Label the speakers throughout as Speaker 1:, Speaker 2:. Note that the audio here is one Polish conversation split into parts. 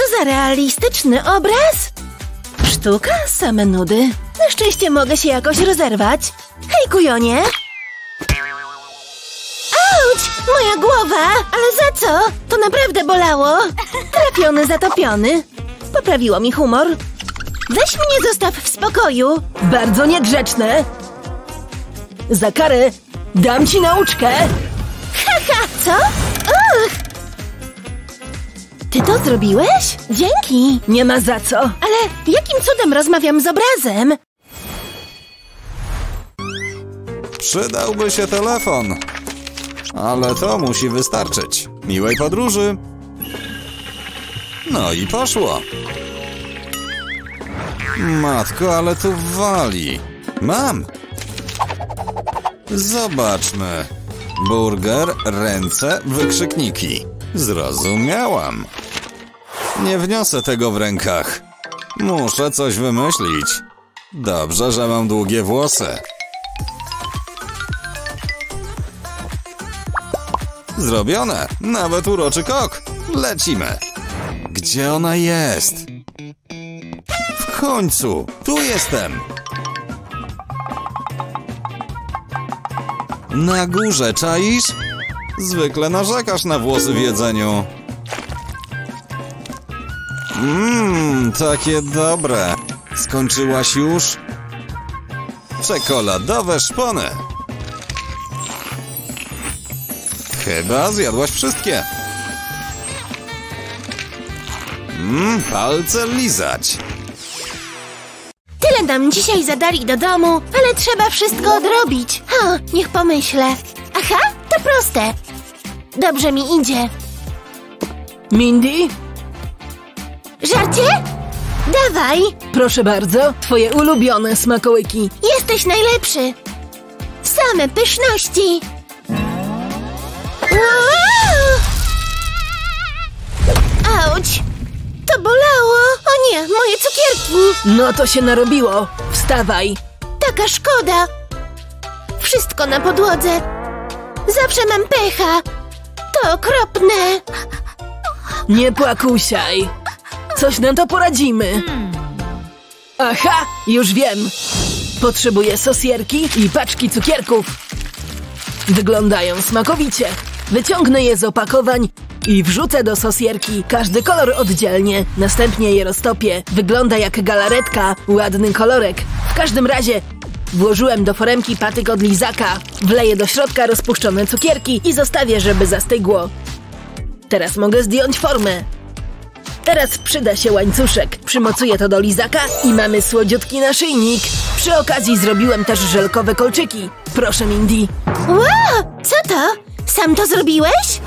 Speaker 1: Co za realistyczny obraz? Sztuka? Same nudy. Na szczęście mogę się jakoś rozerwać. Hej, kujonie! Auć! Moja głowa! Ale za co? To naprawdę bolało. Trafiony, zatopiony. Poprawiło mi humor. Weź mnie zostaw w spokoju. Bardzo niegrzeczne. Za karę dam ci nauczkę. Haha, co? Ty to zrobiłeś? Dzięki. Nie ma za co. Ale jakim cudem rozmawiam z obrazem?
Speaker 2: Przydałby się telefon. Ale to musi wystarczyć. Miłej podróży. No i poszło. Matko, ale tu wali. Mam. Zobaczmy. Burger, ręce, wykrzykniki. Zrozumiałam. Nie wniosę tego w rękach. Muszę coś wymyślić. Dobrze, że mam długie włosy. Zrobione. Nawet uroczy kok. Lecimy. Gdzie ona jest? W końcu. Tu jestem. Na górze, czaisz? Zwykle narzekasz na włosy w jedzeniu. Mmm, takie dobre. Skończyłaś już? Czekoladowe szpony. Chyba zjadłaś wszystkie. Mmm, palce lizać.
Speaker 1: Tyle nam dzisiaj zadali do domu, ale trzeba wszystko odrobić. Ha, niech pomyślę. Aha, to proste. Dobrze mi idzie.
Speaker 3: Mindy?
Speaker 1: Żarcie? Dawaj,
Speaker 3: Proszę bardzo, twoje ulubione smakołyki.
Speaker 1: jesteś najlepszy. Same pyszności. Wow! Auć! To bolało! O nie, moje cukierki!
Speaker 3: No to się narobiło. Wstawaj.
Speaker 1: Taka szkoda! Wszystko na podłodze. Zawsze mam pecha. To okropne.
Speaker 3: Nie płakusiaj. Coś na to poradzimy. Aha, już wiem. Potrzebuję sosierki i paczki cukierków. Wyglądają smakowicie. Wyciągnę je z opakowań i wrzucę do sosierki. Każdy kolor oddzielnie. Następnie je roztopię. Wygląda jak galaretka. Ładny kolorek. W każdym razie włożyłem do foremki patyk od lizaka. Wleję do środka rozpuszczone cukierki i zostawię, żeby zastygło. Teraz mogę zdjąć formę. Teraz przyda się łańcuszek. Przymocuję to do lizaka i mamy słodziutki naszyjnik. Przy okazji zrobiłem też żelkowe kolczyki. Proszę, Mindy.
Speaker 1: Wow! Co to? Sam to zrobiłeś?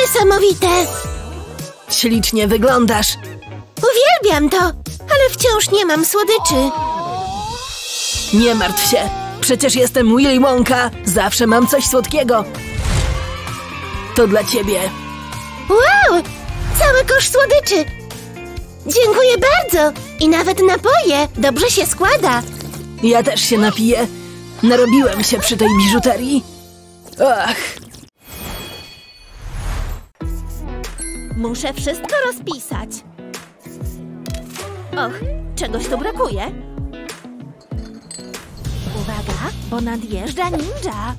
Speaker 1: Niesamowite!
Speaker 3: Ślicznie wyglądasz.
Speaker 1: Uwielbiam to, ale wciąż nie mam słodyczy.
Speaker 3: Nie martw się. Przecież jestem Willy Wonka. Zawsze mam coś słodkiego. To dla ciebie.
Speaker 1: Wow! Cały kosz słodyczy! Dziękuję bardzo! I nawet napoje! Dobrze się składa!
Speaker 3: Ja też się napiję. Narobiłem się przy tej biżuterii. Ach,
Speaker 1: Muszę wszystko rozpisać. Och, czegoś tu brakuje. Uwaga, bo nadjeżdża ninja.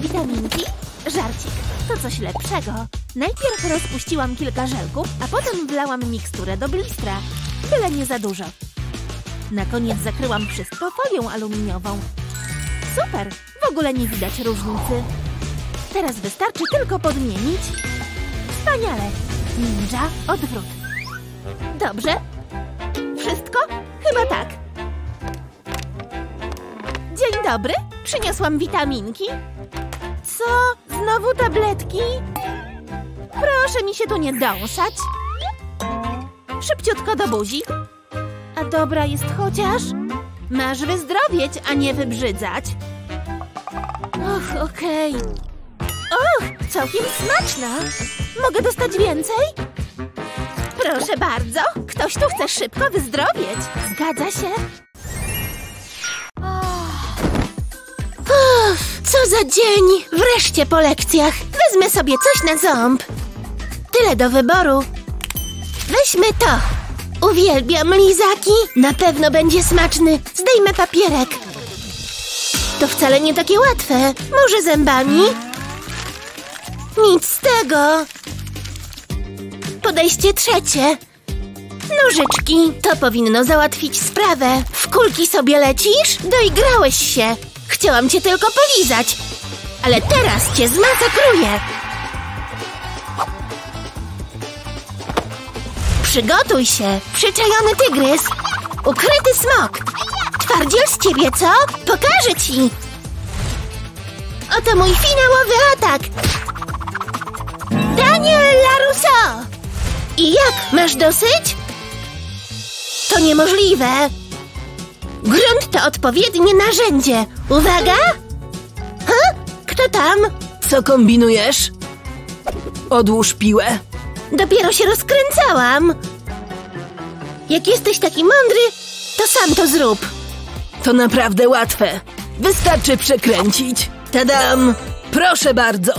Speaker 1: Witaminki, żarcik, to coś lepszego. Najpierw rozpuściłam kilka żelków, a potem wlałam miksturę do blistra. Byle nie za dużo. Na koniec zakryłam wszystko folią aluminiową. Super, w ogóle nie widać różnicy. Teraz wystarczy tylko podmienić Wspaniale! Ninja, odwrót. Dobrze? Wszystko? Chyba tak. Dzień dobry, przyniosłam witaminki. Co? Znowu tabletki? Proszę mi się tu nie dąsać. Szybciutko do buzi. A dobra jest chociaż? Masz wyzdrowieć, a nie wybrzydzać. Och, okej. Och, całkiem smaczna. Mogę dostać więcej? Proszę bardzo. Ktoś tu chce szybko wyzdrowieć. Zgadza się? Uff, co za dzień. Wreszcie po lekcjach. Wezmę sobie coś na ząb. Tyle do wyboru. Weźmy to. Uwielbiam lizaki. Na pewno będzie smaczny. Zdejmę papierek. To wcale nie takie łatwe. Może zębami? Nic z tego. Podejście trzecie. Nożyczki. To powinno załatwić sprawę. W kulki sobie lecisz? Doigrałeś się. Chciałam cię tylko polizać. Ale teraz cię zmasakruję. Przygotuj się. Przyczajony tygrys. Ukryty smok. Twardziel z ciebie, co? Pokażę ci. Oto mój finałowy atak. Daniel LaRusso! I jak? Masz dosyć? To niemożliwe. Grunt to odpowiednie narzędzie. Uwaga! Ha? Kto tam?
Speaker 3: Co kombinujesz? Odłóż piłę.
Speaker 1: Dopiero się rozkręcałam. Jak jesteś taki mądry, to sam to zrób.
Speaker 3: To naprawdę łatwe. Wystarczy przekręcić. Tadam! Proszę bardzo.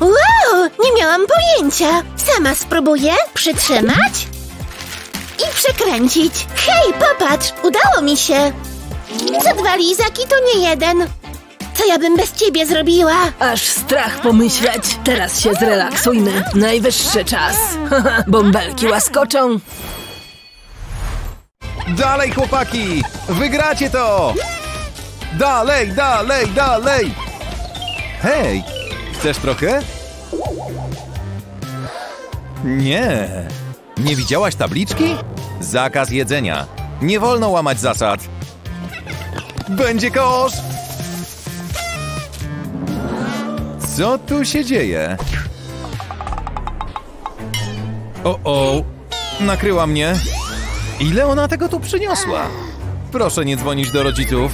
Speaker 1: Wow, nie miałam pojęcia. Sama spróbuję przytrzymać i przekręcić. Hej, popatrz, udało mi się. Co dwa lizaki to nie jeden. Co ja bym bez ciebie zrobiła?
Speaker 3: Aż strach pomyśleć. Teraz się zrelaksujmy. Najwyższy czas. Bąbelki łaskoczą.
Speaker 4: Dalej, chłopaki! Wygracie to! Dalej, dalej, dalej! Hej, chcesz trochę? Nie. Nie widziałaś tabliczki? Zakaz jedzenia. Nie wolno łamać zasad. Będzie kosz! Co tu się dzieje? O, o, nakryła mnie. Ile ona tego tu przyniosła? Proszę nie dzwonić do rodziców.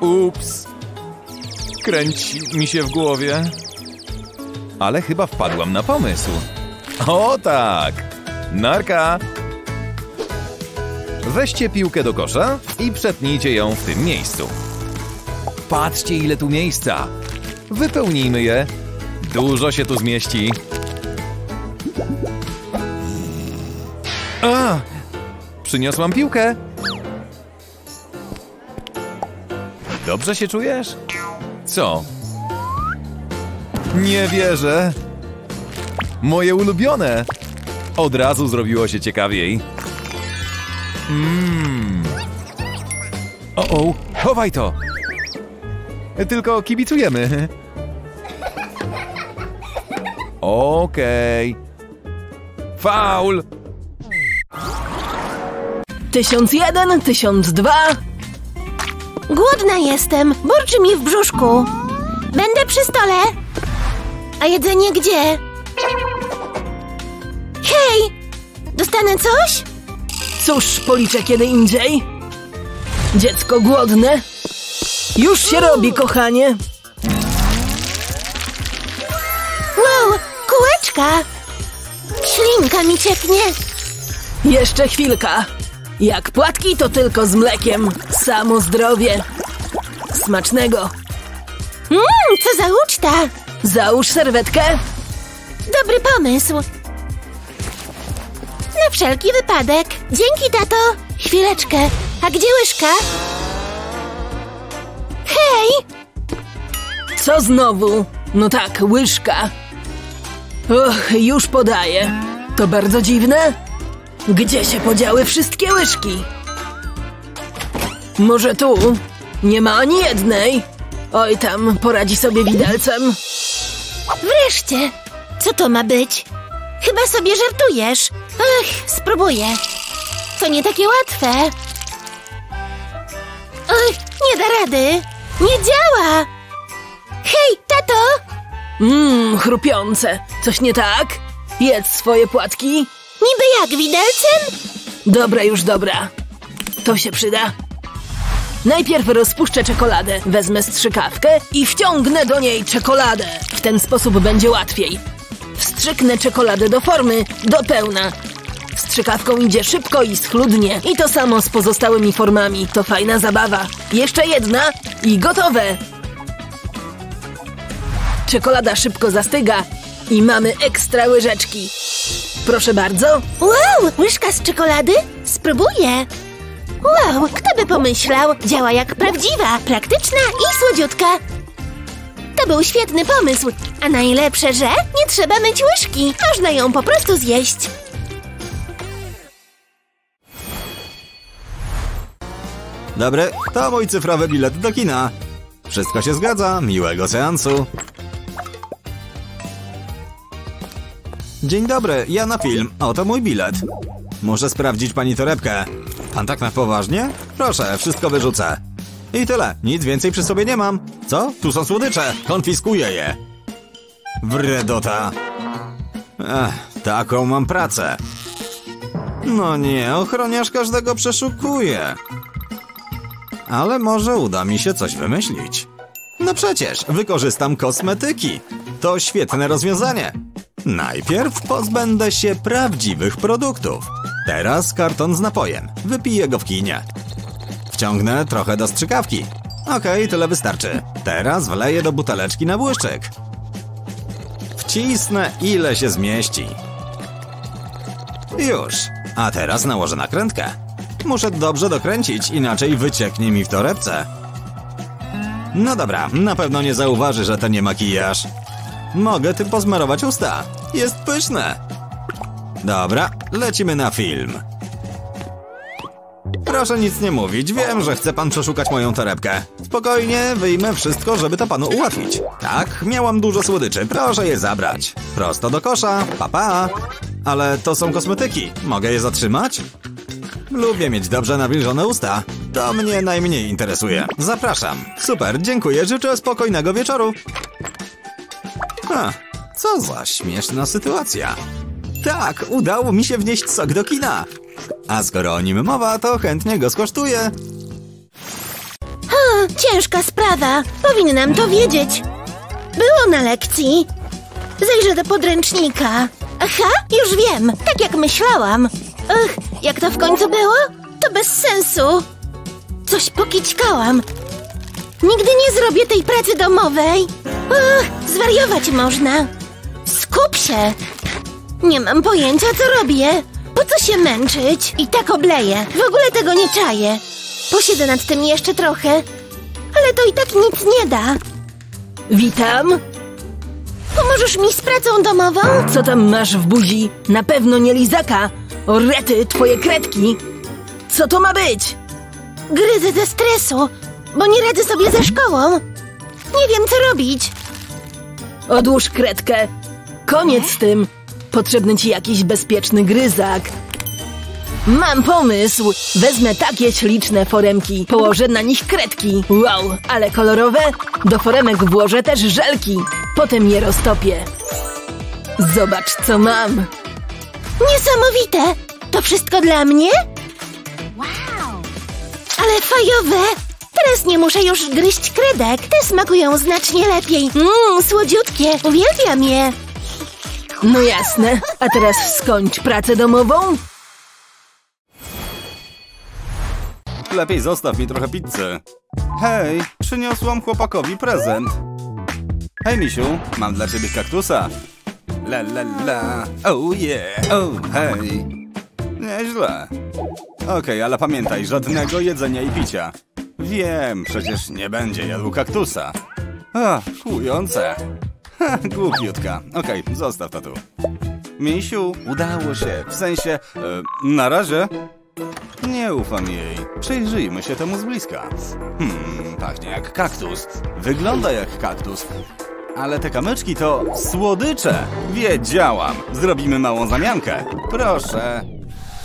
Speaker 4: Ups. Kręci mi się w głowie. Ale chyba wpadłam na pomysł. O tak! Narka! Weźcie piłkę do kosza i przetnijcie ją w tym miejscu. Patrzcie, ile tu miejsca! Wypełnijmy je. Dużo się tu zmieści. A! Przyniosłam piłkę. Dobrze się czujesz? Co? Nie wierzę. Moje ulubione. Od razu zrobiło się ciekawiej. Mmm. O, o, chowaj to. Tylko kibicujemy. Okej. Faul.
Speaker 3: Tysiąc jeden, tysiąc dwa.
Speaker 1: Głodna jestem, burczy mi w brzuszku. Będę przy stole. A jedzenie gdzie? Hej! Dostanę coś?
Speaker 3: Cóż, policzę kiedy indziej. Dziecko głodne. Już się robi, kochanie.
Speaker 1: Wow, kółeczka! Ślinka mi cieknie.
Speaker 3: Jeszcze chwilka. Jak płatki, to tylko z mlekiem. Samo zdrowie. Smacznego.
Speaker 1: Mmm, co za uczta!
Speaker 3: Załóż serwetkę.
Speaker 1: Dobry pomysł. Na wszelki wypadek. Dzięki, tato. Chwileczkę. A gdzie łyżka? Hej!
Speaker 3: Co znowu? No tak, łyżka. Och, już podaję. To bardzo dziwne. Gdzie się podziały wszystkie łyżki? Może tu? Nie ma ani jednej. Oj tam, poradzi sobie widelcem.
Speaker 1: Wreszcie! Co to ma być? Chyba sobie żartujesz. Ach, spróbuję. To nie takie łatwe. Ach, nie da rady. Nie działa. Hej, tato!
Speaker 3: Mmm, chrupiące. Coś nie tak? Jedz swoje płatki.
Speaker 1: Niby jak, widelcem?
Speaker 3: Dobra, już dobra. To się przyda. Najpierw rozpuszczę czekoladę, wezmę strzykawkę i wciągnę do niej czekoladę. W ten sposób będzie łatwiej. Wstrzyknę czekoladę do formy, do pełna. Strzykawką idzie szybko i schludnie. I to samo z pozostałymi formami. To fajna zabawa. Jeszcze jedna i gotowe. Czekolada szybko zastyga i mamy ekstra łyżeczki. Proszę bardzo.
Speaker 1: Wow, łyżka z czekolady? Spróbuję. Wow, kto by pomyślał? Działa jak prawdziwa, praktyczna i słodziutka. To był świetny pomysł. A najlepsze, że nie trzeba myć łyżki. Można ją po prostu zjeść.
Speaker 2: Dobry, to mój cyfrowy bilet do kina. Wszystko się zgadza, miłego seansu. Dzień dobry, ja na film. Oto mój bilet. Muszę sprawdzić pani torebkę. Pan tak na poważnie? Proszę, wszystko wyrzucę. I tyle, nic więcej przy sobie nie mam. Co? Tu są słodycze, konfiskuję je. Wredota. Ech, taką mam pracę. No nie, ochroniarz każdego przeszukuje. Ale może uda mi się coś wymyślić. No przecież, wykorzystam kosmetyki. To świetne rozwiązanie. Najpierw pozbędę się prawdziwych produktów. Teraz karton z napojem. Wypiję go w kinie. Wciągnę trochę do strzykawki. Okej, tyle wystarczy. Teraz wleję do buteleczki na błyszczyk. Wcisnę ile się zmieści. Już. A teraz nałożę nakrętkę. Muszę dobrze dokręcić, inaczej wycieknie mi w torebce. No dobra, na pewno nie zauważy, że to nie makijaż. Mogę tym pozmarować usta. Jest pyszne. Dobra, lecimy na film. Proszę nic nie mówić, wiem, że chce pan przeszukać moją torebkę. Spokojnie, wyjmę wszystko, żeby to panu ułatwić. Tak, miałam dużo słodyczy, proszę je zabrać. Prosto do kosza, papa. Pa. Ale to są kosmetyki, mogę je zatrzymać? Lubię mieć dobrze nawilżone usta. To mnie najmniej interesuje. Zapraszam. Super, dziękuję, życzę spokojnego wieczoru. Ha, co za śmieszna sytuacja. Tak, udało mi się wnieść sok do kina. A skoro o nim mowa, to chętnie go skosztuję.
Speaker 1: Ciężka sprawa. Powinnam to wiedzieć. Było na lekcji. Zajrzę do podręcznika. Aha, już wiem. Tak jak myślałam. Ach, jak to w końcu było? To bez sensu. Coś pokićkałam. Nigdy nie zrobię tej pracy domowej. Ach, zwariować można. Skup się. Nie mam pojęcia, co robię. Po co się męczyć? I tak obleję. W ogóle tego nie czaję. Posiedzę nad tym jeszcze trochę. Ale to i tak nic nie da.
Speaker 3: Witam.
Speaker 1: Pomożesz mi z pracą domową?
Speaker 3: Co tam masz w buzi? Na pewno nie lizaka. O rety, twoje kredki. Co to ma być?
Speaker 1: Gryzę ze stresu, bo nie radzę sobie ze szkołą. Nie wiem, co robić.
Speaker 3: Odłóż kredkę. Koniec z tym. Potrzebny ci jakiś bezpieczny gryzak. Mam pomysł! Wezmę takie śliczne foremki, położę na nich kredki. Wow, ale kolorowe? Do foremek włożę też żelki. Potem je roztopię. Zobacz, co mam.
Speaker 1: Niesamowite! To wszystko dla mnie? Wow! Ale fajowe! Teraz nie muszę już gryźć kredek. Te smakują znacznie lepiej. Mmm, słodziutkie. Uwielbiam je.
Speaker 3: No jasne. A teraz skończ pracę domową.
Speaker 2: Lepiej zostaw mi trochę pizzy. Hej, przyniosłam chłopakowi prezent. Hej, misiu, mam dla ciebie kaktusa. La la la, oh yeah, oh hej. Nieźle. Okej, ale pamiętaj, żadnego jedzenia i picia. Wiem, przecież nie będzie jadł kaktusa. Ach, kłujące. Ha, głupiutka. Okej, zostaw to tu. Misiu, udało się. W sensie, e, na razie. Nie ufam jej. Przyjrzyjmy się temu z bliska. Hmm, pachnie jak kaktus. Wygląda jak kaktus. Ale te kamyczki to słodycze. Wiedziałam. Zrobimy małą zamiankę. Proszę.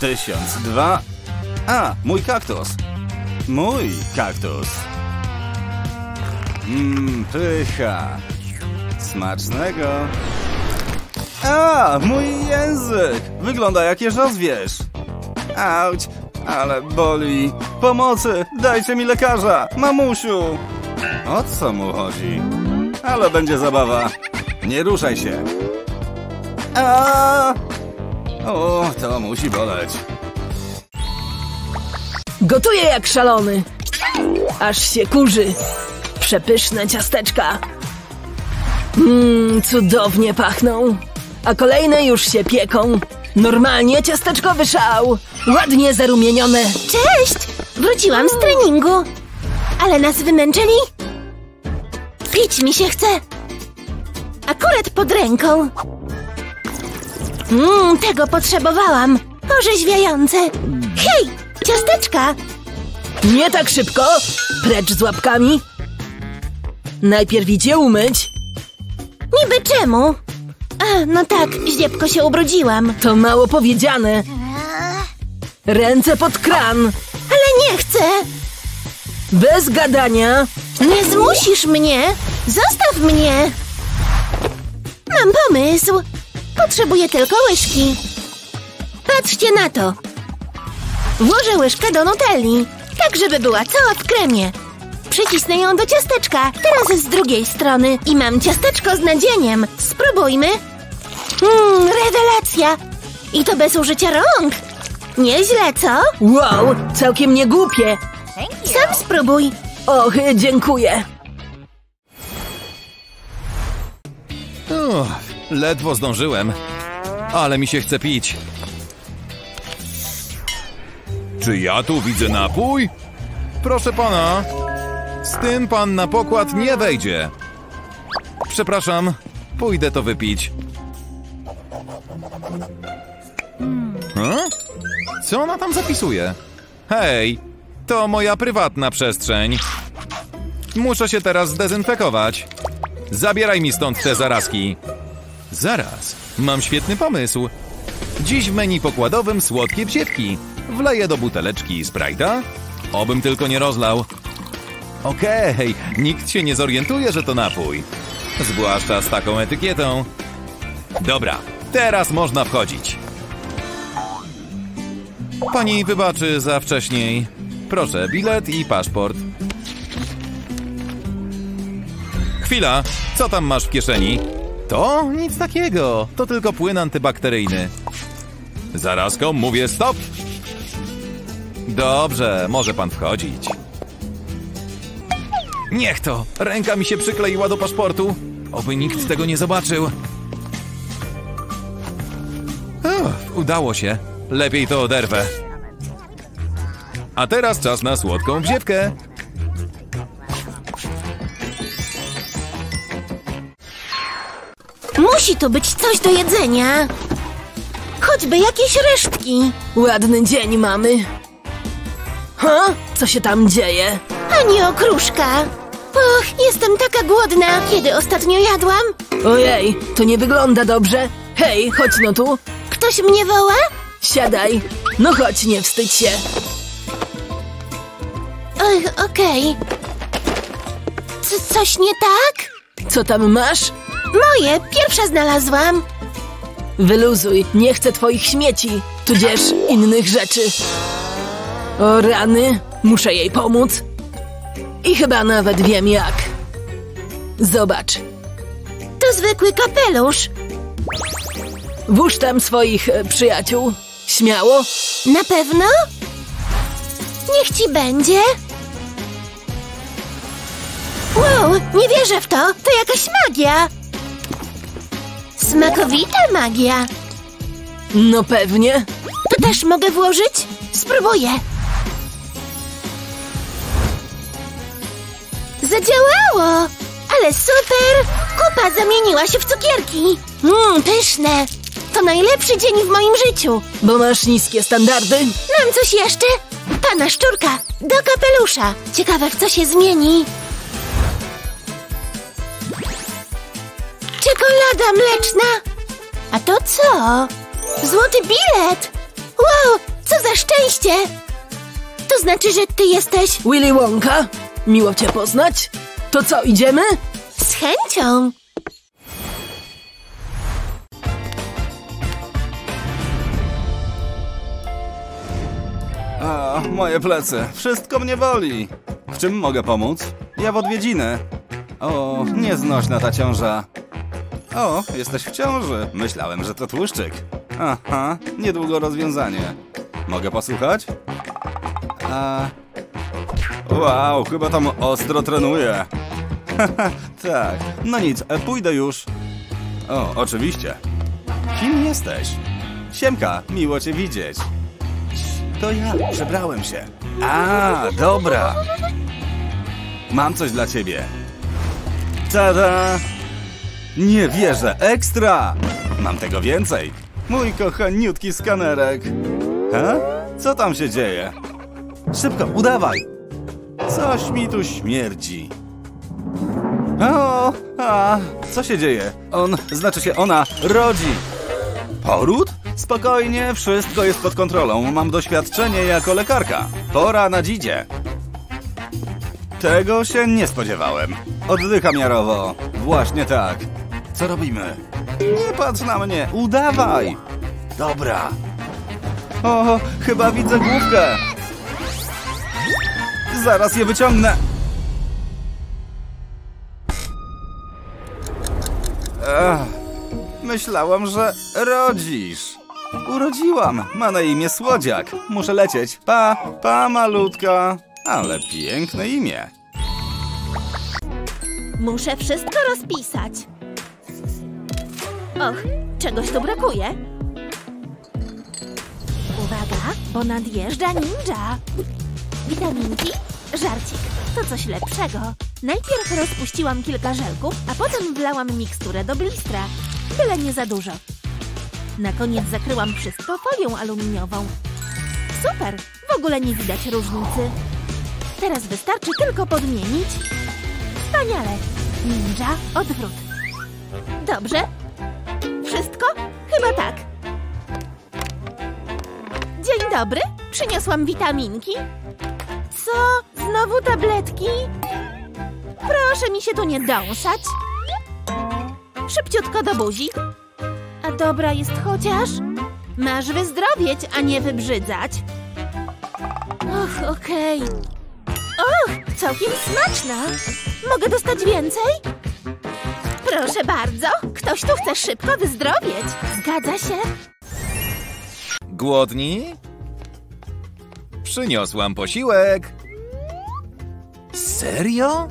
Speaker 2: Tysiąc dwa. A, mój kaktus. Mój kaktus. Mmm, pycha. Smacznego. A, mój język! Wygląda jak jeżozwierz. Auć, ale boli. Pomocy! Dajcie mi lekarza! Mamusiu! O co mu chodzi? Ale będzie zabawa. Nie ruszaj się. A! O, to musi boleć.
Speaker 3: Gotuję jak szalony. Aż się kurzy. Przepyszne ciasteczka. Mmm, cudownie pachną. A kolejne już się pieką. Normalnie ciasteczkowy szał. Ładnie zarumienione.
Speaker 1: Cześć! Wróciłam z treningu. Ale nas wymęczyli? Pić mi się chce. Akurat pod ręką. Mmm, tego potrzebowałam. Orzeźwiające. Hej, ciasteczka!
Speaker 3: Nie tak szybko. Precz z łapkami. Najpierw idź je umyć.
Speaker 1: Niby czemu? A, no tak, ździebko się ubrudziłam.
Speaker 3: To mało powiedziane. Ręce pod kran.
Speaker 1: Ale nie chcę!
Speaker 3: Bez gadania.
Speaker 1: Nie zmusisz mnie! Zostaw mnie! Mam pomysł! Potrzebuję tylko łyżki. Patrzcie na to! Włożę łyżkę do nutelli, tak żeby była cała w kremie. Przycisnę ją do ciasteczka, teraz z drugiej strony i mam ciasteczko z nadzieniem. Spróbujmy. Mmm, rewelacja! I to bez użycia rąk. Nieźle, co?
Speaker 3: Wow, całkiem nie głupie.
Speaker 1: Sam spróbuj.
Speaker 3: Och, dziękuję.
Speaker 4: Uff, ledwo zdążyłem. Ale mi się chce pić. Czy ja tu widzę napój? Proszę pana, z tym pan na pokład nie wejdzie. Przepraszam, pójdę to wypić. Hm? Co ona tam zapisuje? Hej, to moja prywatna przestrzeń. Muszę się teraz zdezynfekować. Zabieraj mi stąd te zarazki. Zaraz, mam świetny pomysł. Dziś w menu pokładowym słodkie wsiewki. Wleję do buteleczki Sprite'a. Obym tylko nie rozlał. Okej, nikt się nie zorientuje, że to napój. Zwłaszcza z taką etykietą. Dobra, teraz można wchodzić. Pani wybaczy za wcześniej. Proszę, bilet i paszport. Chwila, co tam masz w kieszeni? To nic takiego, to tylko płyn antybakteryjny. Zarazką mówię stop. Dobrze, może pan wchodzić. Niech to, ręka mi się przykleiła do paszportu. Oby nikt tego nie zobaczył. Uff, udało się. Lepiej to oderwę. A teraz czas na słodką wziewkę.
Speaker 1: Musi tu być coś do jedzenia. Choćby jakieś resztki.
Speaker 3: Ładny dzień mamy. Ha? Co się tam dzieje?
Speaker 1: Ani okruszka. Och, jestem taka głodna. Kiedy ostatnio jadłam?
Speaker 3: Ojej, to nie wygląda dobrze. Hej, chodź no tu.
Speaker 1: Ktoś mnie woła?
Speaker 3: Siadaj. No chodź, nie wstydź się.
Speaker 1: Ach, okej. Co- Coś nie tak?
Speaker 3: Co tam masz?
Speaker 1: Moje, pierwsza znalazłam.
Speaker 3: Wyluzuj, nie chcę twoich śmieci, tudzież innych rzeczy. O rany, muszę jej pomóc. I chyba nawet wiem jak. Zobacz,
Speaker 1: To zwykły kapelusz.
Speaker 3: włóż tam swoich e, przyjaciół. Śmiało.
Speaker 1: Na pewno? Niech ci będzie. Wow, nie wierzę w to. To jakaś magia. Smakowita magia.
Speaker 3: No pewnie.
Speaker 1: To też mogę włożyć? Spróbuję. Zadziałało! Ale super! Kupa zamieniła się w cukierki. Mmm, pyszne. To najlepszy dzień w moim życiu.
Speaker 3: Bo masz niskie standardy.
Speaker 1: Mam coś jeszcze? Pana szczurka, do kapelusza. Ciekawe, w co się zmieni. Czekolada mleczna. A to co? Złoty bilet. Wow, co za szczęście. To znaczy, że ty jesteś
Speaker 3: Willy Wonka, miło cię poznać. To co, idziemy?
Speaker 1: z chęcią.
Speaker 2: A, moje plecy. Wszystko mnie boli. W czym mogę pomóc? Ja w odwiedziny. O, nieznośna ta ciąża. O, jesteś w ciąży. Myślałem, że to tłuszczyk. Aha, niedługo rozwiązanie. Mogę posłuchać? A... Wow, chyba tam ostro trenuję. Tak, no nic, pójdę już. O, oczywiście. Kim jesteś? Siemka, miło cię widzieć. To ja, przebrałem się. A, dobra. Mam coś dla ciebie. Tada! Nie wierzę, ekstra! Mam tego więcej. Mój kochaniutki skanerek. Ha? Co tam się dzieje? Szybko, udawaj! Coś mi tu śmierdzi. O, a, co się dzieje? On, znaczy się ona, rodzi. Poród? Spokojnie, wszystko jest pod kontrolą. Mam doświadczenie jako lekarka. Pora na dzidzie. Tego się nie spodziewałem. Oddycham miarowo. Właśnie tak. Co robimy? Nie patrz na mnie, udawaj! Dobra. O, chyba widzę główkę. Zaraz je wyciągnę. Myślałam, że rodzisz. Urodziłam. Ma na imię Słodziak. Muszę lecieć. Pa, pa, malutka. Ale piękne imię.
Speaker 1: Muszę wszystko rozpisać. Och, czegoś tu brakuje. Uwaga, bo nadjeżdża ninja. Witaminki, żarcik, to coś lepszego. Najpierw rozpuściłam kilka żelków, a potem wlałam miksturę do blistra. Tyle nie za dużo. Na koniec zakryłam wszystko folią aluminiową. Super, w ogóle nie widać różnicy. Teraz wystarczy tylko podmienić. Wspaniale. Ninja, odwrót. Dobrze? Wszystko? Chyba tak. Dzień dobry. Przyniosłam witaminki. Co? Znowu tabletki? Proszę mi się tu nie dąsać. Szybciutko do buzi. A dobra jest chociaż? Masz wyzdrowieć, a nie wybrzydzać. Och, okej. Och, całkiem smaczna. Mogę dostać więcej? Proszę bardzo, ktoś tu chce szybko wyzdrowieć. Zgadza się?
Speaker 4: Głodni? Przyniosłam posiłek. Serio?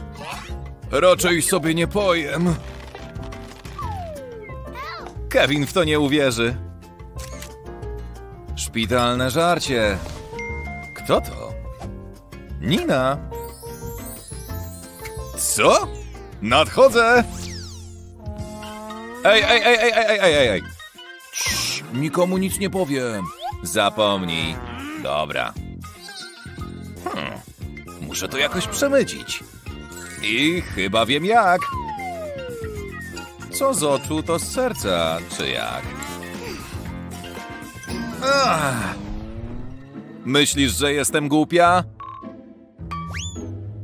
Speaker 4: Raczej sobie nie pojem. Kevin w to nie uwierzy. Szpitalne żarcie. Kto to? Nina. Co? Nadchodzę! Ej, ej, ej, ej, ej, ej, ej, ej. Cii, nikomu nic nie powiem. Zapomnij. Dobra. Hmm. Muszę to jakoś przemycić. I chyba wiem jak. Co z oczu, to z serca, czy jak? Ach. Myślisz, że jestem głupia?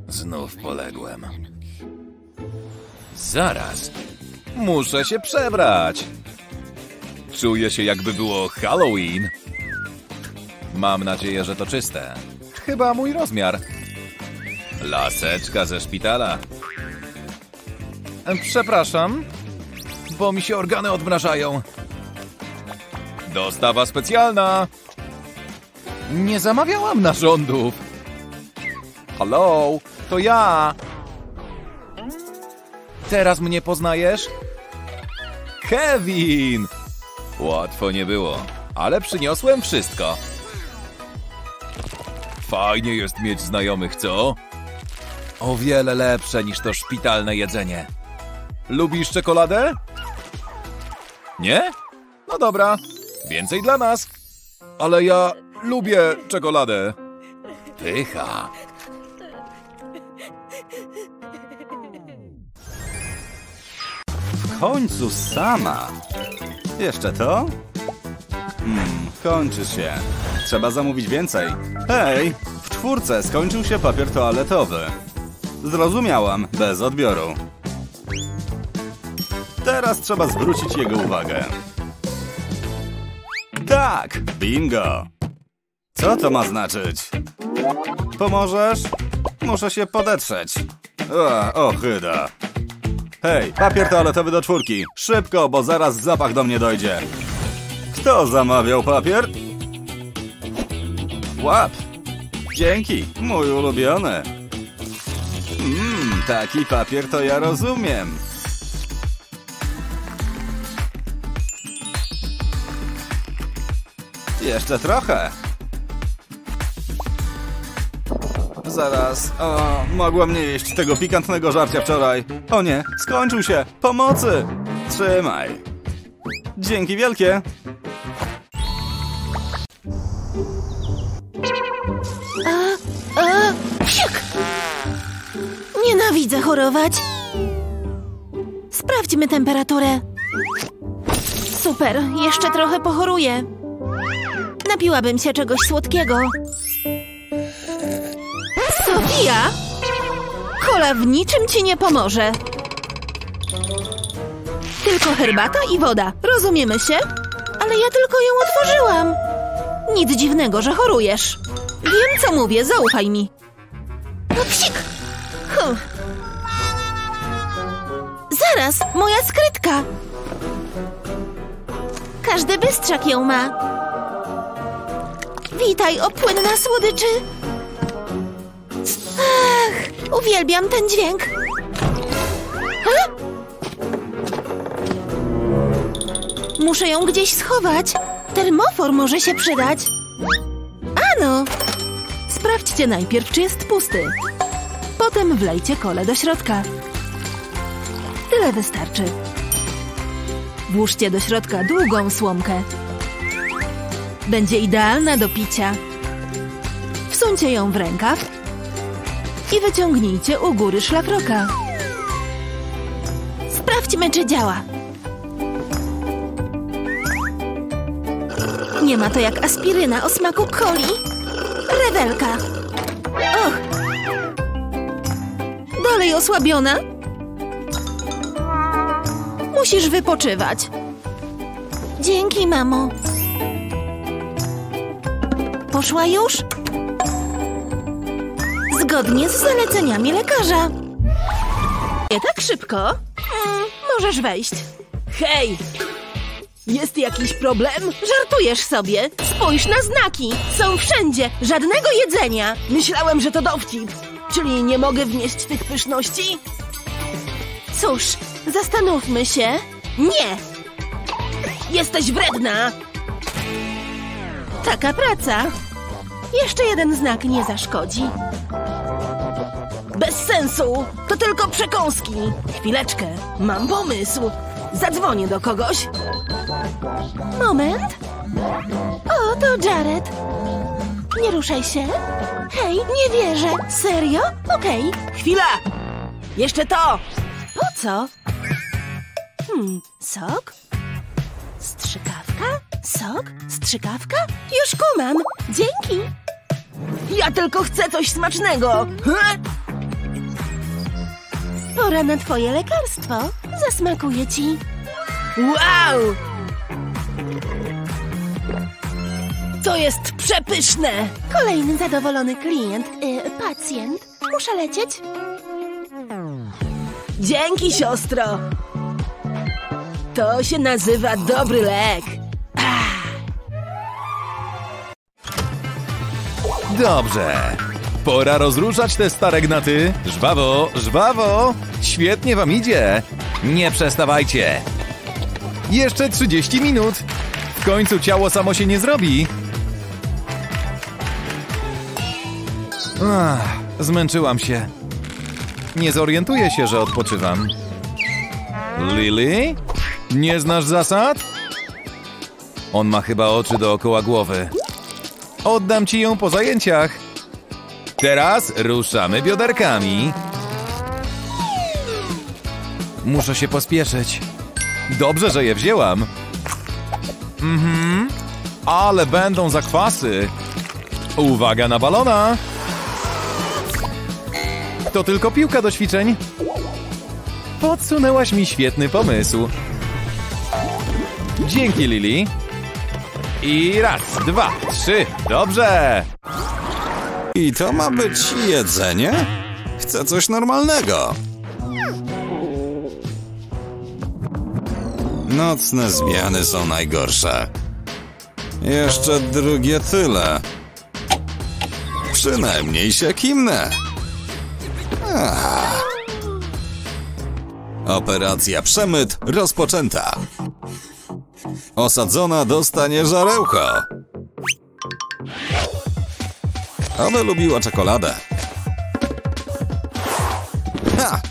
Speaker 4: Znów poległem. Zaraz. Muszę się przebrać. Czuję się jakby było Halloween. Mam nadzieję, że to czyste. Chyba mój rozmiar. Laseczka ze szpitala. Przepraszam, bo mi się organy odmrażają. Dostawa specjalna. Nie zamawiałam narządów. Hello, to ja. Teraz mnie poznajesz? Kevin! Łatwo nie było, ale przyniosłem wszystko. Fajnie jest mieć znajomych, co? O wiele lepsze niż to szpitalne jedzenie. Lubisz czekoladę? Nie? No dobra, więcej dla nas. Ale ja lubię czekoladę. Pycha.
Speaker 2: W końcu sama. Jeszcze to? Hmm, kończy się. Trzeba zamówić więcej. Hej, w czwórce skończył się papier toaletowy. Zrozumiałam, bez odbioru. Teraz trzeba zwrócić jego uwagę. Tak, bingo. Co to ma znaczyć? Pomożesz? Muszę się podetrzeć. O, ochyda. Hej, papier toaletowy do czwórki. Szybko, bo zaraz zapach do mnie dojdzie. Kto zamawiał papier? Łap. Dzięki, mój ulubiony. Mmm, Taki papier to ja rozumiem. Jeszcze trochę. Zaraz. O, mogłem nie jeść tego pikantnego żarcia wczoraj. O nie, skończył się. Pomocy! Trzymaj. Dzięki wielkie.
Speaker 1: A, psiuk! Nienawidzę chorować. Sprawdźmy temperaturę. Super, jeszcze trochę pochoruję. Napiłabym się czegoś słodkiego. Sofia! Kola w niczym ci nie pomoże. Tylko herbata i woda. Rozumiemy się? Ale ja tylko ją otworzyłam. Nic dziwnego, że chorujesz. Wiem, co mówię, zaufaj mi. No psik! Huh. Zaraz, moja skrytka! Każdy bystrzak ją ma. Witaj, opłynna słodyczy! Ach, uwielbiam ten dźwięk. Muszę ją gdzieś schować. Termofor może się przydać. Ano! Sprawdźcie najpierw, czy jest pusty. Potem wlejcie kole do środka. Tyle wystarczy. Włóżcie do środka długą słomkę. Będzie idealna do picia. Wsuńcie ją w rękaw i wyciągnijcie u góry szlafroka. Sprawdźmy, czy działa. Nie ma to jak aspiryna o smaku coli. Rewelka. Och! Dalej osłabiona? Musisz wypoczywać. Dzięki, mamo. Poszła już? Zgodnie z zaleceniami lekarza. Nie tak szybko. Mm, możesz wejść.
Speaker 3: Hej! Jest jakiś problem?
Speaker 1: Żartujesz sobie. Spójrz na znaki. Są wszędzie. Żadnego jedzenia.
Speaker 3: Myślałem, że to dowcip. Czyli nie mogę wnieść tych pyszności?
Speaker 1: Cóż, zastanówmy się. Nie!
Speaker 3: Jesteś wredna!
Speaker 1: Taka praca. Jeszcze jeden znak nie zaszkodzi.
Speaker 3: Bez sensu! To tylko przekąski! Chwileczkę, mam pomysł! Zadzwonię do kogoś.
Speaker 1: Moment. O, to Jared. Nie ruszaj się. Hej, nie wierzę. Serio? Okej.
Speaker 3: Chwila! Jeszcze to!
Speaker 1: Po co? Hmm, sok? Strzykawka? Sok? Strzykawka? Już kumam. Dzięki.
Speaker 3: Ja tylko chcę coś smacznego! He?
Speaker 1: Pora na twoje lekarstwo. Zasmakuje ci.
Speaker 3: Wow! To jest przepyszne!
Speaker 1: Kolejny zadowolony klient, y, pacjent. Muszę lecieć.
Speaker 3: Dzięki, siostro! To się nazywa dobry lek.
Speaker 4: Dobrze. Pora rozruszać te stare gnaty. Żwawo, żwawo. Świetnie wam idzie. Nie przestawajcie. Jeszcze 30 minut. W końcu ciało samo się nie zrobi. Ach, zmęczyłam się. Nie zorientuję się, że odpoczywam. Lily? Nie znasz zasad? On ma chyba oczy dookoła głowy. Oddam ci ją po zajęciach. Teraz ruszamy bioderkami. Muszę się pospieszyć. Dobrze, że je wzięłam. Mhm. Ale będą zakwasy. Uwaga na balona. To tylko piłka do ćwiczeń. Podsunęłaś mi świetny pomysł. Dzięki, Lili. I raz, dwa, trzy. Dobrze.
Speaker 2: I to ma być jedzenie? Chcę coś normalnego. Nocne zmiany są najgorsze. Jeszcze drugie tyle. Przynajmniej się kimnę. Ah, Operacja Przemyt rozpoczęta. Osadzona dostanie żarełko. Ona lubiła czekoladę. Ha!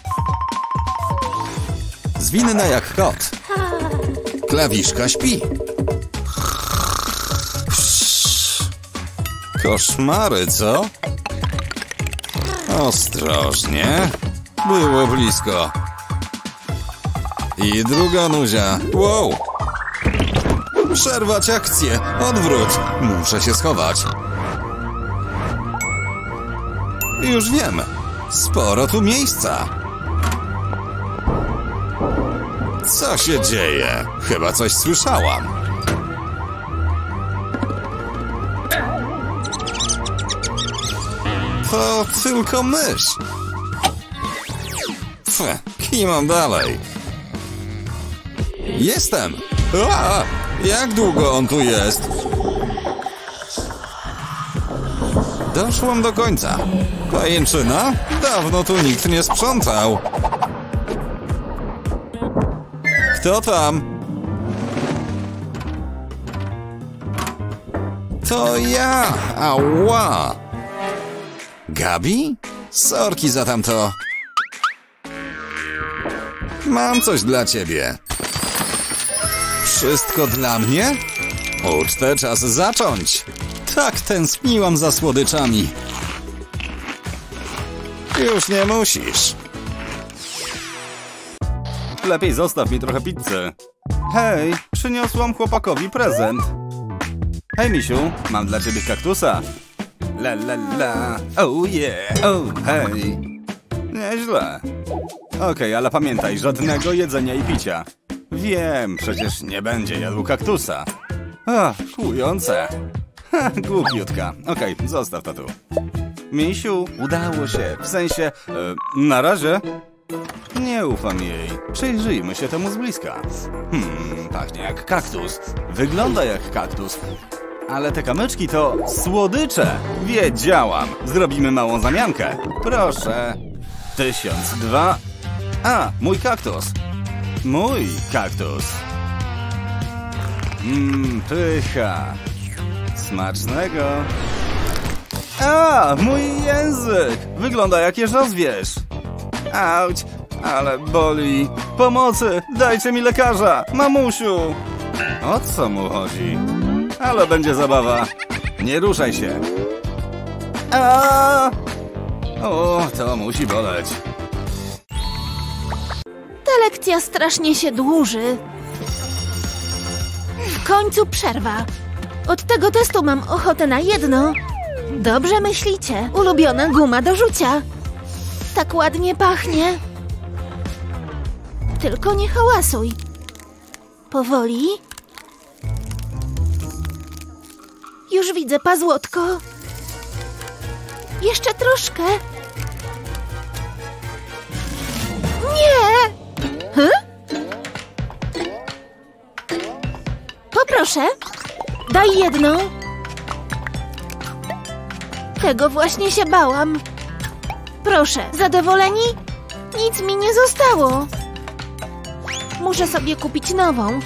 Speaker 2: Zwinna jak kot. Klawiszka śpi. Koszmary, co? Ostrożnie. Było blisko. I druga nuzia. Wow! Przerwać akcję. Odwrót. Muszę się schować. Już wiem. Sporo tu miejsca. Co się dzieje? Chyba coś słyszałam. To tylko mysz. Pff, kimam dalej. Jestem. A, jak długo on tu jest? Doszłam do końca. Pajęczyna? Dawno tu nikt nie sprzątał. Kto tam? To ja! Ała! Gabi? Sorki za tamto. Mam coś dla ciebie. Wszystko dla mnie? Ucztę czas zacząć. Tak tęskniłam za słodyczami. Już nie musisz. Lepiej zostaw mi trochę pizzy. Hej, przyniosłam chłopakowi prezent. Hej, misiu, mam dla ciebie kaktusa. La la la, oh yeah, oh hej. Nieźle. Okej, ale pamiętaj, żadnego jedzenia i picia. Wiem, przecież nie będzie jadł kaktusa. Ach, kłujące. Ha, głupiutka. Okej, zostaw to tu. Misiu, udało się. W sensie, e, na razie. Nie ufam jej. Przyjrzyjmy się temu z bliska. Hmm, pachnie jak kaktus. Wygląda jak kaktus. Ale te kamyczki to słodycze. Wiedziałam. Zrobimy małą zamiankę. Proszę. Tysiąc dwa. A, mój kaktus. Mój kaktus. Mmm, pycha. Smacznego. A, mój język! Wygląda jak jeż rozwierz. Auć, ale boli. Pomocy, dajcie mi lekarza, mamusiu. O co mu chodzi? Ale będzie zabawa. Nie ruszaj się. A! O, to musi boleć.
Speaker 1: Ta lekcja strasznie się dłuży. W końcu przerwa. Od tego testu mam ochotę na jedno. Dobrze myślicie. Ulubiona guma do rzucia. Tak ładnie pachnie. Tylko nie hałasuj. Powoli. Już widzę pazłotko. Jeszcze troszkę. Nie! Hm? Poproszę. Daj jedną. Tego właśnie się bałam. Proszę, zadowoleni? Nic mi nie zostało. Muszę sobie kupić nową.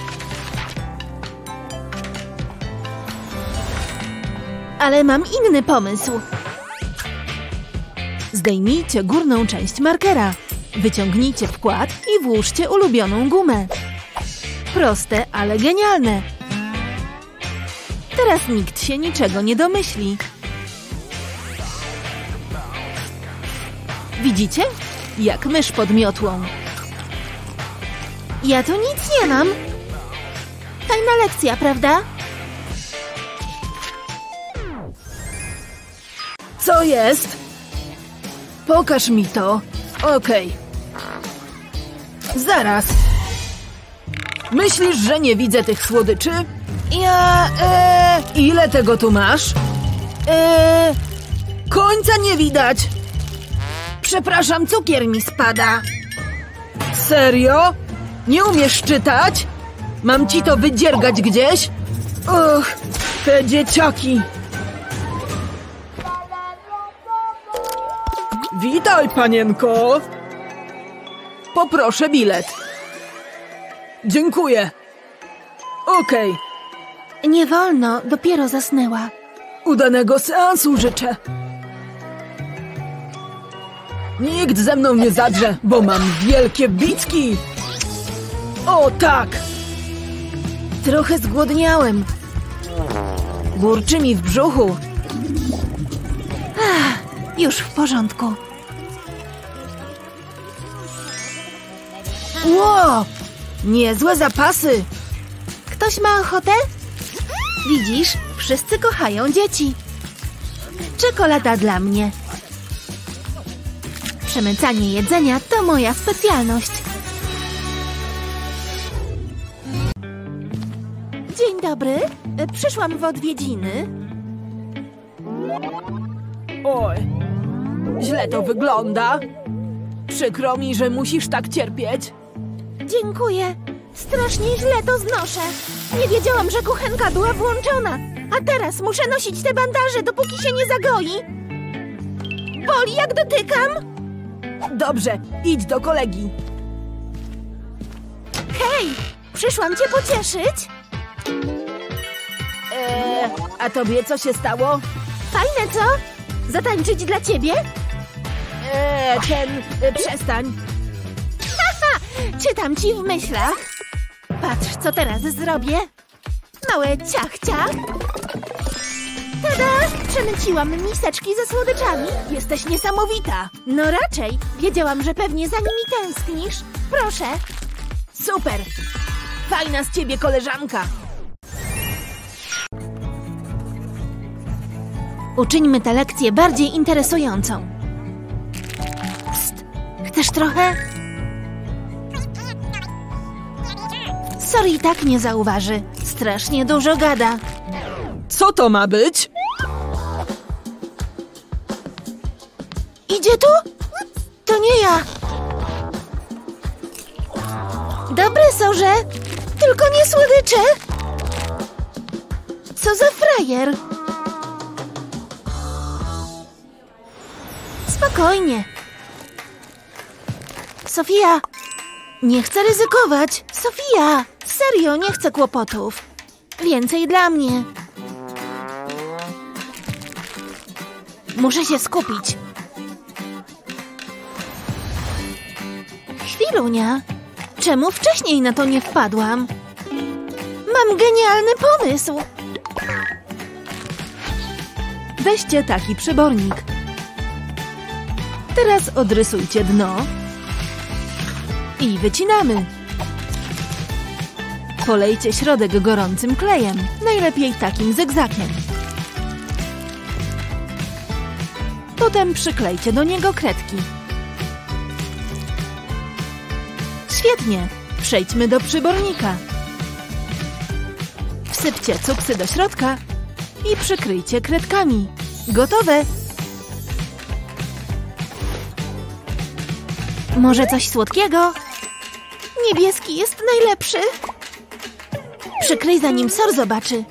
Speaker 1: Ale mam inny pomysł. Zdejmijcie górną część markera. Wyciągnijcie wkład i włóżcie ulubioną gumę. Proste, ale genialne. Teraz nikt się niczego nie domyśli. Widzicie? Jak mysz pod miotłą. Ja tu nic nie mam. Fajna lekcja, prawda?
Speaker 3: Co jest? Pokaż mi to. Okej. Zaraz. Myślisz, że nie widzę tych słodyczy? Ja, e, ile tego tu masz? E, końca nie widać. Przepraszam, cukier mi spada. Serio? Nie umiesz czytać? Mam ci to wydziergać gdzieś? Och, te dzieciaki. Witaj, panienko. Poproszę bilet. Dziękuję. Okej,
Speaker 1: Nie wolno, dopiero zasnęła.
Speaker 3: udanego seansu życzę. Nikt ze mną nie zadrze, bo mam wielkie bitki. O tak!
Speaker 1: Trochę zgłodniałem. Burczy mi w brzuchu. Ach, już w porządku. Ło! Niezłe zapasy. Ktoś ma ochotę? Widzisz, wszyscy kochają dzieci. Czekolada dla mnie. Przemycanie jedzenia to moja specjalność. Dzień dobry. E, Przyszłam w odwiedziny.
Speaker 3: Oj, źle to wygląda. Przykro mi, że musisz tak cierpieć.
Speaker 1: Dziękuję. Strasznie źle to znoszę. Nie wiedziałam, że kuchenka była włączona. A teraz muszę nosić te bandaże, dopóki się nie zagoi. Boli, jak dotykam.
Speaker 3: Dobrze, idź do kolegi.
Speaker 1: Hej, przyszłam cię pocieszyć.
Speaker 3: Eee, a tobie co się stało?
Speaker 1: Fajne, co? Zatańczyć dla ciebie?
Speaker 3: Eee, ten, e, przestań.
Speaker 1: Haha, czytam ci w myślach. Patrz, co teraz zrobię. Małe ciach, ciach. Tada! Przemyciłam miseczki ze słodyczami. Jesteś niesamowita. No raczej. Wiedziałam, że pewnie za nimi tęsknisz. Proszę.
Speaker 3: Super! Fajna z ciebie koleżanka.
Speaker 1: Uczyńmy tę lekcję bardziej interesującą. Psst. Chcesz trochę? Sorry, tak nie zauważy. Strasznie dużo gada.
Speaker 3: Co to ma być?
Speaker 1: Idzie tu? To nie ja. Dobre, Sorze. Tylko nie słodycze. Co za frajer. Spokojnie. Sofia, nie chcę ryzykować. Sofia, serio, nie chcę kłopotów. Więcej dla mnie. Muszę się skupić. Chwilunia, czemu wcześniej na to nie wpadłam? Mam genialny pomysł.
Speaker 3: Weźcie taki przybornik. Teraz odrysujcie dno i wycinamy. Polejcie środek gorącym klejem, najlepiej takim zygzakiem. Potem przyklejcie do niego kredki. Świetnie! Przejdźmy do przybornika. Wsypcie cuksy do środka i przykryjcie kredkami. Gotowe!
Speaker 1: Może coś słodkiego? Niebieski jest najlepszy. Przykryj zanim Sor zobaczy.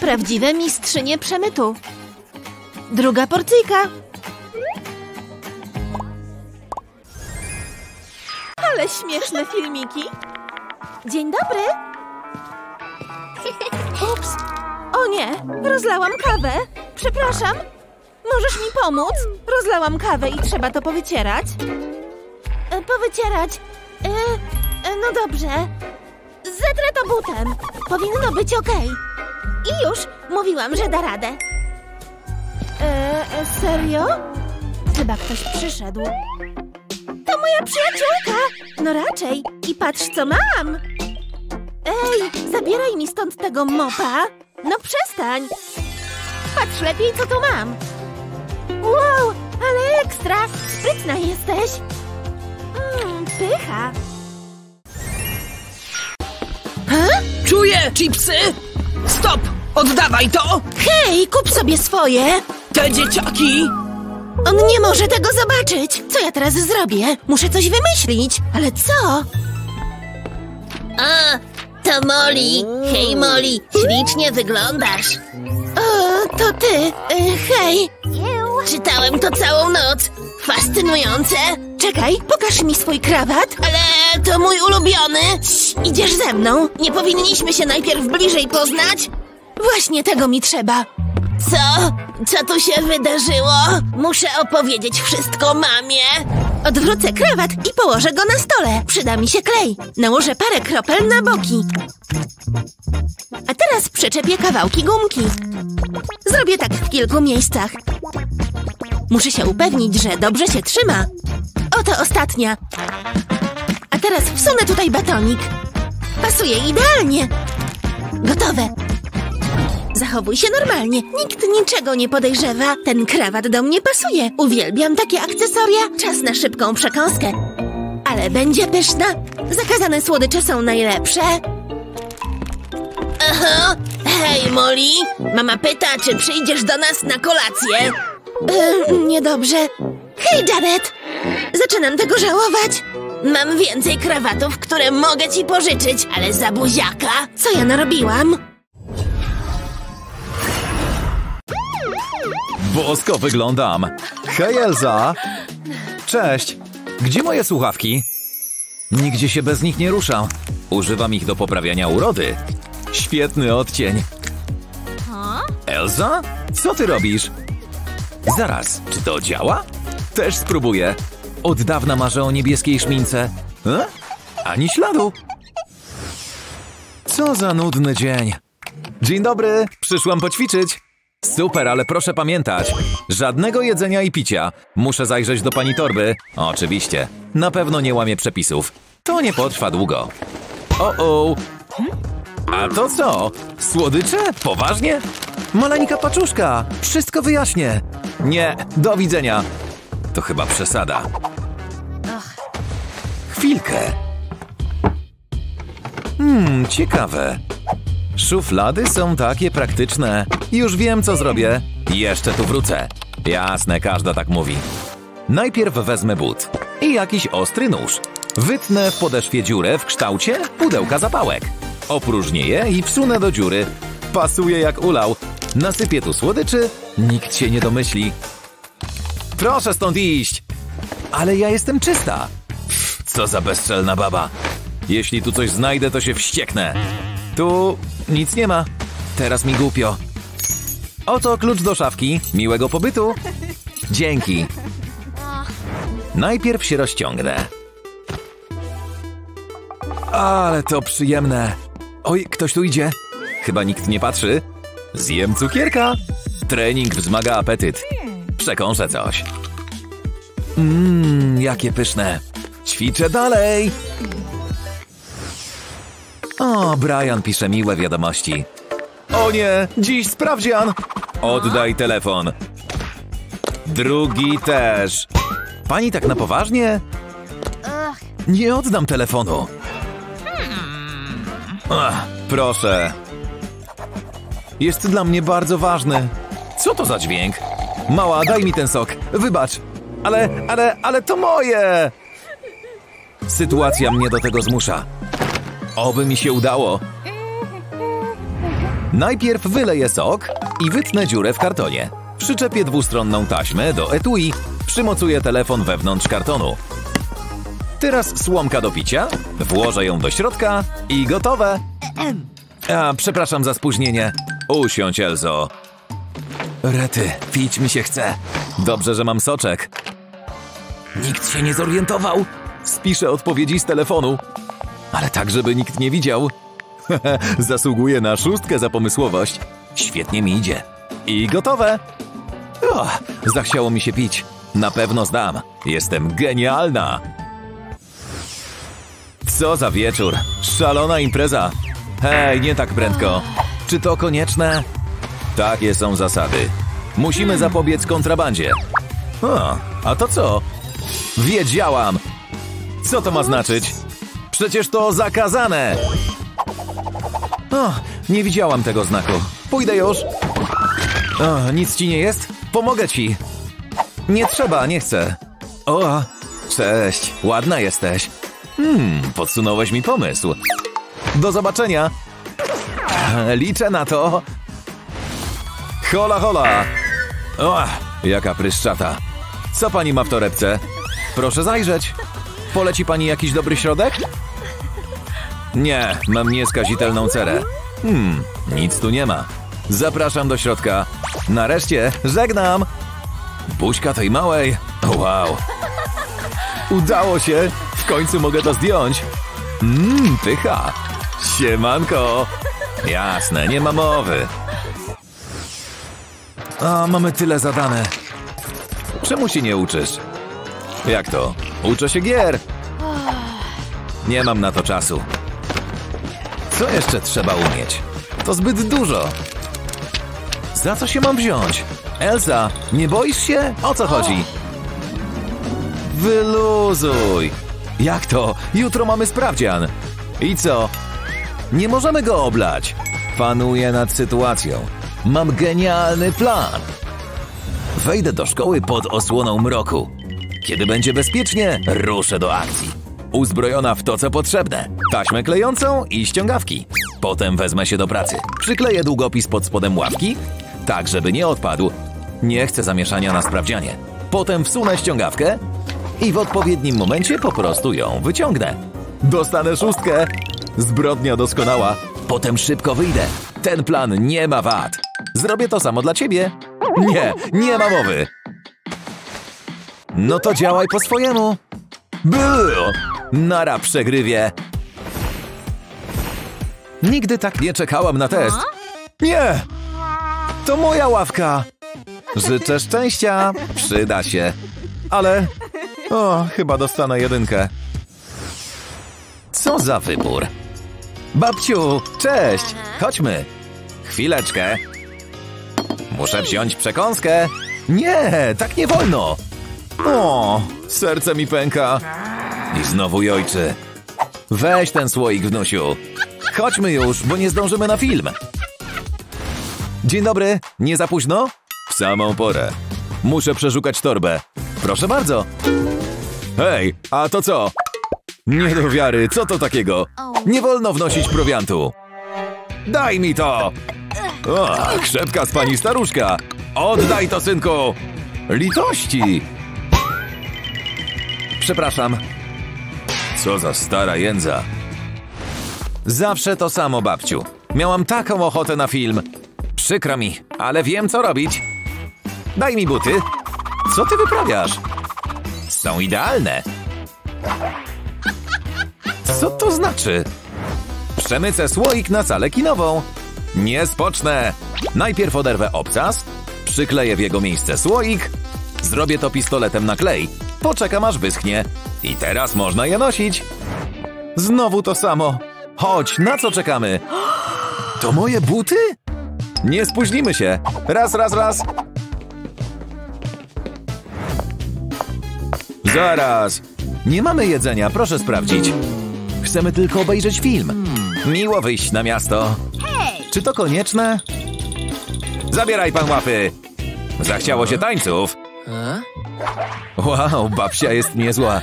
Speaker 1: Prawdziwe mistrzynie przemytu. Druga porcyjka.
Speaker 3: Ale śmieszne filmiki.
Speaker 1: Dzień dobry. Ups. O nie, rozlałam kawę. Przepraszam. Możesz mi pomóc? Rozlałam kawę i trzeba to powycierać. E, powycierać? E, e, no dobrze. Zetrę to butem. Powinno być okej. I już mówiłam, że da radę. E, e, serio? Chyba ktoś przyszedł. To moja przyjaciółka! No raczej. I patrz, co mam! Ej, zabieraj mi stąd tego mopa! No przestań! Patrz lepiej, co tu mam! Wow, ale ekstra! Sprytna jesteś! Mmm, pycha!
Speaker 3: Czuję chipsy! Stop! Oddawaj to!
Speaker 1: Hej, kup sobie swoje!
Speaker 3: Te dzieciaki!
Speaker 1: On nie może tego zobaczyć! Co ja teraz zrobię? Muszę coś wymyślić! Ale co?
Speaker 5: A, to Molly. Hej, Molly, ślicznie wyglądasz.
Speaker 1: O, to ty! E, hej!
Speaker 5: Czytałem to całą noc. Fascynujące.
Speaker 1: Czekaj, pokaż mi swój krawat.
Speaker 5: Ale to mój ulubiony.
Speaker 1: Cii, Idziesz ze mną?
Speaker 5: Nie powinniśmy się najpierw bliżej poznać?
Speaker 1: Właśnie tego mi trzeba.
Speaker 5: Co? Co tu się wydarzyło? Muszę opowiedzieć wszystko mamie.
Speaker 1: Odwrócę krawat i położę go na stole. Przyda mi się klej. Nałożę parę kropel na boki. A teraz przyczepię kawałki gumki. Zrobię tak w kilku miejscach. Muszę się upewnić, że dobrze się trzyma. Oto ostatnia. A teraz wsunę tutaj batonik. Pasuje idealnie. Gotowe. Zachowuj się normalnie. Nikt niczego nie podejrzewa. Ten krawat do mnie pasuje. Uwielbiam takie akcesoria. Czas na szybką przekąskę. Ale będzie pyszna. Zakazane słodycze są najlepsze.
Speaker 5: Aha. Hej, Molly. Mama pyta, czy przyjdziesz do nas na kolację.
Speaker 1: Yy, niedobrze. Hej, Janet! Zaczynam tego żałować.
Speaker 5: Mam więcej krawatów, które mogę ci pożyczyć, ale za buziaka.
Speaker 1: Co ja narobiłam?
Speaker 4: Bosko wyglądam. Hej, Elza. Cześć. Gdzie moje słuchawki? Nigdzie się bez nich nie ruszam. Używam ich do poprawiania urody. Świetny odcień. Elza? Co ty robisz? Zaraz, czy to działa? Też spróbuję. Od dawna marzę o niebieskiej szmince. E? Ani śladu. Co za nudny dzień. Dzień dobry, przyszłam poćwiczyć. Super, ale proszę pamiętać, żadnego jedzenia i picia. Muszę zajrzeć do pani torby. Oczywiście, na pewno nie łamię przepisów. To nie potrwa długo. O, o. A to co? Słodycze? Poważnie? Maleńka paczuszka, wszystko wyjaśnię. Nie, do widzenia. To chyba przesada. Chwilkę. Hmm, ciekawe. Szuflady są takie praktyczne. Już wiem, co zrobię. Jeszcze tu wrócę. Jasne, każda tak mówi. Najpierw wezmę but i jakiś ostry nóż. Wytnę w podeszwie dziurę w kształcie pudełka zapałek. Opróżnię je i wsunę do dziury. Pasuje jak ulał. Nasypię tu słodyczy, nikt się nie domyśli. Proszę stąd iść! Ale ja jestem czysta. Co za bezczelna baba. Jeśli tu coś znajdę, to się wścieknę. Tu nic nie ma. Teraz mi głupio. Oto klucz do szafki. Miłego pobytu. Dzięki. Najpierw się rozciągnę. Ale to przyjemne. Oj, ktoś tu idzie. Chyba nikt nie patrzy. Zjem cukierka. Trening wzmaga apetyt. Przekąszę coś. Mmm, jakie pyszne. Ćwiczę dalej. O, Brian pisze miłe wiadomości. O nie, dziś sprawdzian. Oddaj telefon. Drugi też. Pani tak na poważnie? Nie oddam telefonu. Ach, proszę. Jest dla mnie bardzo ważny. Co to za dźwięk? Mała, daj mi ten sok. Wybacz. Ale, ale, ale to moje! Sytuacja mnie do tego zmusza. Oby mi się udało. Najpierw wyleję sok i wytnę dziurę w kartonie. Przyczepię dwustronną taśmę do etui. Przymocuję telefon wewnątrz kartonu. Teraz słomka do picia, włożę ją do środka i gotowe. A, przepraszam za spóźnienie. Usiądź, Elzo. Rety, pić mi się chce. Dobrze, że mam soczek. Nikt się nie zorientował. Spiszę odpowiedzi z telefonu. Ale tak, żeby nikt nie widział. Zasługuję na szóstkę za pomysłowość. Świetnie mi idzie. I gotowe. O, zachciało mi się pić. Na pewno zdam. Jestem genialna. Co za wieczór. Szalona impreza. Hej, nie tak prędko. Czy to konieczne? Takie są zasady. Musimy zapobiec kontrabandzie. O, a to co? Wiedziałam. Co to ma znaczyć? Przecież to zakazane! O, nie widziałam tego znaku. Pójdę już. O, nic ci nie jest? Pomogę ci. Nie trzeba, nie chcę. O, cześć, ładna jesteś. Hmm, podsunąłeś mi pomysł. Do zobaczenia. Liczę na to. Hola, hola. O, jaka pryszczata. Co pani ma w torebce? Proszę zajrzeć. Poleci pani jakiś dobry środek? Nie, mam nieskazitelną cerę. Hmm, nic tu nie ma. Zapraszam do środka. Nareszcie, żegnam. Buźka tej małej. Wow. Udało się. W końcu mogę to zdjąć. Mmm, pycha. Siemanko. Jasne, nie ma mowy. A, mamy tyle zadane. Czemu się nie uczysz? Jak to? Uczę się gier. Nie mam na to czasu. Co jeszcze trzeba umieć? To zbyt dużo. Za co się mam wziąć? Elsa, nie boisz się? O co chodzi? Wyluzuj. Jak to? Jutro mamy sprawdzian. I co? Nie możemy go oblać. Panuję nad sytuacją. Mam genialny plan. Wejdę do szkoły pod osłoną mroku. Kiedy będzie bezpiecznie, ruszę do akcji. Uzbrojona w to, co potrzebne. Taśmę klejącą i ściągawki. Potem wezmę się do pracy. Przykleję długopis pod spodem ławki, tak żeby nie odpadł. Nie chcę zamieszania na sprawdzianie. Potem wsunę ściągawkę i w odpowiednim momencie po prostu ją wyciągnę. Dostanę szóstkę. Zbrodnia doskonała. Potem szybko wyjdę. Ten plan nie ma wad. Zrobię to samo dla ciebie. Nie, nie ma mowy. No to działaj po swojemu. Było! Nara przegrywie. Nigdy tak nie czekałam na test. Nie! To moja ławka. Życzę szczęścia. Przyda się. Ale... O, chyba dostanę jedynkę. Co za wybór? Babciu, cześć! Chodźmy. Chwileczkę. Muszę wziąć przekąskę. Nie, tak nie wolno. O, serce mi pęka. I znowu jojczy. Weź ten słoik, wnusiu. Chodźmy już, bo nie zdążymy na film. Dzień dobry, nie za późno? W samą porę. Muszę przeszukać torbę. Proszę bardzo. Hej, a to co? Nie do wiary, co to takiego? Nie wolno wnosić prowiantu. Daj mi to! O, krzepka z pani staruszka. Oddaj to, synku! Litości! Przepraszam. Co za stara jędza. Zawsze to samo, babciu. Miałam taką ochotę na film. Przykro mi, ale wiem, co robić. Daj mi buty. Co ty wyprawiasz? Są idealne. Co to znaczy? Przemycę słoik na salę kinową. Nie spocznę. Najpierw oderwę obcas, przykleję w jego miejsce słoik, zrobię to pistoletem na klej, poczekam aż wyschnie i teraz można je nosić. Znowu to samo. Chodź, na co czekamy? To moje buty? Nie spóźnimy się. Raz, raz, raz. Zaraz. Nie mamy jedzenia, proszę sprawdzić. Chcemy tylko obejrzeć film. Miło wyjść na miasto. Czy to konieczne? Zabieraj pan łapy. Zachciało się tańców. Wow, babcia jest niezła.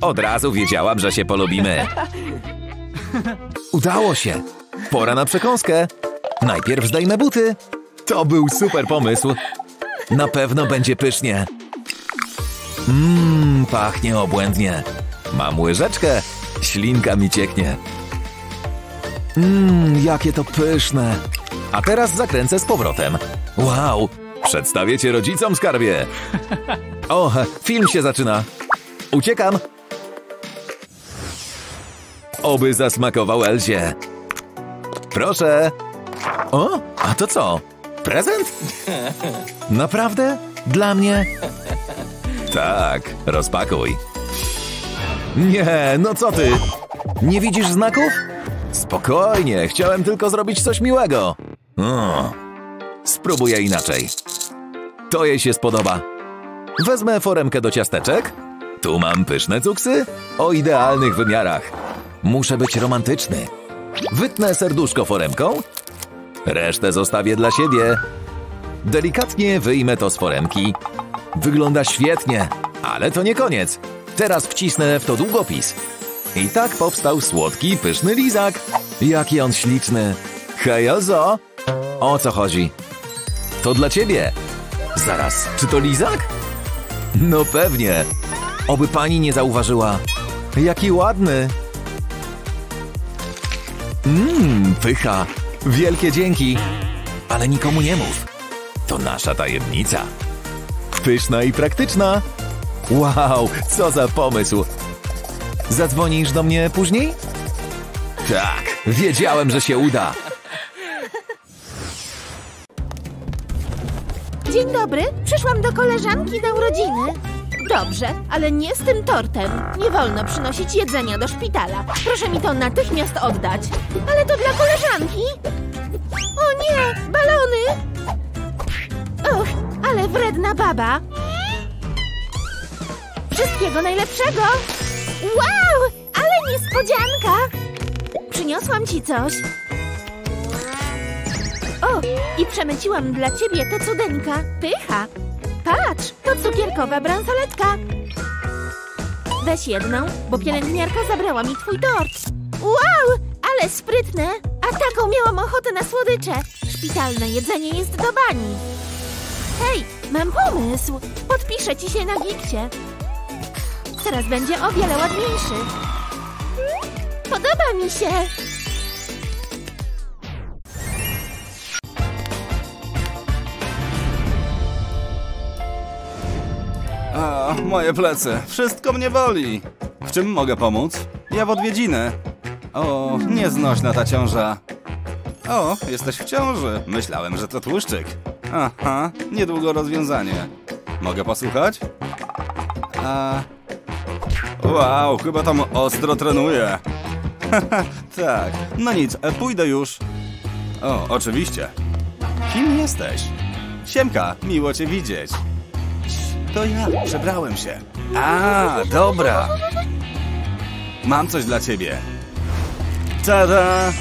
Speaker 4: Od razu wiedziałam, że się polubimy. Udało się. Pora na przekąskę. Najpierw zdejmę buty. To był super pomysł. Na pewno będzie pysznie. Mmm, pachnie obłędnie. Mam łyżeczkę. Ślinka mi cieknie. Mmm, jakie to pyszne. A teraz zakręcę z powrotem. Wow, przedstawię cię rodzicom, skarbie. O, film się zaczyna. Uciekam. Oby zasmakował Elzie. Proszę. O, a to co? Prezent? Naprawdę? Dla mnie? Tak, rozpakuj. Nie, no co ty? Nie widzisz znaków? Spokojnie, chciałem tylko zrobić coś miłego. Spróbuję inaczej. To jej się spodoba. Wezmę foremkę do ciasteczek. Tu mam pyszne cuksy o idealnych wymiarach. Muszę być romantyczny. Wytnę serduszko foremką. Resztę zostawię dla siebie. Delikatnie wyjmę to z foremki. Wygląda świetnie, ale to nie koniec. Teraz wcisnę w to długopis. I tak powstał słodki, pyszny lizak. Jaki on śliczny. Hej, Elzo! O co chodzi? To dla ciebie. Zaraz, czy to lizak? No pewnie. Oby pani nie zauważyła. Jaki ładny. Mmm, pycha. Wielkie dzięki. Ale nikomu nie mów. To nasza tajemnica. Pyszna i praktyczna. Wow, co za pomysł. Zadzwonisz do mnie później? Tak, wiedziałem, że się uda.
Speaker 1: Dzień dobry, przyszłam do koleżanki na urodziny. Dobrze, ale nie z tym tortem. Nie wolno przynosić jedzenia do szpitala. Proszę mi to natychmiast oddać. Ale to dla koleżanki. O nie, balony! Och, ale wredna baba. Wszystkiego najlepszego! Wow, ale niespodzianka! Przyniosłam ci coś. O, i przemyciłam dla ciebie tę cudeńka. Pycha. Patrz, to cukierkowa bransoletka. Weź jedną, bo pielęgniarka zabrała mi twój tort. Wow, ale sprytne. A taką miałam ochotę na słodycze. Szpitalne jedzenie jest do bani. Hej, mam pomysł. Podpiszę ci się na gipcie. Teraz będzie o wiele ładniejszy. Podoba mi się.
Speaker 2: A, moje plecy. Wszystko mnie boli. W czym mogę pomóc? Ja w odwiedziny. O, nieznośna ta ciąża. O, jesteś w ciąży. Myślałem, że to tłuszczyk. Aha, niedługo rozwiązanie. Mogę posłuchać? A... Wow, chyba tam ostro trenuję. tak, no nic, pójdę już. O, oczywiście. Kim jesteś? Siemka, miło cię widzieć. To ja, przebrałem się. A, dobra. Mam coś dla ciebie. Tada!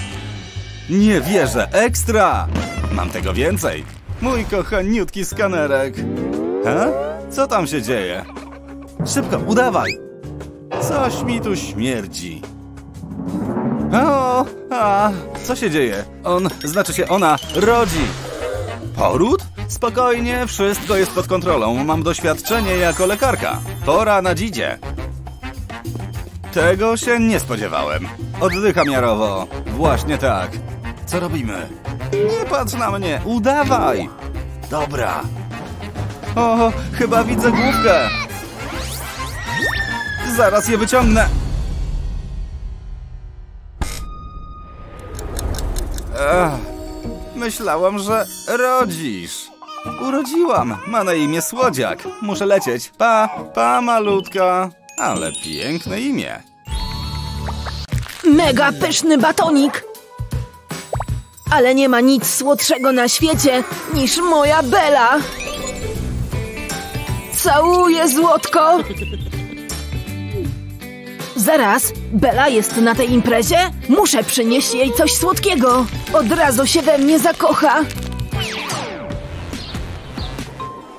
Speaker 2: Nie wierzę, ekstra! Mam tego więcej. Mój kochaniutki skanerek. Ha? Co tam się dzieje? Szybko, udawaj! Coś mi tu śmierdzi. O, a, co się dzieje? On, znaczy się ona, rodzi. Poród? Spokojnie, wszystko jest pod kontrolą. Mam doświadczenie jako lekarka. Pora na dzidzie. Tego się nie spodziewałem. Oddycha miarowo. Właśnie tak. Co robimy? Nie patrz na mnie, udawaj! Dobra. O, chyba widzę główkę. Zaraz je wyciągnę. Ech, myślałam, że rodzisz. Urodziłam. Ma na imię Słodziak. Muszę lecieć. Pa, pa, malutka. Ale piękne imię.
Speaker 3: Mega pyszny batonik! Ale nie ma nic słodszego na świecie niż moja Bela! Całuję złotko! Zaraz, Bela jest na tej imprezie? Muszę przynieść jej coś słodkiego! Od razu się we mnie zakocha!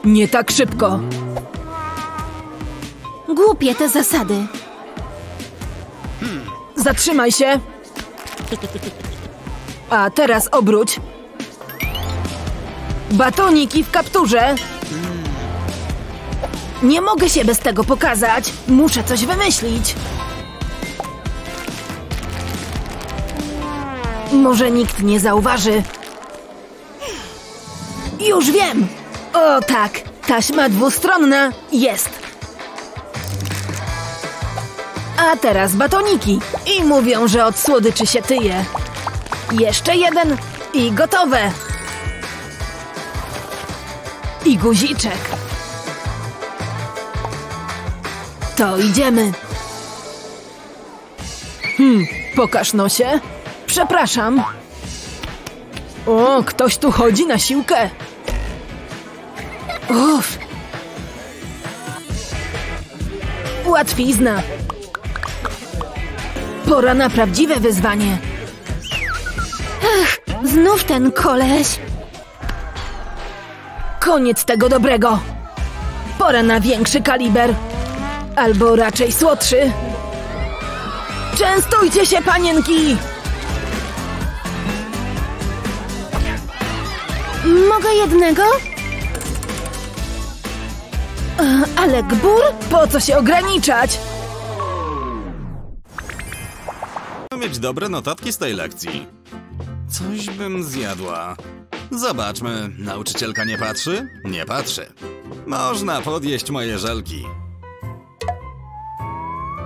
Speaker 3: Nie tak szybko!
Speaker 1: Głupie te zasady.
Speaker 3: Zatrzymaj się! A teraz obróć. Batoniki w kapturze. Nie mogę się bez tego pokazać. Muszę coś wymyślić. Może nikt nie zauważy. Już wiem! O tak, taśma dwustronna jest. A teraz batoniki. I mówią, że od słodyczy się tyje. Jeszcze jeden i gotowe. I guziczek. To idziemy. Hmm, pokaż nosie. Przepraszam. O, ktoś tu chodzi na siłkę. Uff. Łatwizna. Pora na prawdziwe wyzwanie.
Speaker 1: Znów ten koleś.
Speaker 3: Koniec tego dobrego. Pora na większy kaliber. Albo raczej słodszy. Częstujcie się, panienki!
Speaker 1: Mogę jednego?
Speaker 3: Ale gbur? Po co się ograniczać?
Speaker 2: mieć dobre notatki z tej lekcji. Coś bym zjadła. Zobaczmy, nauczycielka nie patrzy? Nie patrzy. Można podjeść moje żelki.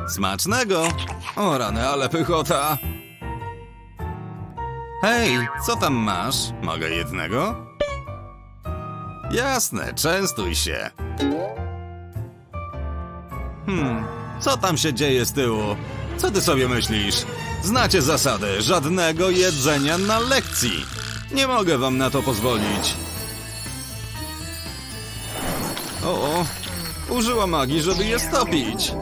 Speaker 2: Smacznego! O rany, ale pychota! Hej, co tam masz? Mogę jednego? Jasne, częstuj się. Hmm, co tam się dzieje z tyłu? Co ty sobie myślisz? Znacie zasady, żadnego jedzenia na lekcji. Nie mogę wam na to pozwolić. O, użyła magii, żeby je stopić.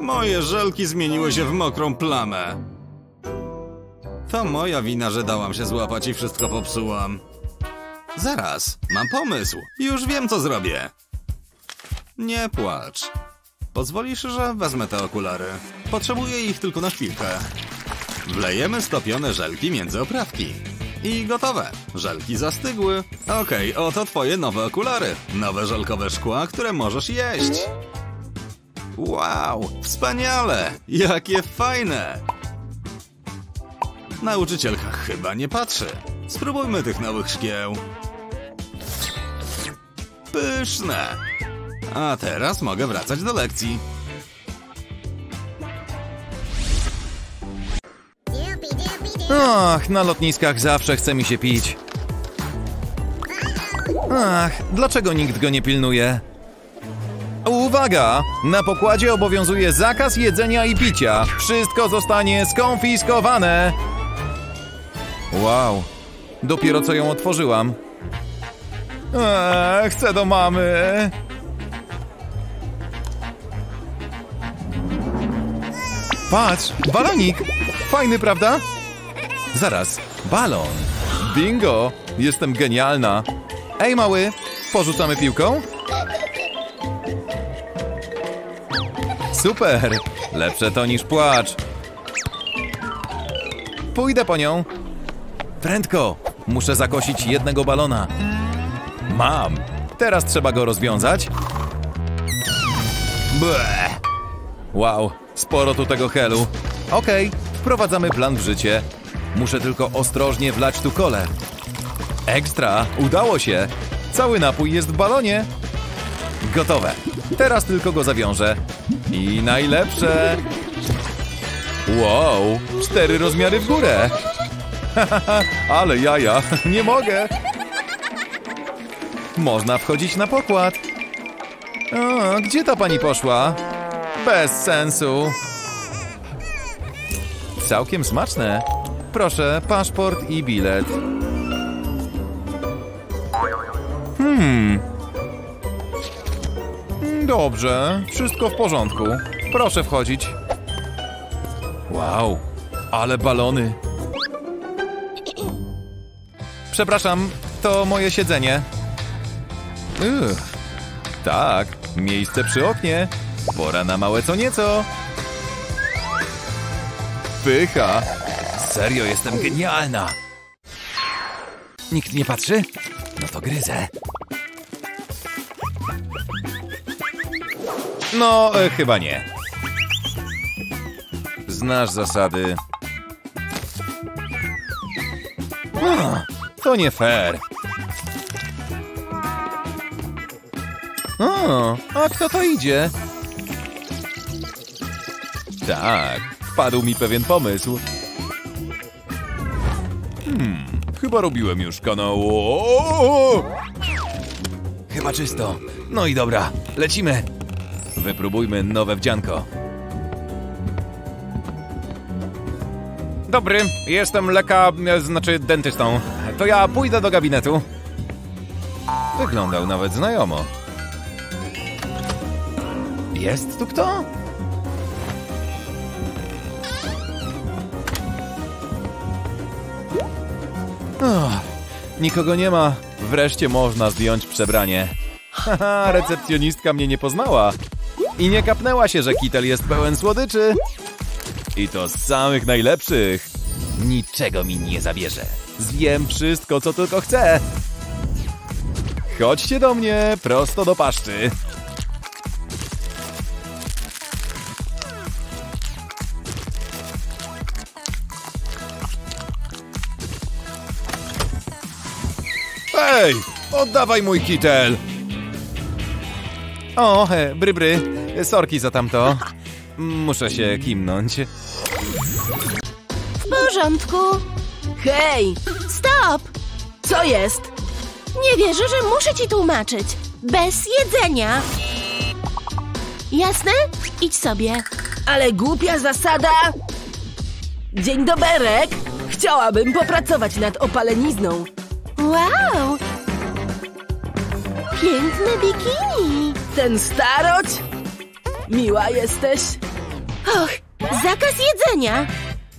Speaker 2: Moje żelki zmieniły się w mokrą plamę. To moja wina, że dałam się złapać i wszystko popsułam. Zaraz, mam pomysł. Już wiem, co zrobię. Nie płacz. Pozwolisz, że wezmę te okulary. Potrzebuję ich tylko na chwilkę. Wlejemy stopione żelki między oprawki. I gotowe. Żelki zastygły. Okej, oto twoje nowe okulary. Nowe żelkowe szkła, które możesz jeść. Wow, wspaniale! Jakie fajne! Nauczycielka chyba nie patrzy. Spróbujmy tych nowych szkieł. Pyszne! A teraz mogę wracać do lekcji.
Speaker 4: Ach, na lotniskach zawsze chce mi się pić. Ach, dlaczego nikt go nie pilnuje? Uwaga! Na pokładzie obowiązuje zakaz jedzenia i picia. Wszystko zostanie skonfiskowane. Wow, dopiero co ją otworzyłam. Eee, chcę do mamy. Patrz, balonik. Fajny, prawda? Zaraz, balon. Bingo, jestem genialna. Ej, mały, porzucamy piłką? Super, lepsze to niż płacz. Pójdę po nią. Prędko, muszę zakosić jednego balona. Mam. Teraz trzeba go rozwiązać. Bleh. Wow, sporo tu tego helu. Okej, wprowadzamy plan w życie. Muszę tylko ostrożnie wlać tu kole. Ekstra, udało się. Cały napój jest w balonie. Gotowe. Teraz tylko go zawiążę. I najlepsze. Wow, cztery rozmiary w górę. Ale jaja, nie mogę. Można wchodzić na pokład. O, gdzie ta pani poszła? Bez sensu. Całkiem smaczne. Proszę, paszport i bilet. Hmm. Dobrze, wszystko w porządku. Proszę wchodzić. Wow, ale balony. Przepraszam, to moje siedzenie. Ugh. Tak, miejsce przy oknie. Pora na małe co nieco. Pycha. Serio, jestem genialna. Nikt nie patrzy? No to gryzę. No, e, chyba nie. Znasz zasady. O, to nie fair. O, a kto to idzie? Tak, wpadł mi pewien pomysł. Hmm, chyba robiłem już kanał. O! Chyba czysto. No i dobra, lecimy. Wypróbujmy nowe wdzianko. Dobry, jestem leka, e, znaczy dentystą. To ja pójdę do gabinetu. Wyglądał nawet znajomo. Jest tu kto? Oh, nikogo nie ma. Wreszcie można zdjąć przebranie. Haha, recepcjonistka mnie nie poznała. I nie kapnęła się, że kitel jest pełen słodyczy. I to z samych najlepszych. Niczego mi nie zabierze. Zjem wszystko, co tylko chcę. Chodźcie do mnie, prosto do paszczy. Hej! Oddawaj mój kitel! O, he, bry, bry. Sorki za tamto. Muszę się kimnąć.
Speaker 1: W porządku.
Speaker 3: Hej,
Speaker 1: Stop!
Speaker 3: co jest?
Speaker 1: Nie wierzę, że muszę ci tłumaczyć. Bez jedzenia. Jasne? Idź sobie.
Speaker 3: Ale głupia zasada! Dzień doberek! Chciałabym popracować nad opalenizną.
Speaker 1: Wow! Piękne bikini.
Speaker 3: Ten staroć? Miła jesteś.
Speaker 1: Och, zakaz jedzenia.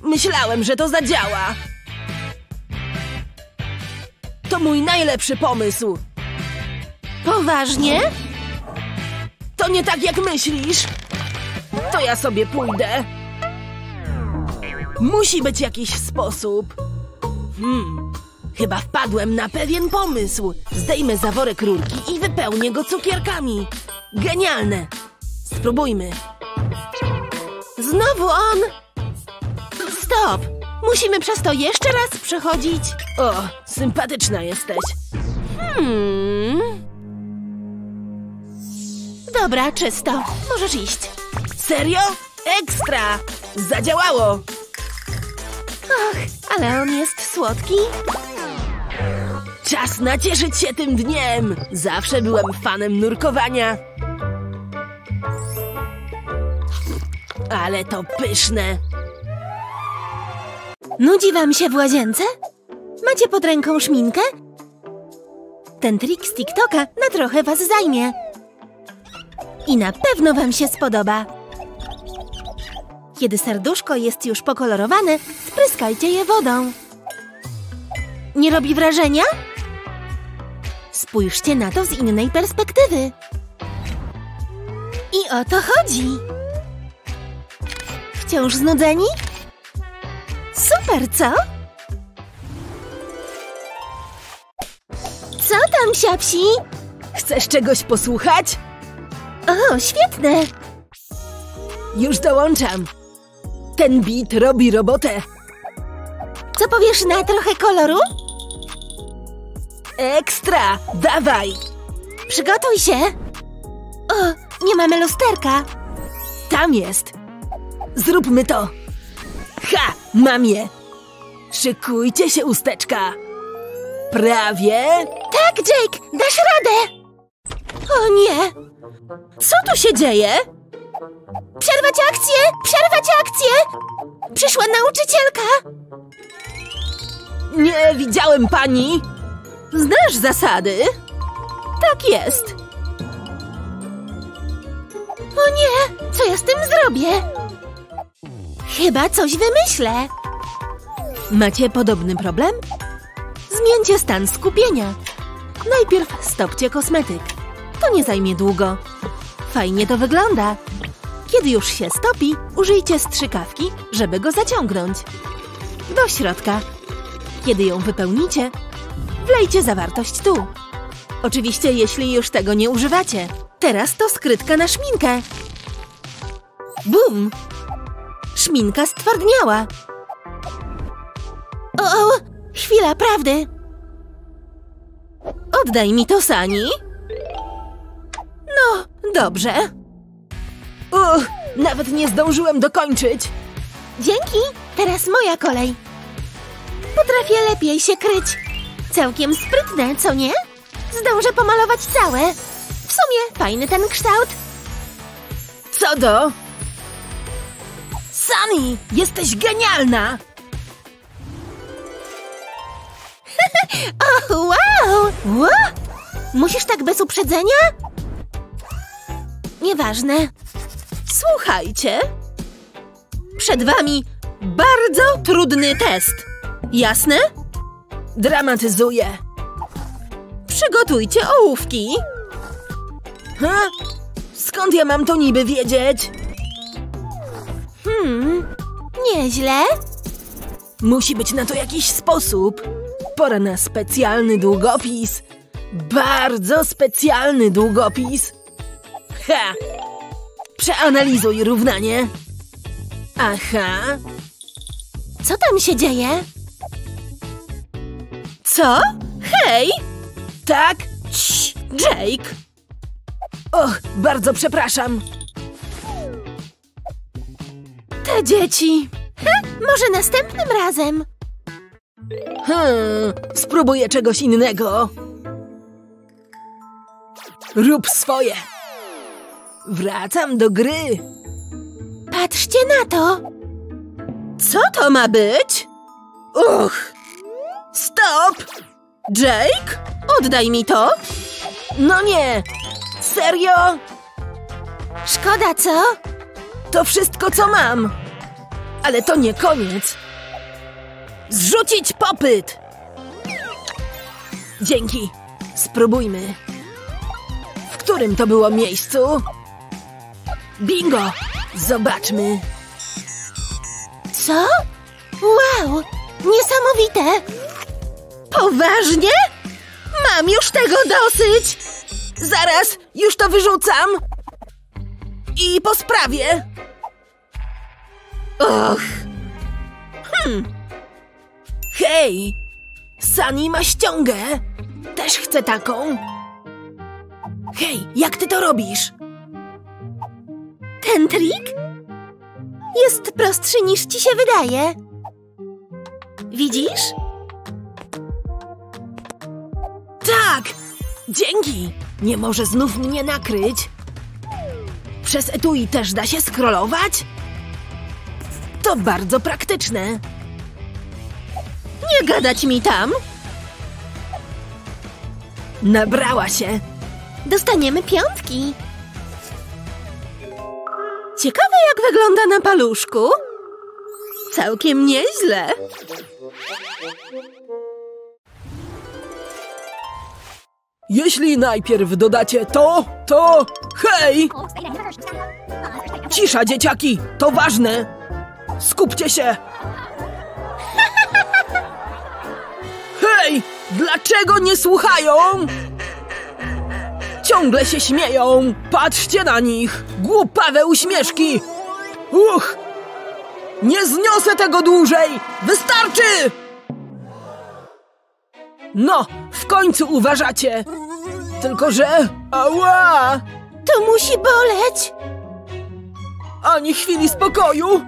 Speaker 3: Myślałem, że to zadziała. To mój najlepszy pomysł.
Speaker 1: Poważnie?
Speaker 3: To nie tak, jak myślisz. To ja sobie pójdę. Musi być jakiś sposób. Hmm, chyba wpadłem na pewien pomysł. Zdejmę zaworek rurki i wypełnię go cukierkami. Genialne. Spróbujmy.
Speaker 1: Znowu on. Stop! Musimy przez to jeszcze raz przechodzić.
Speaker 3: O, sympatyczna jesteś.
Speaker 1: Hmm. Dobra, czysto. Możesz iść.
Speaker 3: Serio? Ekstra! Zadziałało!
Speaker 1: Och, ale on jest słodki.
Speaker 3: Czas nacieszyć się tym dniem! Zawsze byłem fanem nurkowania. Ale to pyszne!
Speaker 1: Nudzi wam się w łazience? Macie pod ręką szminkę? Ten trik z TikToka na trochę was zajmie. I na pewno wam się spodoba. Kiedy serduszko jest już pokolorowane, spryskajcie je wodą. Nie robi wrażenia? Spójrzcie na to z innej perspektywy. I o to chodzi. Wciąż znudzeni? Super, co? Co tam, siapsi?
Speaker 3: Chcesz czegoś posłuchać?
Speaker 1: O, świetne!
Speaker 3: Już dołączam. Ten beat robi robotę.
Speaker 1: Co powiesz na trochę koloru?
Speaker 3: Ekstra! Dawaj!
Speaker 1: Przygotuj się! O, nie mamy lusterka.
Speaker 3: Tam jest. Zróbmy to. Ha! Mam je. Szykujcie się, usteczka. Prawie.
Speaker 1: Tak, Jake, dasz radę! O nie! Co tu się dzieje? Przerwać akcję! Przerwać akcję! Przyszła nauczycielka!
Speaker 3: Nie widziałem pani. Znasz zasady? Tak jest.
Speaker 1: O nie! Co ja z tym zrobię? Chyba coś wymyślę.
Speaker 3: Macie podobny problem? Zmieńcie stan skupienia. Najpierw stopcie kosmetyk. To nie zajmie długo. Fajnie to wygląda. Kiedy już się stopi, użyjcie strzykawki, żeby go zaciągnąć. Do środka. Kiedy ją wypełnicie, wlejcie zawartość tu. Oczywiście, jeśli już tego nie używacie. Teraz to skrytka na szminkę. Bum! Szminka stwardniała.
Speaker 1: O, o, chwila prawdy.
Speaker 3: Oddaj mi to, Sani. No, dobrze. Uch, nawet nie zdążyłem dokończyć.
Speaker 1: Dzięki, teraz moja kolej. Potrafię lepiej się kryć. Całkiem sprytne, co nie? Zdążę pomalować całe. W sumie fajny ten kształt.
Speaker 3: Co do? Sani, jesteś genialna!
Speaker 1: O, wow! Ła? Musisz tak bez uprzedzenia? Nieważne.
Speaker 3: Słuchajcie. Przed wami bardzo trudny test. Jasne? Dramatyzuję. Przygotujcie ołówki. Ha? Skąd ja mam to niby wiedzieć?
Speaker 1: Hmm, nieźle.
Speaker 3: Musi być na to jakiś sposób. Pora na specjalny długopis. Bardzo specjalny długopis. Ha! Przeanalizuj równanie. Aha.
Speaker 1: Co tam się dzieje?
Speaker 3: Co? Hej! Tak? Cii, Jake! Och, bardzo przepraszam.
Speaker 1: Te dzieci. Może następnym razem.
Speaker 3: Hmm, spróbuję czegoś innego. Rób swoje. Wracam do gry.
Speaker 1: Patrzcie na to.
Speaker 5: Co to ma być? Uch! Stop! Jake? Oddaj mi to!
Speaker 3: No nie! Serio?
Speaker 1: Szkoda, co?
Speaker 3: To wszystko, co mam. Ale to nie koniec. Zrzucić popyt! Dzięki. Spróbujmy. W którym to było miejscu? Bingo! Zobaczmy.
Speaker 1: Co? Wow! Niesamowite!
Speaker 3: Poważnie? Mam już tego dosyć! Zaraz, już to wyrzucam! I po sprawie! Och! Hmm! Hej! Sani ma ściągę! Też chcę taką! Hej, jak ty to robisz?
Speaker 1: Ten trik? Jest prostszy niż ci się wydaje. Widzisz?
Speaker 3: Tak! Dzięki! Nie może znów mnie nakryć? Przez etui też da się scrollować? To bardzo praktyczne.
Speaker 5: Nie gadać mi tam!
Speaker 3: Nabrała się.
Speaker 1: Dostaniemy piątki.
Speaker 5: Ciekawe jak wygląda na paluszku. Całkiem nieźle.
Speaker 3: Jeśli najpierw dodacie to, to... Hej! Cisza, dzieciaki! To ważne! Skupcie się! Hej! Dlaczego nie słuchają? Ciągle się śmieją! Patrzcie na nich! Głupawe uśmieszki! Uch! Nie zniosę tego dłużej! Wystarczy! No, w końcu uważacie! Tylko, że... Ała!
Speaker 1: To musi boleć.
Speaker 3: Ani chwili spokoju!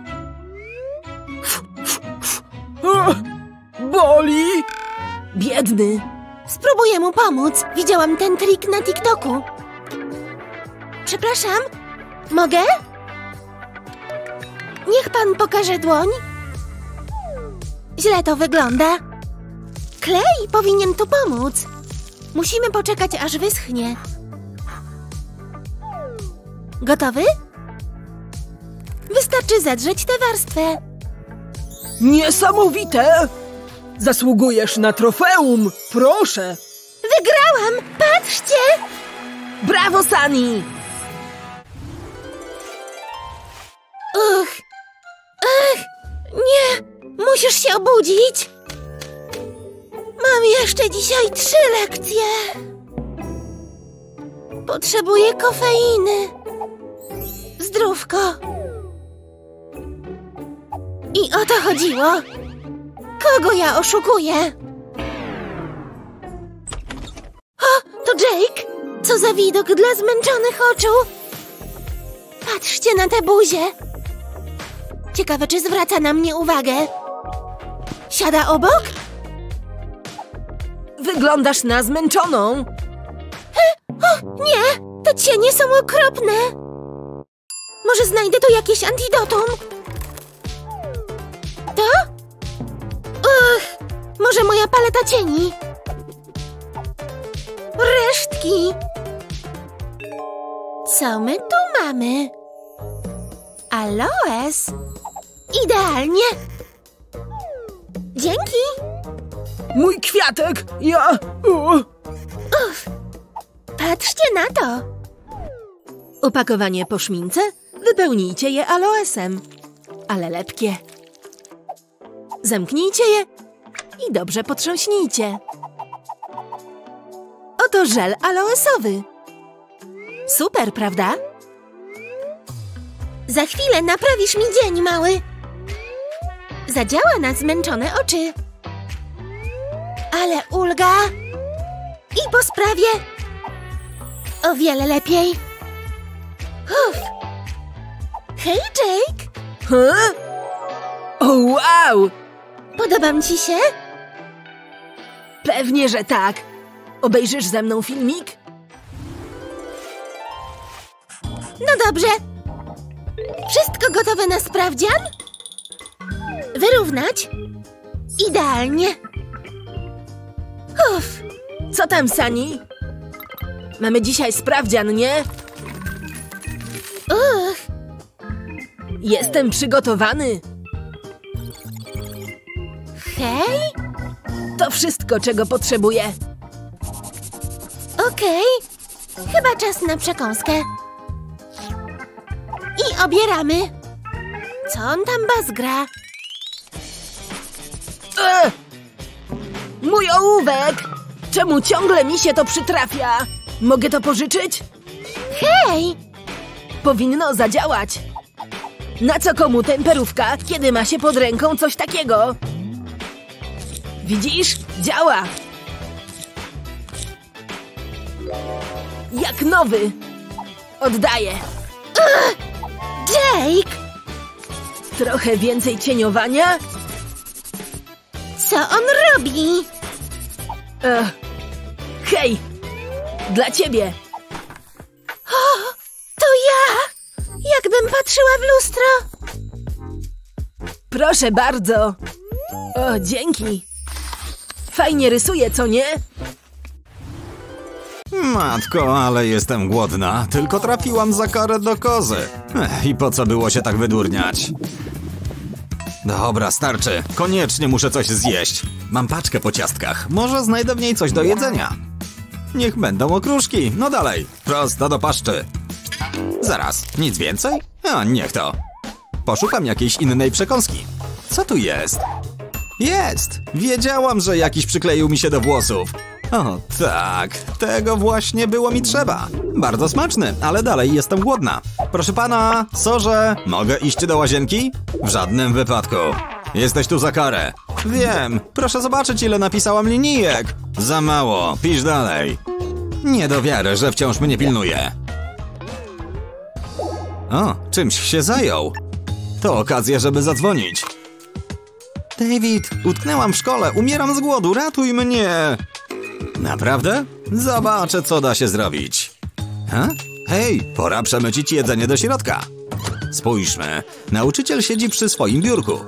Speaker 3: Boli! Biedny!
Speaker 1: Spróbuję mu pomóc. Widziałam ten trik na TikToku. Przepraszam, mogę? Niech pan pokaże dłoń. Źle to wygląda. Klej powinien tu pomóc. Musimy poczekać, aż wyschnie. Gotowy? Wystarczy zedrzeć tę warstwę.
Speaker 3: Niesamowite! Zasługujesz na trofeum! Proszę!
Speaker 1: Wygrałam! Patrzcie!
Speaker 3: Brawo, Sani!
Speaker 1: Uch! Ach! Nie! Musisz się obudzić! Mam jeszcze dzisiaj trzy lekcje. Potrzebuję kofeiny. Zdrówko. I o to chodziło. Kogo ja oszukuję? O, to Jake! Co za widok dla zmęczonych oczu! Patrzcie na tę buzię! Ciekawe, czy zwraca na mnie uwagę. Siada obok?
Speaker 3: Wyglądasz na zmęczoną!
Speaker 1: Nie, te cienie są okropne. Może znajdę tu jakieś antidotum? To? Uch, może moja paleta cieni? Resztki. Co my tu mamy? Aloes. Idealnie. Dzięki.
Speaker 3: Mój kwiatek! Ja... U,
Speaker 1: Patrzcie na to.
Speaker 3: Opakowanie po szmince? Wypełnijcie je aloesem. Ale lepkie. Zamknijcie je i dobrze potrząśnijcie. Oto żel aloesowy. Super, prawda?
Speaker 1: Za chwilę naprawisz mi dzień, mały. Zadziała na zmęczone oczy. Ale ulga! I po sprawie o wiele lepiej. Uff. Hej, Jake!
Speaker 3: Huh? O, wow!
Speaker 1: Podobam ci się?
Speaker 3: Pewnie, że tak. Obejrzysz ze mną filmik?
Speaker 1: No dobrze. Wszystko gotowe na sprawdzian? Wyrównać? Idealnie. Uff,
Speaker 3: Co tam, Sani? Mamy dzisiaj sprawdzian, nie?
Speaker 1: uch,
Speaker 3: Jestem przygotowany.
Speaker 1: hej,
Speaker 3: To wszystko, czego potrzebuję.
Speaker 1: okej. Chyba czas na przekąskę. I obieramy. Co on tam bazgra?
Speaker 3: E! Mój ołówek! Czemu ciągle mi się to przytrafia? Mogę to pożyczyć?
Speaker 1: Hej,
Speaker 3: Powinno zadziałać. Na co komu temperówka, kiedy ma się pod ręką coś takiego? Widzisz? Działa. Jak nowy. Oddaję.
Speaker 1: Jake,
Speaker 3: Trochę więcej cieniowania?
Speaker 1: Co on robi?
Speaker 3: Ech. Hej! Dla ciebie!
Speaker 1: To ja! Jakbym patrzyła w lustro.
Speaker 3: Proszę bardzo! O, dzięki! Fajnie rysuje, co nie?
Speaker 2: Matko, ale jestem głodna. Tylko trafiłam za karę do kozy. Ech, I po co było się tak wydurniać? Dobra, starczy. Koniecznie muszę coś zjeść. Mam paczkę po ciastkach. Może znajdę w niej coś do jedzenia. Niech będą okruszki. No dalej. Prosto do paszczy. Zaraz. Nic więcej? A, niech to. Poszukam jakiejś innej przekąski. Co tu jest? Jest! Wiedziałam, że jakiś przykleił mi się do włosów. O, tak. Tego właśnie było mi trzeba. Bardzo smaczny, ale dalej jestem głodna. Proszę pana, sorze, mogę iść do łazienki? W żadnym wypadku. Jesteś tu za karę. Wiem, proszę zobaczyć, ile napisałam linijek. Za mało, pisz dalej. Nie do wiary, że wciąż mnie pilnuje. O, czymś się zajął. To okazja, żeby zadzwonić. David, utknęłam w szkole, umieram z głodu, ratuj mnie! Naprawdę? Zobaczę, co da się zrobić. Ha? Hej, pora przemycić jedzenie do środka. Spójrzmy, nauczyciel siedzi przy swoim biurku.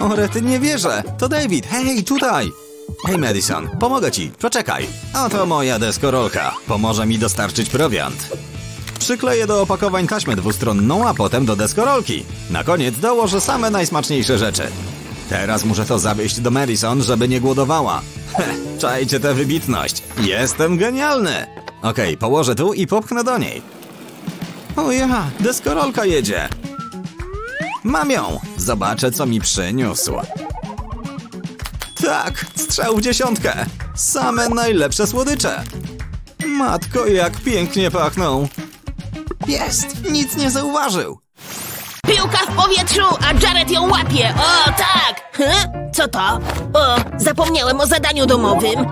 Speaker 2: O, rety, nie wierzę, to David, hej, tutaj! Hej, Madison, pomogę ci, poczekaj. Oto moja deskorolka, pomoże mi dostarczyć prowiant. Przykleję do opakowań taśmę dwustronną, a potem do deskorolki. Na koniec dołożę same najsmaczniejsze rzeczy. Teraz muszę to zawieźć do Madison, żeby nie głodowała. Heh, czajcie tę wybitność. Jestem genialny. Okej, położę tu i popchnę do niej. O ja, deskorolka jedzie. Mam ją. Zobaczę, co mi przyniósł. Tak, strzał w dziesiątkę. Same najlepsze słodycze. Matko, jak pięknie pachną. Jest, nic nie zauważył.
Speaker 1: Piłka w powietrzu, a Jared ją łapie. O, tak! Hm? Co to? O, zapomniałem o zadaniu domowym.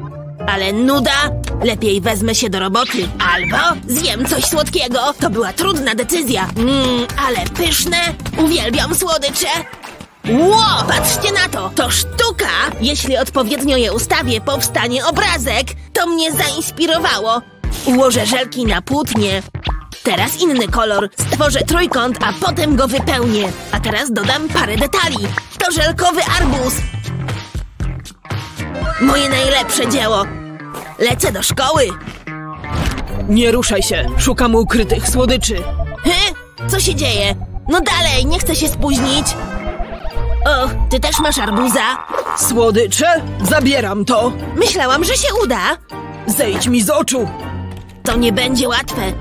Speaker 1: Ale nuda, lepiej wezmę się do roboty. Albo zjem coś słodkiego. To była trudna decyzja. Mmm, ale pyszne. Uwielbiam słodycze. Ło, patrzcie na to! To sztuka! Jeśli odpowiednio je ustawię, powstanie obrazek. To mnie zainspirowało. Ułożę żelki na płótnie. Teraz inny kolor. Stworzę trójkąt, a potem go wypełnię. A teraz dodam parę detali. To żelkowy arbuz. Moje najlepsze dzieło. Lecę do szkoły.
Speaker 3: Nie ruszaj się, szukam ukrytych słodyczy.
Speaker 1: Hy? Co się dzieje? No dalej, nie chcę się spóźnić. O, ty też masz arbuza?
Speaker 3: Słodycze? Zabieram to.
Speaker 1: Myślałam, że się uda.
Speaker 3: Zejdź mi z oczu.
Speaker 1: To nie będzie łatwe.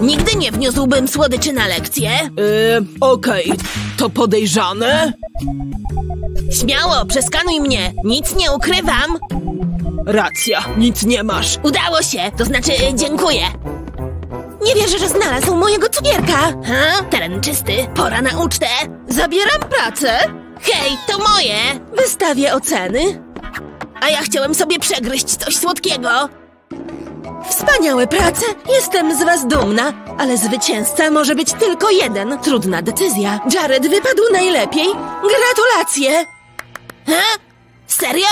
Speaker 1: Nigdy nie wniósłbym słodyczy na lekcję.
Speaker 3: Yy, okej, to podejrzane?
Speaker 1: Śmiało, przeskanuj mnie. Nic nie ukrywam.
Speaker 3: Racja, nic nie masz.
Speaker 1: Udało się, to znaczy y, dziękuję. Nie wierzę, że znalazł mojego cukierka. Ha? Teren czysty, pora na ucztę.
Speaker 6: Zabieram pracę.
Speaker 1: Hej, to moje.
Speaker 6: Wystawię oceny.
Speaker 5: a ja chciałem sobie przegryźć coś słodkiego.
Speaker 3: Wspaniałe prace! Jestem z was dumna, ale zwycięzca może być tylko jeden. Trudna decyzja. Jared wypadł najlepiej. Gratulacje!
Speaker 5: He? Serio?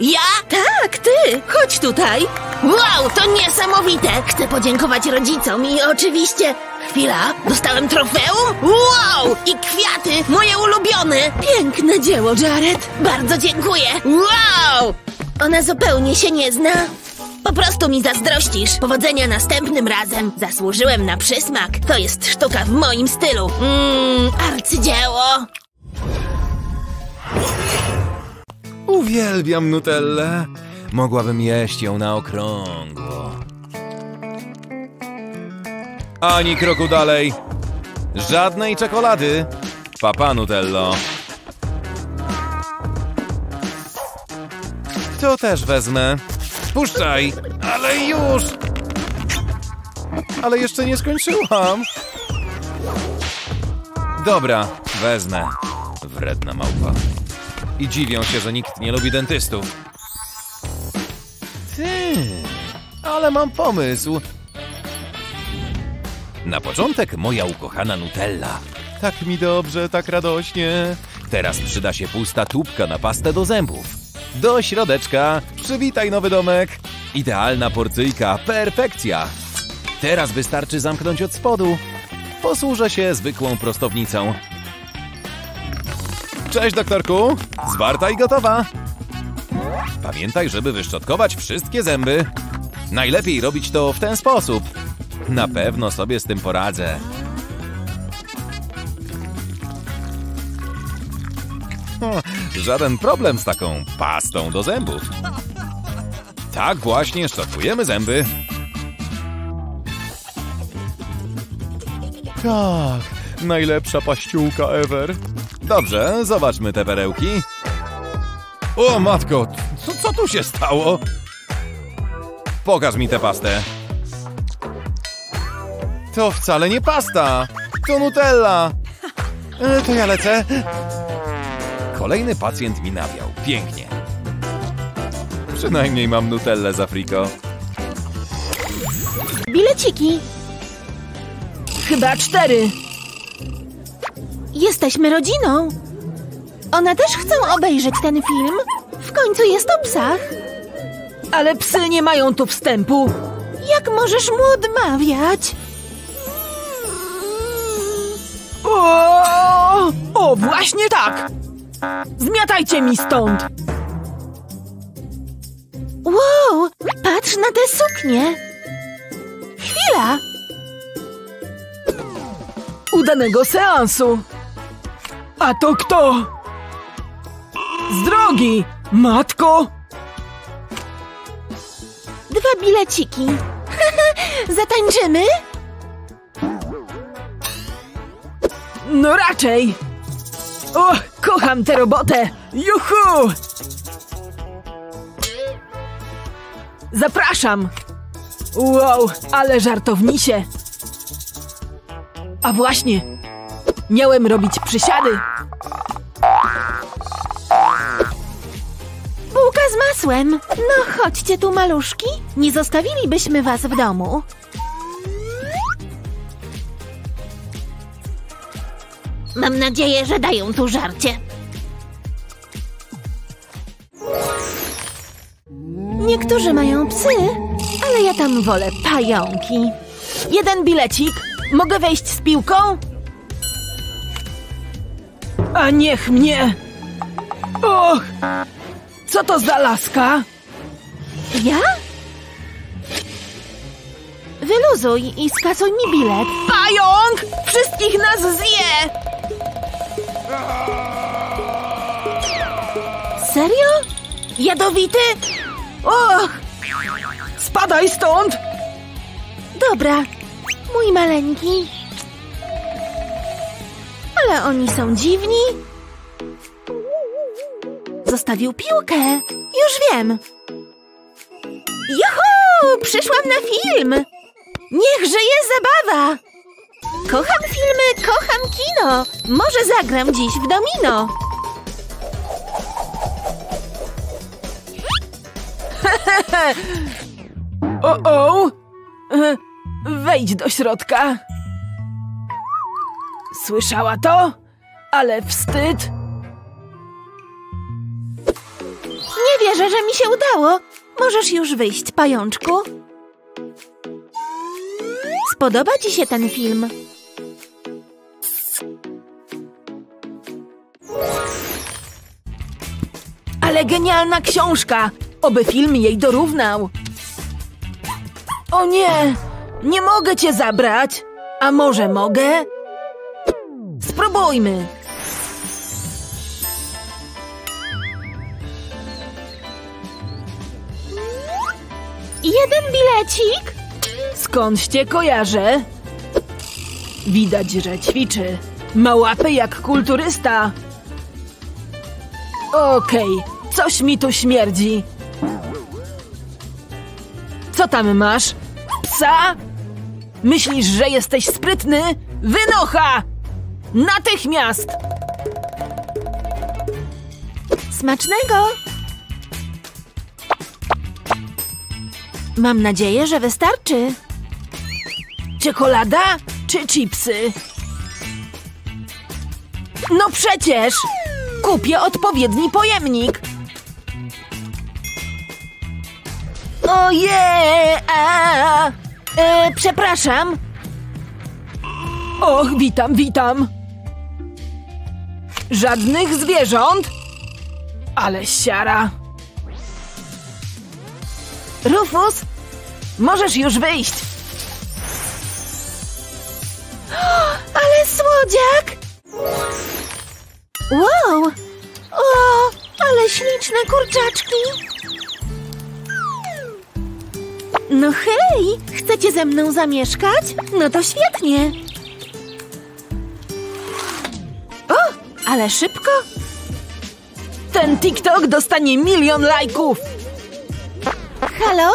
Speaker 5: Ja?
Speaker 3: Tak, ty! Chodź tutaj!
Speaker 5: Wow, to niesamowite! Chcę podziękować rodzicom i oczywiście... Chwila, dostałem trofeum? Wow! I kwiaty, moje ulubione!
Speaker 3: Piękne dzieło, Jared!
Speaker 5: Bardzo dziękuję! Wow! Ona zupełnie się nie zna. Po prostu mi zazdrościsz. Powodzenia następnym razem. Zasłużyłem na przysmak. To jest sztuka w moim stylu. Mmm, arcydzieło.
Speaker 4: Uwielbiam Nutellę. Mogłabym jeść ją na okrągło. Ani kroku dalej. Żadnej czekolady. Papa Nutello. To też wezmę. Puszczaj, ale już! Ale jeszcze nie skończyłam. Dobra, wezmę. Wredna małpa. I dziwią się, że nikt nie lubi dentystów. Ty, ale mam pomysł. Na początek moja ukochana Nutella. Tak mi dobrze, tak radośnie. Teraz przyda się pusta tubka na pastę do zębów. Do środeczka. Przywitaj nowy domek. Idealna porcyjka, perfekcja. Teraz wystarczy zamknąć od spodu. Posłużę się zwykłą prostownicą. Cześć, doktorku. Zwarta i gotowa. Pamiętaj, żeby wyszczotkować wszystkie zęby. Najlepiej robić to w ten sposób. Na pewno sobie z tym poradzę. O, żaden problem z taką pastą do zębów. Tak właśnie szczotkujemy zęby. Tak, najlepsza paściółka ever. Dobrze, zobaczmy te perełki. O matko, co, co tu się stało? Pokaż mi tę pastę. To wcale nie pasta, to Nutella. E, to ja lecę. Kolejny pacjent mi nawiał. Pięknie. Przynajmniej mam Nutellę z Afriko.
Speaker 1: Bileciki.
Speaker 3: Chyba cztery.
Speaker 1: Jesteśmy rodziną. One też chcą obejrzeć ten film. W końcu jest o psach.
Speaker 3: Ale psy nie mają tu wstępu.
Speaker 1: Jak możesz mu odmawiać?
Speaker 3: O, o właśnie tak! Zmiatajcie mi stąd!
Speaker 1: Wow, patrz na te suknie. Chwila.
Speaker 3: Udanego seansu! A to kto? Z drogi! Matko!
Speaker 1: Dwa bileciki. Zatańczymy?
Speaker 3: No raczej! O, kocham tę robotę! Juhu! Zapraszam! Wow, ale żartownisie! A właśnie, miałem robić przysiady.
Speaker 1: Bułka z masłem. No chodźcie tu, maluszki. Nie zostawilibyśmy was w domu. Mam nadzieję, że dają tu żarcie. Niektórzy mają psy, ale ja tam wolę pająki.
Speaker 3: Jeden bilecik. Mogę wejść z piłką? A niech mnie! Och! Co to za laska?
Speaker 1: Ja? Wyluzuj i skasuj mi bilet.
Speaker 3: Pająk! Wszystkich nas zje!
Speaker 1: Serio?
Speaker 5: Jadowity?
Speaker 3: Och! Spadaj stąd!
Speaker 1: Dobra, mój maleńki. Ale oni są dziwni. Zostawił piłkę. Już wiem. Juhu! Przyszłam na film. Niech żyje zabawa. Kocham filmy, kocham kino. Może zagram dziś w domino.
Speaker 3: O, o! Wejdź do środka. Słyszała to? Ale wstyd.
Speaker 1: Nie wierzę, że mi się udało. Możesz już wyjść, pajączku. Spodoba ci się ten film.
Speaker 3: Ale genialna książka! Oby film jej dorównał. O nie! Nie mogę cię zabrać! A może mogę? Spróbujmy!
Speaker 1: Jeden bilecik?
Speaker 3: Skąd cię kojarzę? Widać, że ćwiczy. Ma łapy jak kulturysta. Okej, coś mi tu śmierdzi. Co tam masz? Psa? Myślisz, że jesteś sprytny? Wynocha! Natychmiast!
Speaker 1: Smacznego! Mam nadzieję, że wystarczy.
Speaker 3: Czekolada czy chipsy? No przecież! Kupię odpowiedni pojemnik. Oje! A!
Speaker 1: E, przepraszam.
Speaker 3: Och, witam, witam. Żadnych zwierząt? Ale siara. Rufus, możesz już wyjść.
Speaker 1: Ale słodziak! Wow! O, ale śliczne kurczaczki! No hej! Chcecie ze mną zamieszkać? No to świetnie! O, ale szybko!
Speaker 3: Ten TikTok dostanie milion lajków.
Speaker 1: Halo?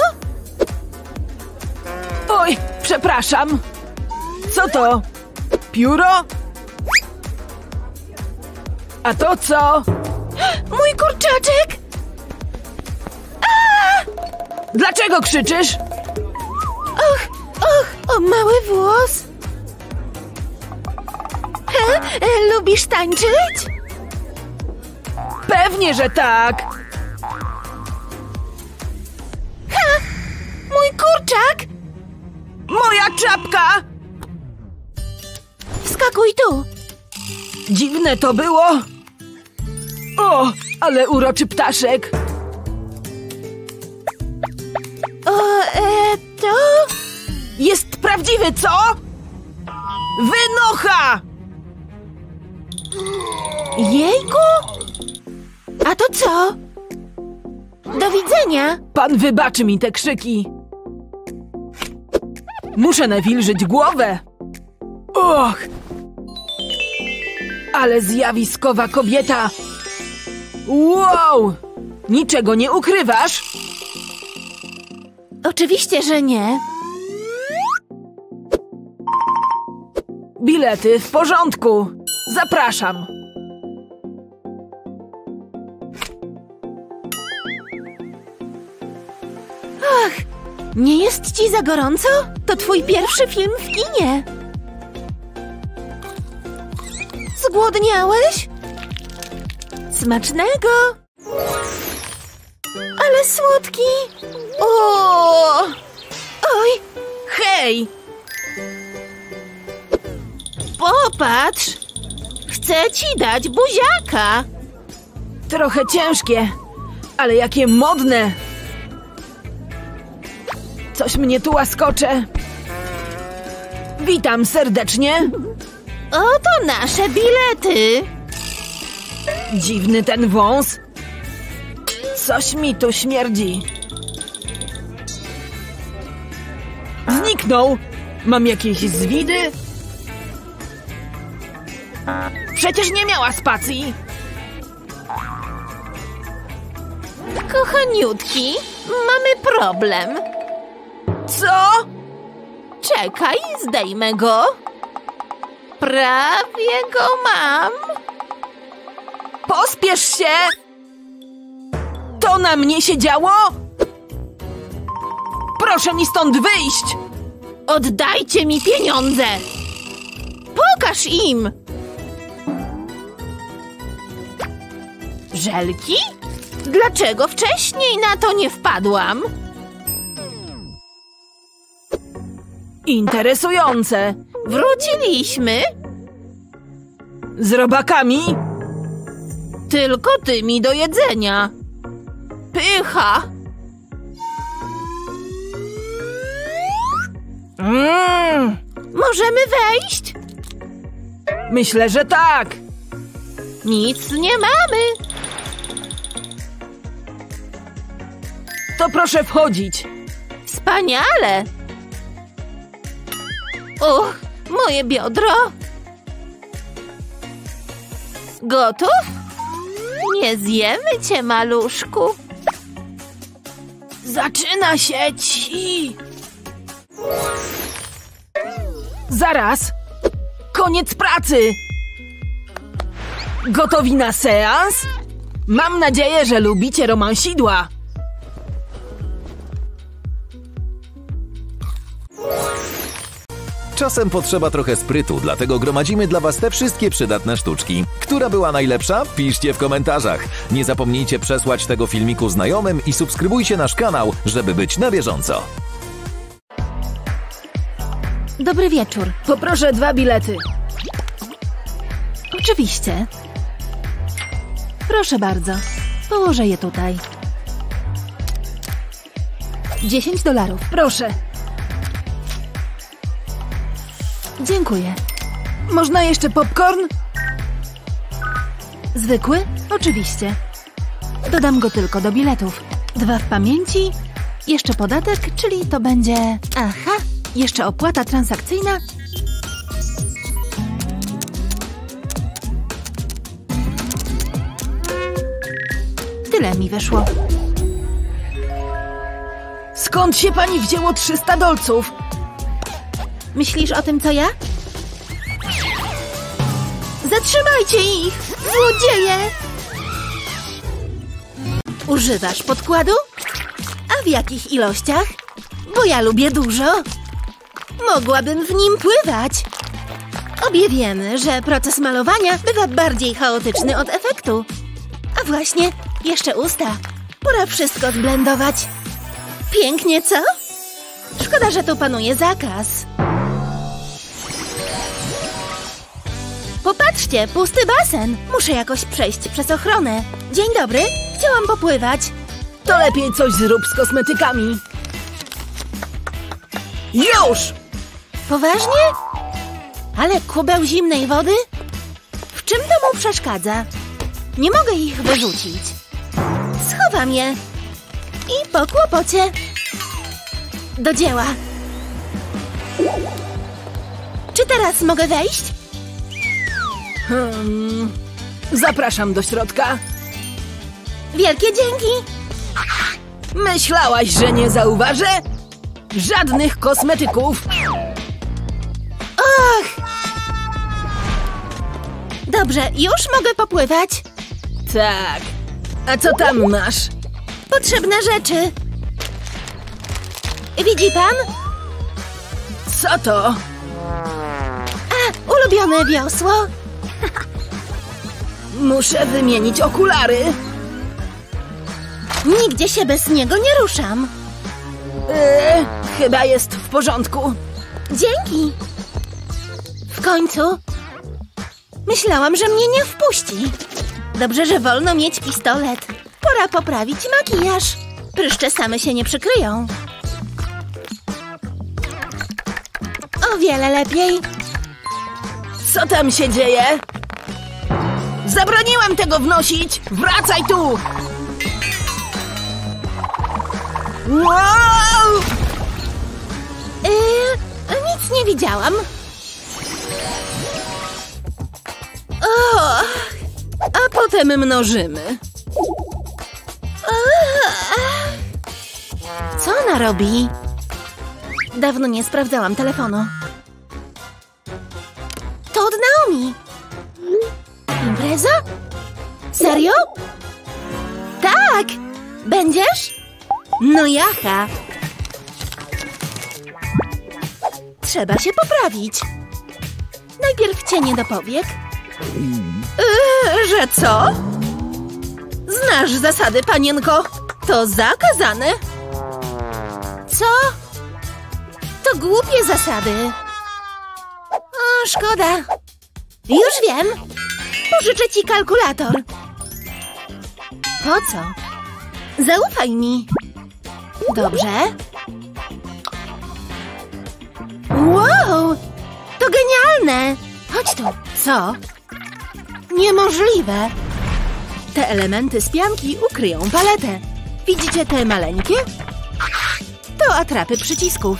Speaker 3: Oj, przepraszam. Co to? Pióro? A to co?
Speaker 1: Mój kurczaczek!
Speaker 3: Dlaczego krzyczysz?
Speaker 1: Och, och, o mały włos! He, e, lubisz tańczyć?
Speaker 3: Pewnie, że tak.
Speaker 1: Mój kurczak!
Speaker 3: Moja czapka!
Speaker 1: Wskakuj tu!
Speaker 3: Dziwne to było. O, ale uroczy ptaszek.
Speaker 1: O, e, to...
Speaker 3: Jest prawdziwy, co? Wynocha!
Speaker 1: Jejku! A to co? Do widzenia!
Speaker 3: Pan wybaczy mi te krzyki. Muszę nawilżyć głowę. Och! Ale zjawiskowa kobieta! Wow! Niczego nie ukrywasz?
Speaker 1: Oczywiście, że nie.
Speaker 3: Bilety w porządku. Zapraszam.
Speaker 1: Nie jest ci za gorąco? To twój pierwszy film w kinie. Zgłodniałeś? Smacznego! Ale słodki! O! Oj,
Speaker 3: Hej!
Speaker 1: popatrz! Chcę ci dać buziaka!
Speaker 3: Trochę ciężkie, ale jakie modne! Coś mnie tu łaskocze. Witam serdecznie.
Speaker 1: Oto nasze bilety!
Speaker 3: Dziwny ten wąs. Coś mi tu śmierdzi. Zniknął. Mam jakieś zwidy? Przecież nie miała spacji.
Speaker 1: Kochaniutki, mamy problem.
Speaker 3: Co?
Speaker 1: Czekaj, zdejmę go. Prawie go mam.
Speaker 3: Pospiesz się! To na mnie się działo? Proszę mi stąd wyjść!
Speaker 5: Oddajcie mi pieniądze! Pokaż im! Żelki? Dlaczego wcześniej na to nie wpadłam?
Speaker 3: Interesujące!
Speaker 5: Wróciliśmy,
Speaker 3: Z robakami?
Speaker 5: tylko tymi do jedzenia. Pycha!
Speaker 3: Mmm,
Speaker 5: Możemy wejść?
Speaker 3: myślę, że tak.
Speaker 5: Nic nie mamy.
Speaker 3: To proszę wchodzić.
Speaker 5: Wspaniale! Uch, moje biodro! Gotów? Nie zjemy cię, maluszku.
Speaker 3: Zaczyna się ci. Zaraz. Koniec pracy. Gotowi na seans? Mam nadzieję, że lubicie romansidła.
Speaker 4: Czasem potrzeba trochę sprytu, dlatego gromadzimy dla Was te wszystkie przydatne sztuczki. Która była najlepsza? Piszcie w komentarzach. Nie zapomnijcie przesłać tego filmiku znajomym i subskrybujcie nasz kanał, żeby być na bieżąco.
Speaker 1: Dobry wieczór.
Speaker 3: Poproszę dwa bilety.
Speaker 1: Oczywiście. Proszę bardzo. Położę je tutaj. 10 dolarów.
Speaker 3: Proszę.
Speaker 1: Dziękuję.
Speaker 3: Można jeszcze popcorn?
Speaker 1: Zwykły? Oczywiście. Dodam go tylko do biletów. Dwa w pamięci, jeszcze podatek, czyli to będzie... Aha, jeszcze opłata transakcyjna. Tyle mi wyszło.
Speaker 3: Skąd się pani wzięło 300 dolców?
Speaker 1: Myślisz o tym, co ja? Zatrzymajcie ich! Złodzieje! Używasz podkładu? A w jakich ilościach? Bo ja lubię dużo. Mogłabym w nim pływać. Obie wiemy, że proces malowania bywa bardziej chaotyczny od efektu. A właśnie, jeszcze usta. Pora wszystko zblendować. Pięknie, co? Szkoda, że tu panuje zakaz. Popatrzcie, pusty basen. Muszę jakoś przejść przez ochronę. Dzień dobry, chciałam popływać.
Speaker 3: To lepiej coś zrób z kosmetykami. Już!
Speaker 1: Poważnie? Ale kubeł zimnej wody? W czym to mu przeszkadza? Nie mogę ich wyrzucić. Schowam je. I po kłopocie. Do dzieła. Czy teraz mogę wejść?
Speaker 3: Hmm. Zapraszam do środka.
Speaker 1: Wielkie dzięki.
Speaker 3: Myślałaś, że nie zauważę? Żadnych kosmetyków.
Speaker 1: Och! Dobrze, już mogę popływać.
Speaker 3: Tak. A co tam masz?
Speaker 1: Potrzebne rzeczy. Widzi pan?
Speaker 3: Co to?
Speaker 1: A, ulubione wiosło.
Speaker 3: Muszę wymienić okulary.
Speaker 1: Nigdzie się bez niego nie ruszam.
Speaker 3: Yy, chyba jest w porządku.
Speaker 1: Dzięki. W końcu. Myślałam, że mnie nie wpuści. Dobrze, że wolno mieć pistolet. Pora poprawić makijaż. Pryszcze same się nie przykryją. O wiele lepiej.
Speaker 3: Co tam się dzieje? Zabroniłem tego wnosić! Wracaj tu! Wow!
Speaker 1: Yy, nic nie widziałam. O,
Speaker 3: A potem mnożymy.
Speaker 1: co ona robi? Dawno nie sprawdzałam telefonu. To od Naomi. Impreza? Serio? Tak! Będziesz? No jacha. Trzeba się poprawić. Najpierw cienie do powiek. Yy, że co? Znasz zasady, panienko. To zakazane. Co? To głupie zasady. O, szkoda. Już wiem. Pożyczę ci kalkulator. Po co? Zaufaj mi. Dobrze. Wow! To genialne! Chodź tu. Co? Niemożliwe. Te elementy z pianki ukryją paletę. Widzicie te maleńkie? To atrapy przycisków.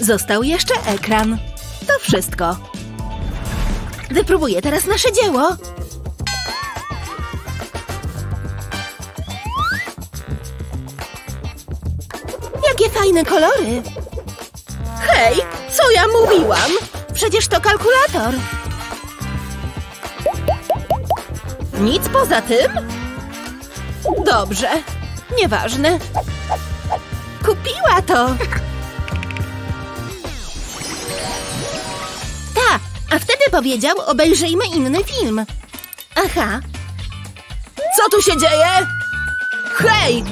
Speaker 1: Został jeszcze ekran. To wszystko. Wypróbuję teraz nasze dzieło. Jakie fajne kolory! Hej, co ja mówiłam? Przecież to kalkulator. Nic poza tym? Dobrze, nieważne. Kupiła to. A wtedy powiedział, obejrzyjmy inny film. Aha,
Speaker 3: Co tu się dzieje? Hej!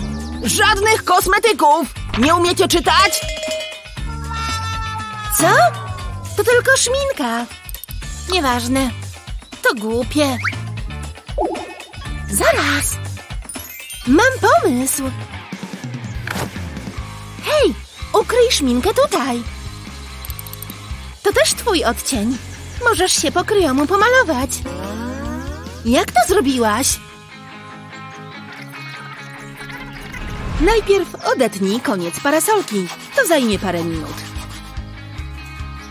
Speaker 3: Żadnych kosmetyków! Nie umiecie czytać?
Speaker 1: co? To tylko szminka. Nieważne. To głupie. Zaraz. Mam pomysł. Hej, ukryj szminkę tutaj. To też twój odcień. Możesz się po kryjomu pomalować. Jak to zrobiłaś? Najpierw odetnij koniec parasolki. To zajmie parę minut.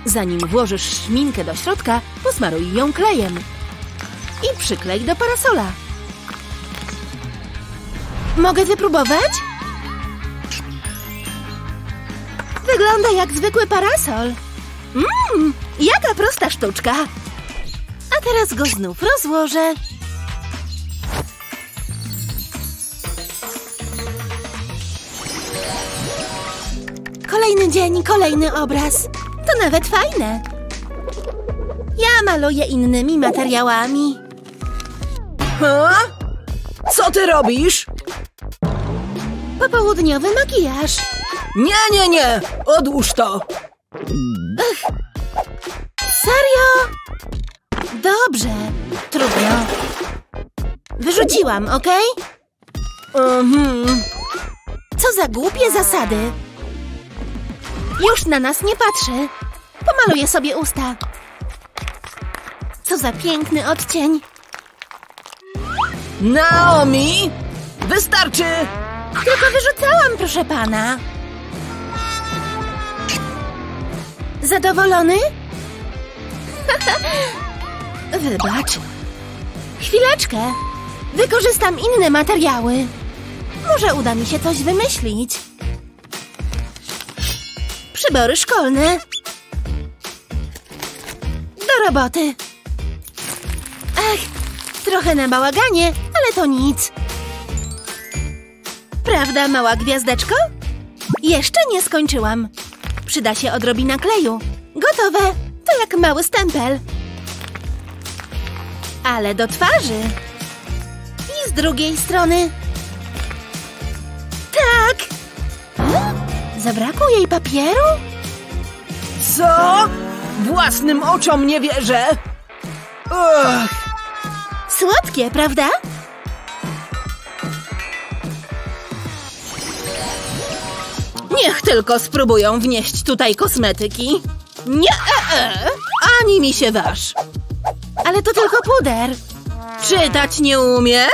Speaker 1: Zanim włożysz szminkę do środka, posmaruj ją klejem. I przyklej do parasola. Mogę wypróbować? Wygląda jak zwykły parasol. Mmm, jaka prosta sztuczka. A teraz go znów rozłożę. Kolejny dzień, kolejny obraz. To nawet fajne. Ja maluję innymi materiałami.
Speaker 3: Ha? Co ty robisz?
Speaker 1: Popołudniowy makijaż.
Speaker 3: Nie, nie, nie! Odłóż to!
Speaker 1: Serio? Dobrze, trudno. Wyrzuciłam, okej?
Speaker 3: Mhm.
Speaker 1: Co za głupie zasady. Już na nas nie patrzy. Pomaluję sobie usta. Co za piękny odcień.
Speaker 3: Naomi! Wystarczy!
Speaker 1: Tylko wyrzucałam, proszę pana. Zadowolony? Wybacz. Chwileczkę. Wykorzystam inne materiały. Może uda mi się coś wymyślić. Przybory szkolne. Do roboty. Ach, trochę na bałaganie, ale to nic. Prawda, mała gwiazdeczko? Jeszcze nie skończyłam. Przyda się odrobina kleju. Gotowe. To jak mały stempel. Ale do twarzy. I z drugiej strony. Tak. Zabrakło jej papieru?
Speaker 3: Co? Własnym oczom nie wierzę! Ugh.
Speaker 1: Słodkie, prawda?
Speaker 3: Niech tylko spróbują wnieść tutaj kosmetyki. Nie, e, e, ani mi się waż.
Speaker 1: Ale to tylko puder.
Speaker 3: Czytać nie umie?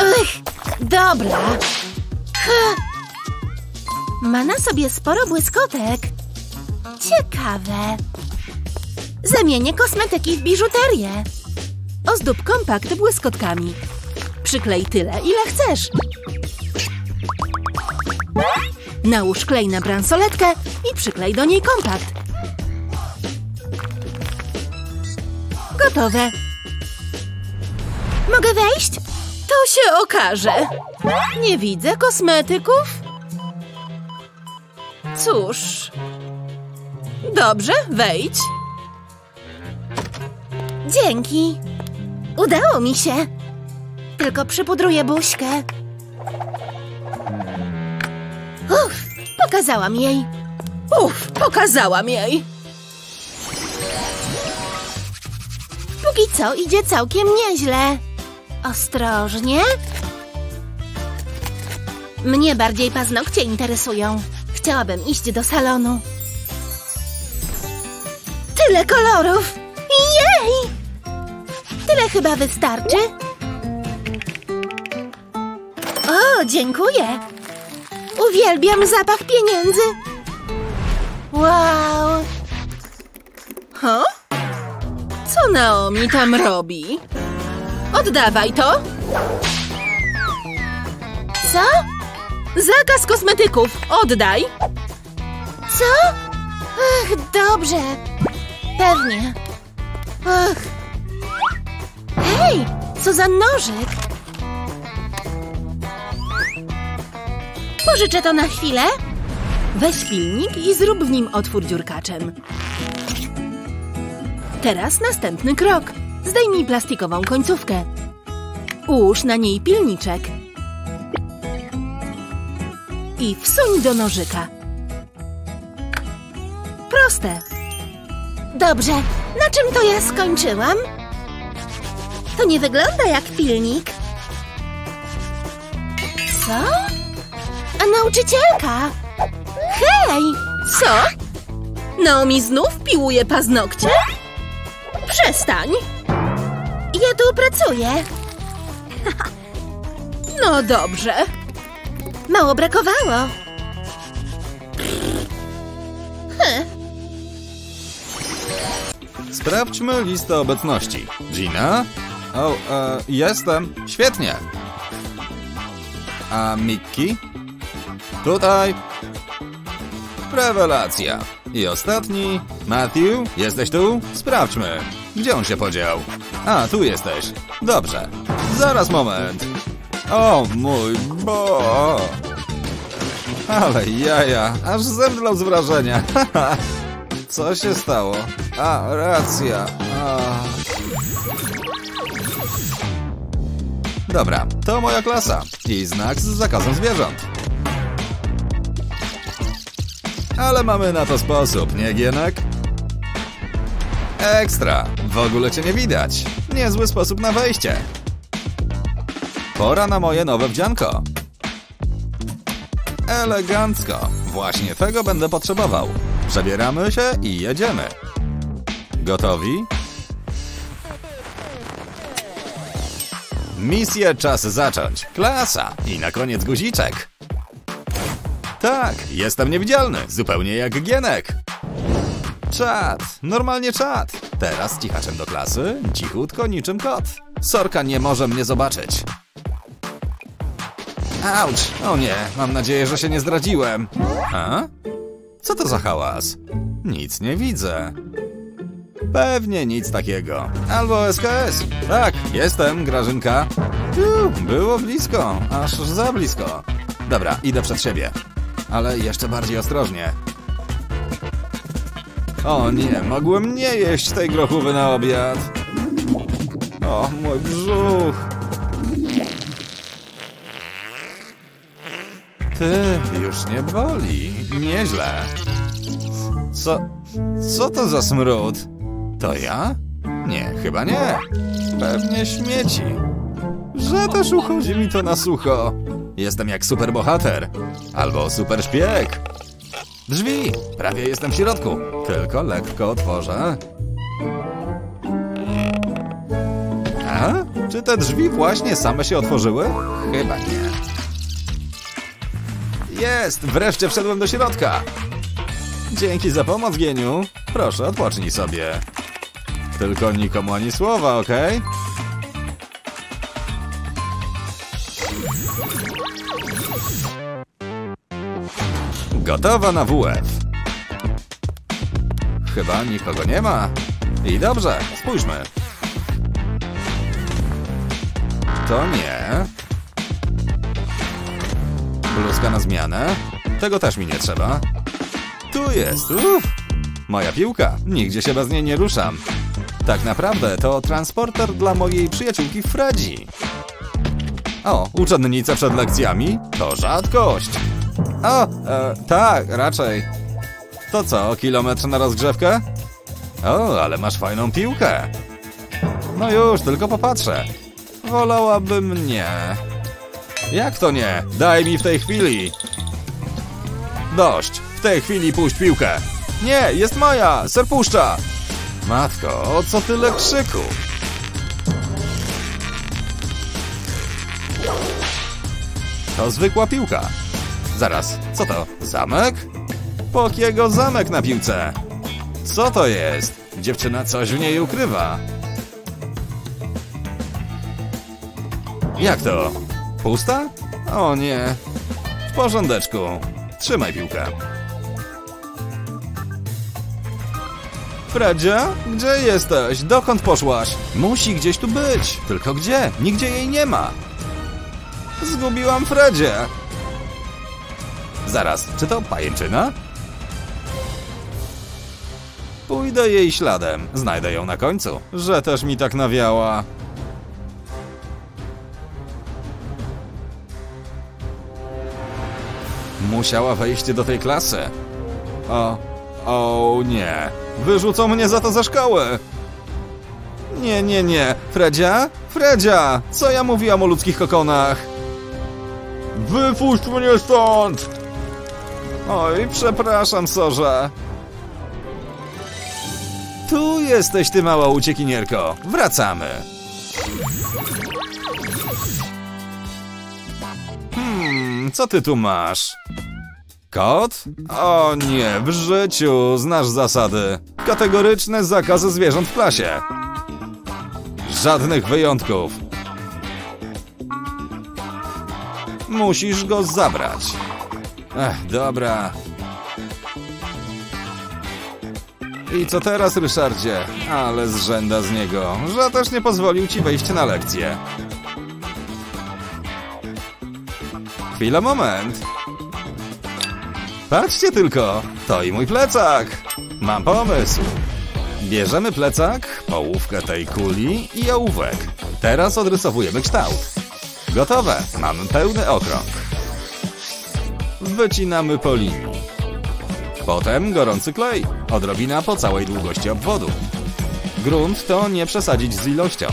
Speaker 1: Ech, dobra. Ma na sobie sporo błyskotek. Ciekawe. Zamienię kosmetyki w biżuterię. Ozdób kompakt błyskotkami. Przyklej tyle, ile chcesz. Nałóż klej na bransoletkę i przyklej do niej kompakt. Gotowe. Mogę wejść?
Speaker 3: To się okaże. Nie widzę kosmetyków. Cóż. Dobrze, wejdź.
Speaker 1: Dzięki. Udało mi się. Tylko przypudruję buźkę. Uff, pokazałam jej.
Speaker 3: Uf, pokazałam jej.
Speaker 1: Póki co idzie całkiem nieźle. Ostrożnie. Mnie bardziej paznokcie interesują. Chciałabym iść do salonu. Tyle kolorów! Jej! Tyle chyba wystarczy. O, dziękuję. Uwielbiam zapach pieniędzy. Wow!
Speaker 3: Ha? Co Naomi tam robi? Oddawaj to.
Speaker 1: Co?
Speaker 3: Zakaz kosmetyków. Oddaj.
Speaker 1: Co? Ach, dobrze. Pewnie. Ach. Hej, co za nożyk? Pożyczę to na chwilę.
Speaker 3: Weź pilnik i zrób w nim otwór dziurkaczem. Teraz następny krok. Zdejmij plastikową końcówkę. Ułóż na niej pilniczek. I wsuń do nożyka. Proste.
Speaker 1: Dobrze, na czym to ja skończyłam? To nie wygląda jak pilnik. Co? A nauczycielka? Hej!
Speaker 3: Co? Naomi znów piłuje paznokcie? Przestań.
Speaker 1: Ja tu pracuję.
Speaker 3: No dobrze.
Speaker 1: Mało brakowało.
Speaker 2: Sprawdźmy listę obecności. Gina? O, e, jestem. Świetnie. A Mickey? Tutaj. Rewelacja. I ostatni. Matthew, jesteś tu? Sprawdźmy. Gdzie on się podział? A, tu jesteś. Dobrze. Zaraz moment. O mój bo. Ale jaja, aż zemdlał z wrażenia. Co się stało? A, racja. A. Dobra, to moja klasa i znak z zakazem zwierząt. Ale mamy na to sposób, nie Gienek? Ekstra, w ogóle cię nie widać. Niezły sposób na wejście. Pora na moje nowe wdzianko. Elegancko. Właśnie tego będę potrzebował. Przebieramy się i jedziemy. Gotowi? Misję czas zacząć. Klasa. I na koniec guziczek. Tak, jestem niewidzialny. Zupełnie jak Gienek. Czad. Normalnie czad. Teraz cichaczem do klasy. Cichutko niczym kot. Sorka nie może mnie zobaczyć. Auć! O nie, mam nadzieję, że się nie zdradziłem. A? Co to za hałas? Nic nie widzę. Pewnie nic takiego. Albo SKS. Tak, jestem, Grażynka. Uu, było blisko, aż za blisko. Dobra, idę przed siebie. Ale jeszcze bardziej ostrożnie. O nie, mogłem nie jeść tej grochówy na obiad. O, mój brzuch. Ty, już nie boli. Nieźle. Co... Co to za smród? To ja? Nie, chyba nie. Pewnie śmieci. Że też uchodzi mi to na sucho. Jestem jak superbohater. Albo super szpieg. Drzwi! Prawie jestem w środku. Tylko lekko otworzę. A? Czy te drzwi właśnie same się otworzyły? Chyba nie. Jest! Wreszcie wszedłem do środka! Dzięki za pomoc, Gieniu. Proszę, odpocznij sobie. Tylko nikomu ani słowa, okej? Gotowa na WF. Chyba nikogo nie ma. I dobrze, spójrzmy. To nie. Bluzka na zmianę. Tego też mi nie trzeba. Tu jest, uff. Moja piłka, nigdzie się bez niej nie ruszam. Tak naprawdę to transporter dla mojej przyjaciółki Fredzi. O, uczennica przed lekcjami? To rzadkość. O, e, tak, raczej. To co, kilometr na rozgrzewkę? O, ale masz fajną piłkę. No już, tylko popatrzę. Wolałabym nie. Jak to nie? Daj mi w tej chwili. Dość. W tej chwili puść piłkę. Nie, jest moja. Ser puszcza. Matko, o co tyle krzyku? To zwykła piłka. Zaraz, co to? Zamek? Pokiego zamek na piłce. Co to jest? Dziewczyna coś w niej ukrywa. Jak to? Pusta? O nie. W porządeczku. Trzymaj piłkę. Fredzia? Gdzie jesteś? Dokąd poszłaś? Musi gdzieś tu być. Tylko gdzie? Nigdzie jej nie ma. Zgubiłam Fredzie. Zaraz, czy to pajęczyna? Pójdę jej śladem. Znajdę ją na końcu. Że też mi tak nawiała. Musiała wejść do tej klasy. O, o nie. Wyrzucą mnie za to ze szkoły. Nie, nie, nie. Fredzia? Fredzia! Co ja mówiłam o ludzkich kokonach? Wypuść mnie stąd! Oj, przepraszam, Sorze. Tu jesteś, ty mała uciekinierko. Wracamy. Hmm, co ty tu masz? Kot? O nie, w życiu znasz zasady. Kategoryczny zakaz zwierząt w klasie. Żadnych wyjątków. Musisz go zabrać. Ech, dobra. I co teraz, Ryszardzie? Ale zrzęda z niego, że też nie pozwolił ci wejść na lekcję. Chwila, moment. Patrzcie tylko, to i mój plecak. Mam pomysł. Bierzemy plecak, połówkę tej kuli i ołówek. Teraz odrysowujemy kształt. Gotowe, mamy pełny okrąg. Wycinamy po linii. Potem gorący klej, odrobina po całej długości obwodu. Grunt to nie przesadzić z ilością.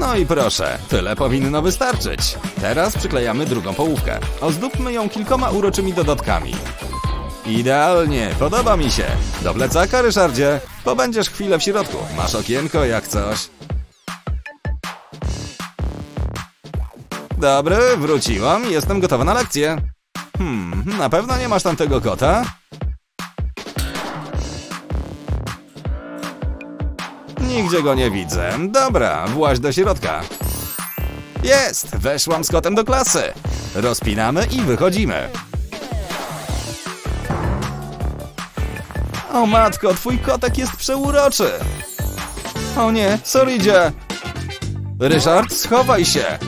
Speaker 2: No i proszę, tyle powinno wystarczyć. Teraz przyklejamy drugą połówkę. Ozdóbmy ją kilkoma uroczymi dodatkami. Idealnie, podoba mi się. Do plecaka, Ryszardzie. Pobędziesz chwilę w środku. Masz okienko jak coś. Dobry, wróciłam. Jestem gotowa na lekcję. Hmm, na pewno nie masz tamtego kota? Nigdzie go nie widzę. Dobra, właź do środka. Jest! Weszłam z kotem do klasy. Rozpinamy i wychodzimy. O matko, twój kotek jest przeuroczy. O nie, Soridzie. Ryszard, schowaj się.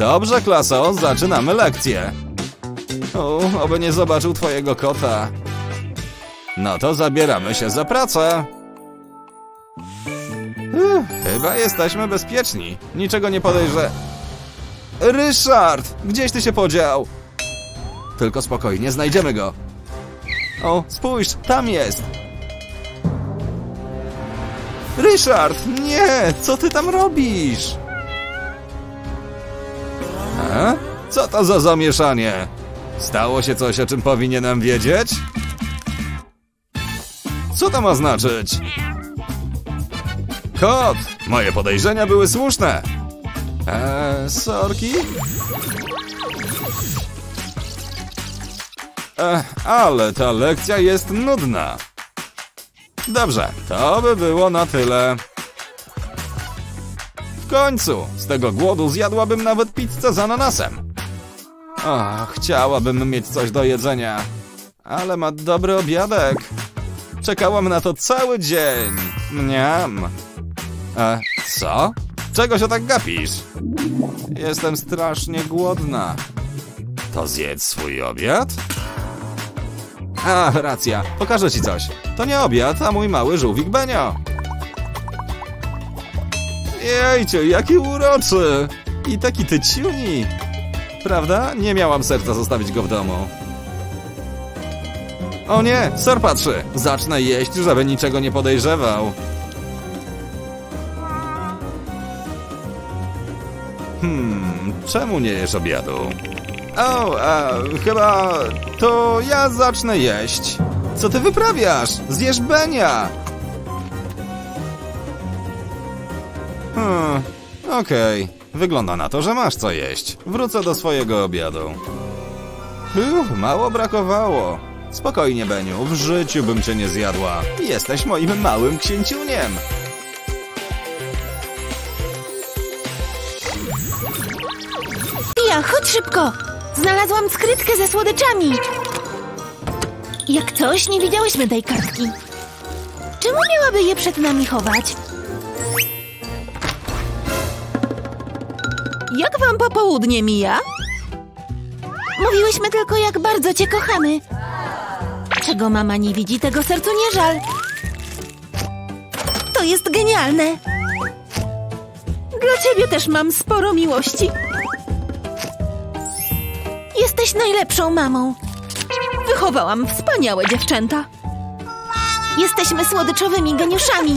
Speaker 2: Dobrze, klaso, zaczynamy lekcję. O, oby nie zobaczył twojego kota. No to zabieramy się za pracę. Uff, chyba jesteśmy bezpieczni. Niczego nie podejrzę. Ryszard! Gdzieś ty się podział? Tylko spokojnie, znajdziemy go. O, spójrz, tam jest. Ryszard, nie! Co ty tam robisz? A? Co to za zamieszanie? Stało się coś, o czym powinienem wiedzieć? Co to ma znaczyć? Kot! Moje podejrzenia były słuszne. Eee, sorki? Ech, ale ta lekcja jest nudna. Dobrze, to by było na tyle. Końcu, z tego głodu zjadłabym nawet pizzę z ananasem. O, chciałabym mieć coś do jedzenia. Ale ma dobry obiadek. Czekałam na to cały dzień. Mniam. E, co? Czego się tak gapisz? Jestem strasznie głodna. To zjedz swój obiad? A, racja. Pokażę ci coś. To nie obiad, a mój mały żółwik Benio. Jejciu, jaki uroczy! I taki tyciuni. Prawda? Nie miałam serca zostawić go w domu. O nie, sor patrzy. Zacznę jeść, żeby niczego nie podejrzewał. Hmm, czemu nie jesz obiadu? O, a, chyba to ja zacznę jeść. Co ty wyprawiasz? Zjesz Benia! Hmm, okej. Wygląda na to, że masz co jeść. Wrócę do swojego obiadu. Uff, mało brakowało. Spokojnie, Beniu, w życiu bym cię nie zjadła. Jesteś moim małym księciuniem.
Speaker 1: Pia, chodź szybko! Znalazłam skrytkę ze słodyczami. Jak coś, nie widziałyśmy tej kartki. Czemu miałaby je przed nami chować?
Speaker 3: Jak wam popołudnie mija?
Speaker 1: Mówiłyśmy tylko, jak bardzo cię kochamy. Czego mama nie widzi, tego sercu nie żal. To jest genialne.
Speaker 3: Dla ciebie też mam sporo miłości.
Speaker 1: Jesteś najlepszą mamą.
Speaker 3: Wychowałam wspaniałe dziewczęta.
Speaker 1: Jesteśmy słodyczowymi geniuszami.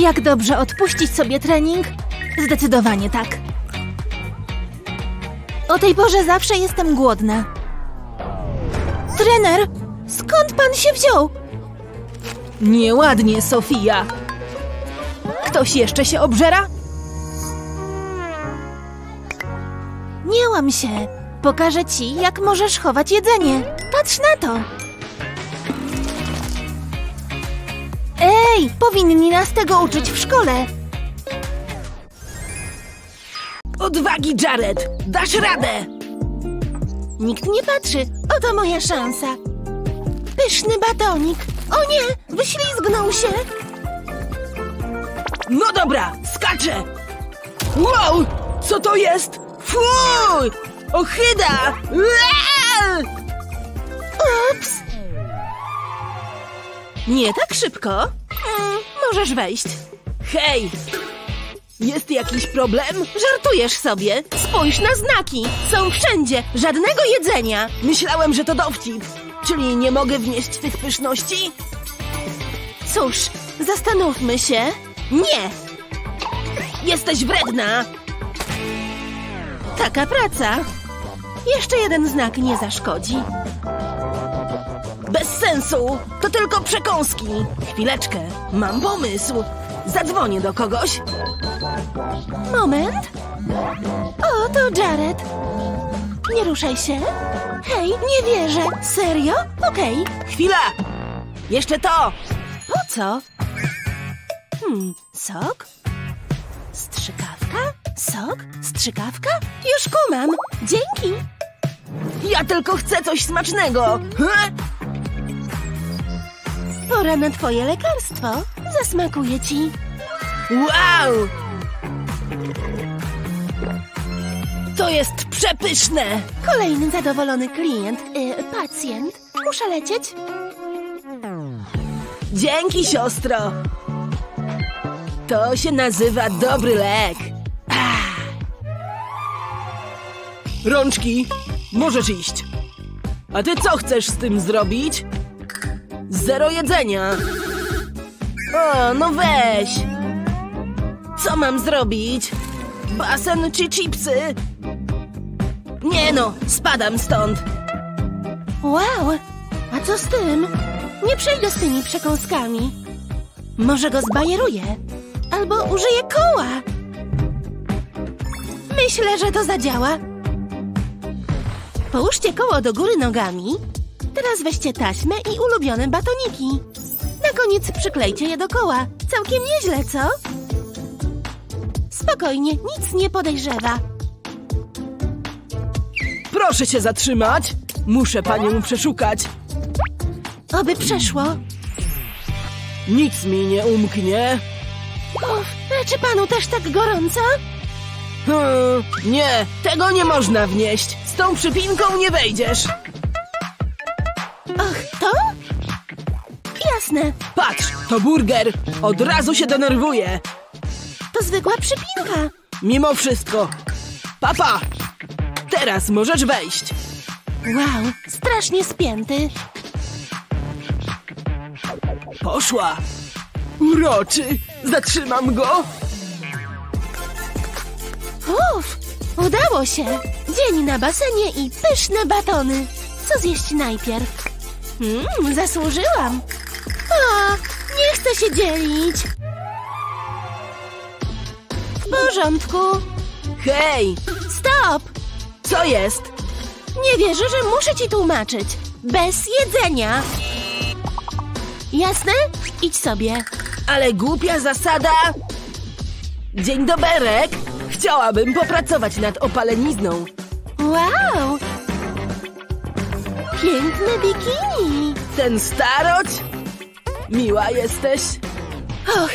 Speaker 1: Jak dobrze odpuścić sobie trening? Zdecydowanie tak. O tej porze zawsze jestem głodna. Trener, skąd pan się wziął?
Speaker 3: Nieładnie, Sofia. Ktoś jeszcze się obżera?
Speaker 1: Nie łam się. Pokażę ci, jak możesz chować jedzenie. Patrz na to. Ej, powinni nas tego uczyć w szkole.
Speaker 3: Odwagi, Jared! Dasz radę!
Speaker 1: Nikt nie patrzy. Oto moja szansa. Pyszny batonik. O nie, wyślizgnął się.
Speaker 3: No dobra, skaczę! Wow! Co to jest? Fuj! Ochyda!
Speaker 1: Ups.
Speaker 3: Nie tak szybko. Mm, możesz wejść. Hej! Jest jakiś problem? Żartujesz sobie? Spójrz na znaki! Są wszędzie! Żadnego jedzenia! Myślałem, że to dowcip. Czyli nie mogę wnieść tych pyszności? Cóż, zastanówmy się. Nie! Jesteś wredna! Taka praca. Jeszcze jeden znak nie zaszkodzi. Bez sensu! To tylko przekąski. Chwileczkę, mam pomysł. Zadzwonię do kogoś.
Speaker 1: Moment. O, to Jared. Nie ruszaj się. Hej, nie wierzę. Serio? Okej.
Speaker 3: Chwila! Jeszcze to!
Speaker 1: Po co? Hmm, sok? Strzykawka? Sok? Strzykawka? Już kumam. Dzięki.
Speaker 3: Ja tylko chcę coś smacznego! He?
Speaker 1: Pora na twoje lekarstwo. Zasmakuje ci.
Speaker 3: Wow! To jest przepyszne!
Speaker 1: Kolejny zadowolony klient, y, pacjent. Muszę lecieć.
Speaker 3: Dzięki, siostro! To się nazywa dobry lek. Ah. Rączki, możesz iść. A ty co chcesz z tym zrobić? Zero jedzenia. O, no weź. Co mam zrobić? Basen czy chipsy? Nie no, spadam stąd.
Speaker 1: Wow, a co z tym? Nie przejdę z tymi przekąskami. Może go zbajeruję. Albo użyję koła. Myślę, że to zadziała. Połóżcie koło do góry nogami. Teraz weźcie taśmę i ulubione batoniki. Na koniec przyklejcie je do koła. Całkiem nieźle, co? Spokojnie, nic nie podejrzewa.
Speaker 3: Proszę się zatrzymać. Muszę panią przeszukać.
Speaker 1: Oby przeszło.
Speaker 3: Nic mi nie umknie.
Speaker 1: Uf, a czy panu też tak gorąco?
Speaker 3: Hmm, nie, tego nie można wnieść. Z tą przypinką nie wejdziesz.
Speaker 1: Och, to? Jasne,
Speaker 3: Patrz, to burger. Od razu się denerwuje.
Speaker 1: to zwykła przypinka.
Speaker 3: Mimo wszystko. Papa, teraz możesz wejść.
Speaker 1: Wow, strasznie spięty.
Speaker 3: Poszła. Uroczy. Zatrzymam go.
Speaker 1: Uf, udało się. Dzień na basenie i pyszne batony. Co zjeść najpierw? Mmm, zasłużyłam. A, nie chcę się dzielić. W porządku.
Speaker 3: Hej,
Speaker 1: Stop!
Speaker 3: co jest?
Speaker 1: Nie wierzę, że muszę ci tłumaczyć. Bez jedzenia. Jasne? Idź sobie.
Speaker 3: Ale głupia zasada. Dzień doberek. Chciałabym popracować nad opalenizną.
Speaker 1: Wow! Piękne bikini.
Speaker 3: Ten staroć? Miła jesteś.
Speaker 1: Och,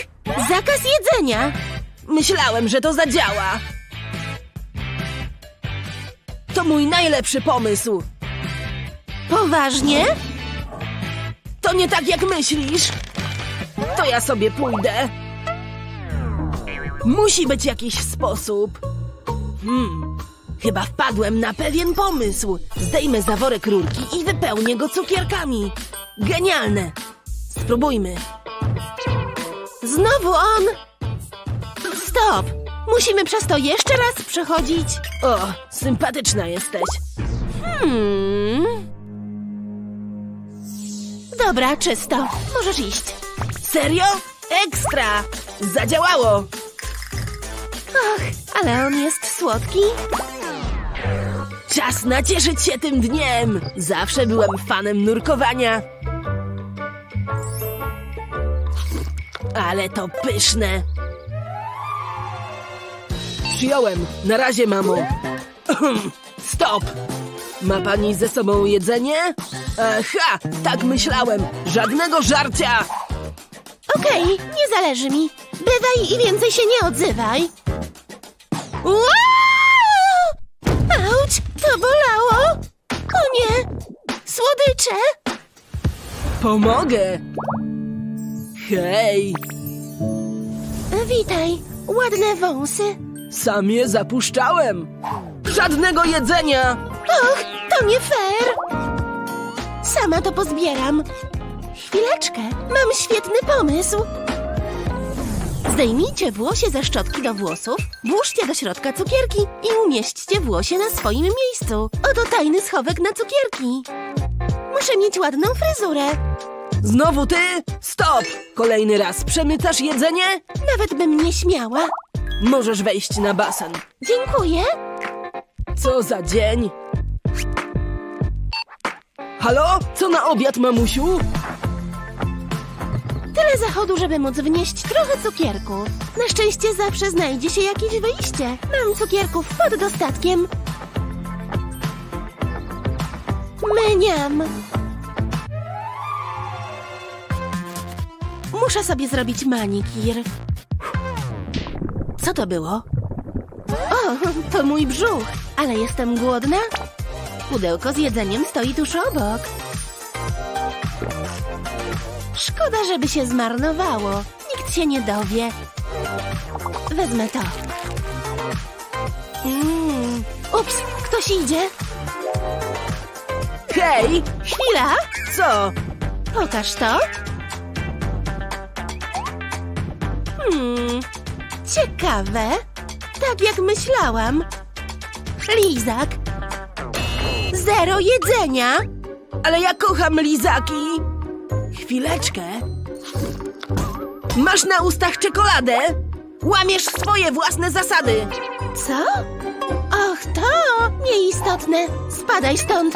Speaker 1: zakaz jedzenia.
Speaker 3: Myślałem, że to zadziała. To mój najlepszy pomysł.
Speaker 1: Poważnie?
Speaker 3: To nie tak, jak myślisz. To ja sobie pójdę. Musi być jakiś sposób. Hmm, chyba wpadłem na pewien pomysł. Zdejmę zaworek rurki i wypełnię go cukierkami. Genialne. Spróbujmy.
Speaker 1: Znowu on? Stop! Musimy przez to jeszcze raz przechodzić.
Speaker 3: O, sympatyczna jesteś.
Speaker 1: Hmm. Dobra, czysto. Możesz iść.
Speaker 3: Serio? Ekstra! Zadziałało!
Speaker 1: Ach, ale on jest słodki.
Speaker 3: Czas nacieszyć się tym dniem! Zawsze byłem fanem nurkowania. Ale to pyszne! Przyjąłem. Na razie, mamo. Stop! Ma pani ze sobą jedzenie? Aha, tak myślałem. Żadnego żarcia!
Speaker 1: Okej, nie zależy mi. Bywaj i więcej się nie odzywaj. Auć, to bolało! O nie! Słodycze!
Speaker 3: Pomogę! Hej!
Speaker 1: Witaj, ładne wąsy.
Speaker 3: Sam je zapuszczałem! Żadnego jedzenia!
Speaker 1: Och, to nie fair! Sama to pozbieram. Chwileczkę, mam świetny pomysł. Zdejmijcie włosie ze szczotki do włosów, włóżcie do środka cukierki i umieśćcie włosie na swoim miejscu. Oto tajny schowek na cukierki. Muszę mieć ładną fryzurę.
Speaker 3: Znowu ty? Stop! Kolejny raz przemycasz jedzenie?
Speaker 1: Nawet bym nie śmiała.
Speaker 3: Możesz wejść na basen.
Speaker 1: Dziękuję.
Speaker 3: Co za dzień! Halo? Co na obiad, mamusiu?
Speaker 1: Tyle zachodu, żeby móc wnieść trochę cukierków. Na szczęście zawsze znajdzie się jakieś wyjście. Mam cukierków pod dostatkiem. Myniam. Muszę sobie zrobić manikir. Co to było? O, to mój brzuch. Ale jestem głodna. Pudełko z jedzeniem stoi tuż obok. Szkoda, żeby się zmarnowało. Nikt się nie dowie. Wezmę to. Mm. Ups, ktoś idzie.
Speaker 3: Hej!
Speaker 1: Chwila,
Speaker 3: Co?
Speaker 1: pokaż to. Hmm, ciekawe. Tak jak myślałam. Lizak. Zero jedzenia.
Speaker 3: Ale ja kocham lizaki! Chwileczkę. Masz na ustach czekoladę? Łamiesz swoje własne zasady!
Speaker 1: Co? Och, to nieistotne. Spadaj stąd.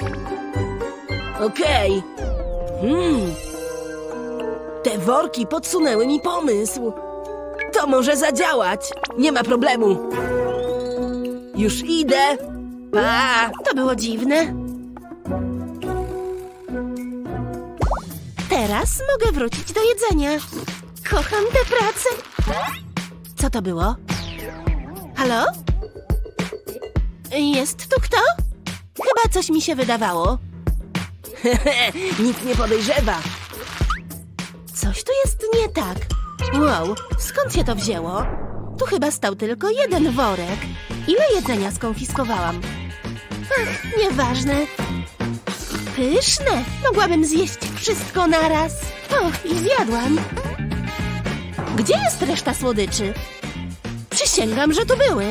Speaker 3: Okej. Hmm. Te worki podsunęły mi pomysł. To może zadziałać. Nie ma problemu. Już idę. Pa!
Speaker 1: To było dziwne. Teraz mogę wrócić do jedzenia. Kocham tę pracę. Co to było? Halo? Jest tu kto? Chyba coś mi się wydawało. Nikt nie podejrzewa. Coś tu jest nie tak. Wow, skąd się to wzięło? Tu chyba stał tylko jeden worek. Ile jedzenia skonfiskowałam? Ach, nieważne. Pyszne! Mogłabym zjeść wszystko naraz. Och, i zjadłam. Gdzie jest reszta słodyczy? Przysięgam, że tu były.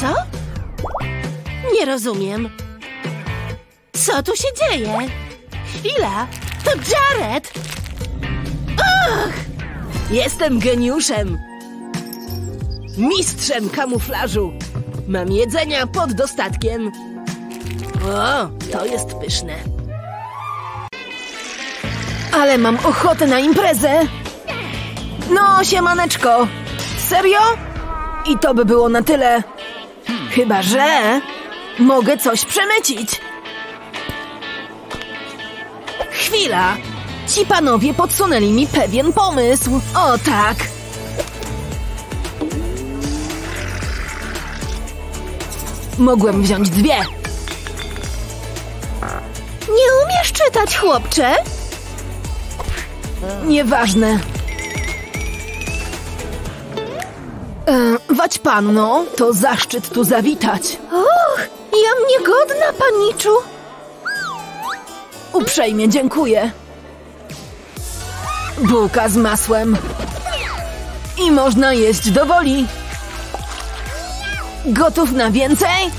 Speaker 1: Co? Nie rozumiem. Co tu się dzieje? Chwila, to Jared!
Speaker 3: Jestem geniuszem! Mistrzem kamuflażu! Mam jedzenia pod dostatkiem. O, to jest pyszne. Ale mam ochotę na imprezę! No, siemaneczko! Serio? I to by było na tyle. Chyba, że mogę coś przemycić. Chwila! Ci panowie podsunęli mi pewien pomysł. O tak! Mogłem wziąć dwie.
Speaker 1: Nie umiesz czytać, chłopcze?
Speaker 3: Nieważne. E, wać panno, to zaszczyt tu zawitać.
Speaker 1: Och, jam niegodna, paniczu.
Speaker 3: Uprzejmie dziękuję. Bułka z masłem. I można jeść do woli. Gotów na więcej?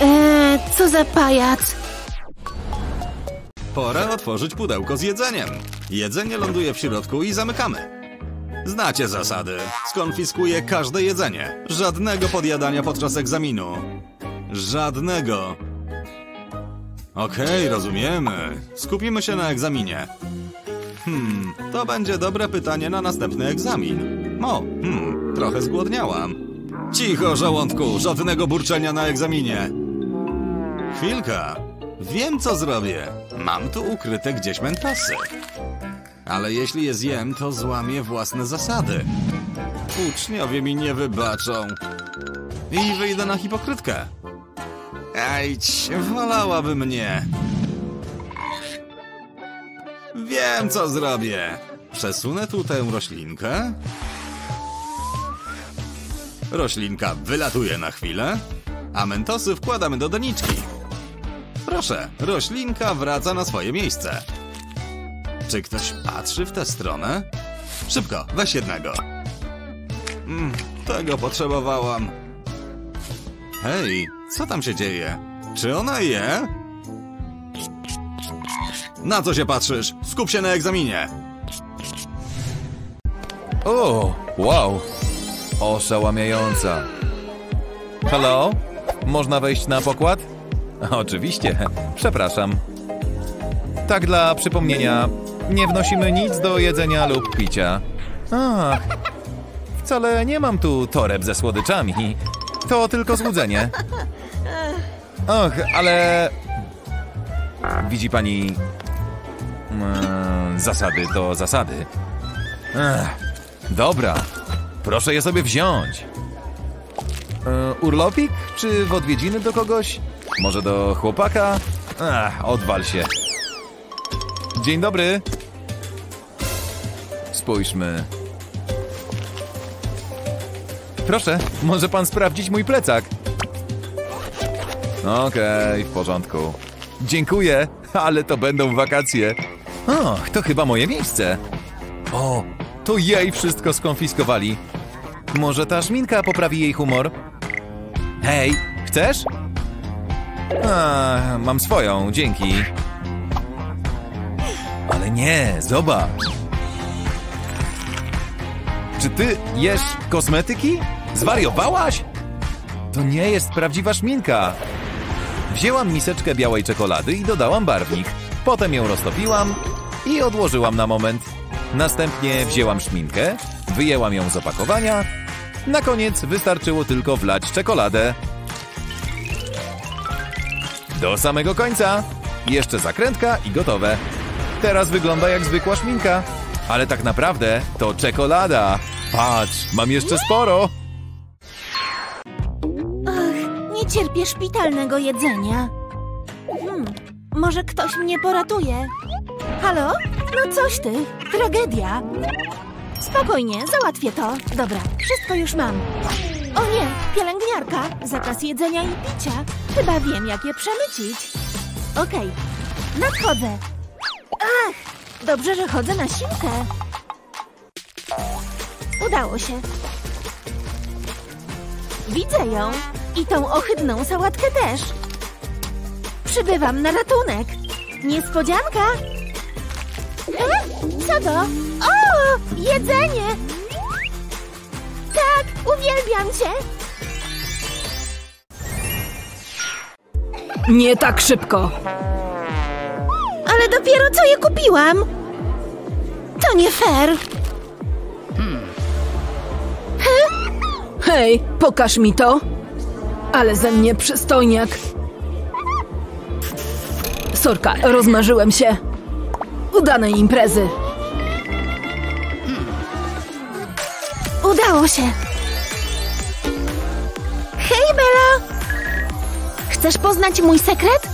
Speaker 1: Eee, co za pajac.
Speaker 2: Pora otworzyć pudełko z jedzeniem. Jedzenie ląduje w środku i zamykamy. Znacie zasady. Skonfiskuję każde jedzenie. Żadnego podjadania podczas egzaminu. Żadnego. Okej, rozumiemy. Skupimy się na egzaminie. Hmm, to będzie dobre pytanie na następny egzamin. O, hmm, trochę zgłodniałam. Cicho, żołądku, żadnego burczenia na egzaminie. Chwilka. Wiem, co zrobię. Mam tu ukryte gdzieś mentosy. Ale jeśli je zjem, to złamię własne zasady. Uczniowie mi nie wybaczą. I wyjdę na hipokrytkę. Ajdź, wolałaby mnie. Wiem, co zrobię. Przesunę tu tę roślinkę. Roślinka wylatuje na chwilę, a mentosy wkładamy do doniczki. Proszę, roślinka wraca na swoje miejsce. Czy ktoś patrzy w tę stronę? Szybko, weź jednego. Mm, tego potrzebowałam. Hej, co tam się dzieje? Czy ona je? Na co się patrzysz? Skup się na egzaminie.
Speaker 4: O, wow. Oszałamiająca. Halo? Można wejść na pokład? Oczywiście, przepraszam. Tak dla przypomnienia, nie wnosimy nic do jedzenia lub picia. Wcale nie mam tu toreb ze słodyczami. To tylko złudzenie. Och, ale... Widzi pani... Mm, zasady to zasady. Ech, dobra, proszę je sobie wziąć. E, urlopik? Czy w odwiedziny do kogoś? Może do chłopaka? Ach, odwal się. Dzień dobry. Spójrzmy. Proszę, może pan sprawdzić mój plecak? Okej, w porządku. Dziękuję, ale to będą wakacje. Och, to chyba moje miejsce. O, to jej wszystko skonfiskowali. Może ta szminka poprawi jej humor? Hej, chcesz? A, mam swoją, dzięki. Ale nie, zobacz. Czy ty jesz kosmetyki? Zwariowałaś? To nie jest prawdziwa szminka. Wzięłam miseczkę białej czekolady i dodałam barwnik. Potem ją roztopiłam i odłożyłam na moment. Następnie wzięłam szminkę, wyjęłam ją z opakowania. Na koniec wystarczyło tylko wlać czekoladę. Do samego końca. Jeszcze zakrętka i gotowe. Teraz wygląda jak zwykła szminka. Ale tak naprawdę to czekolada. Patrz, mam jeszcze sporo.
Speaker 1: Ach, nie cierpię szpitalnego jedzenia. Hmm, może ktoś mnie poratuje? Halo? No coś ty, tragedia. Spokojnie, załatwię to. Dobra, wszystko już mam. O nie, pielęgniarka, zakaz jedzenia i picia. Chyba wiem, jak je przemycić. Okej, nadchodzę. Ach, dobrze, że chodzę na siłkę. Udało się. Widzę ją i tą ohydną sałatkę też. Przybywam na ratunek. Niespodzianka! E? Co to? O! Jedzenie! Tak, uwielbiam cię!
Speaker 3: Nie tak szybko.
Speaker 1: Ale dopiero co je kupiłam! To nie fair!
Speaker 3: Hej, pokaż mi to. Ale ze mnie przystojniak. Sorka, rozmarzyłem się. Udanej imprezy.
Speaker 1: Udało się! Hej, Bella! Chcesz poznać mój sekret?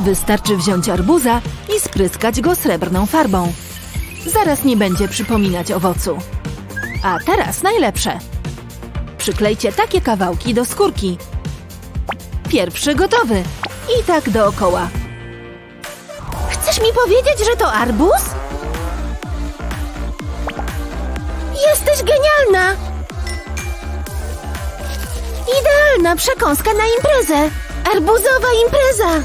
Speaker 3: Wystarczy wziąć arbuza i spryskać go srebrną farbą. Zaraz nie będzie przypominać owocu. A teraz najlepsze. Przyklejcie takie kawałki do skórki. Pierwszy gotowy. I tak dookoła.
Speaker 1: Chcesz mi powiedzieć, że to arbuz? Jesteś genialna! Idealna przekąska na imprezę! Arbuzowa impreza!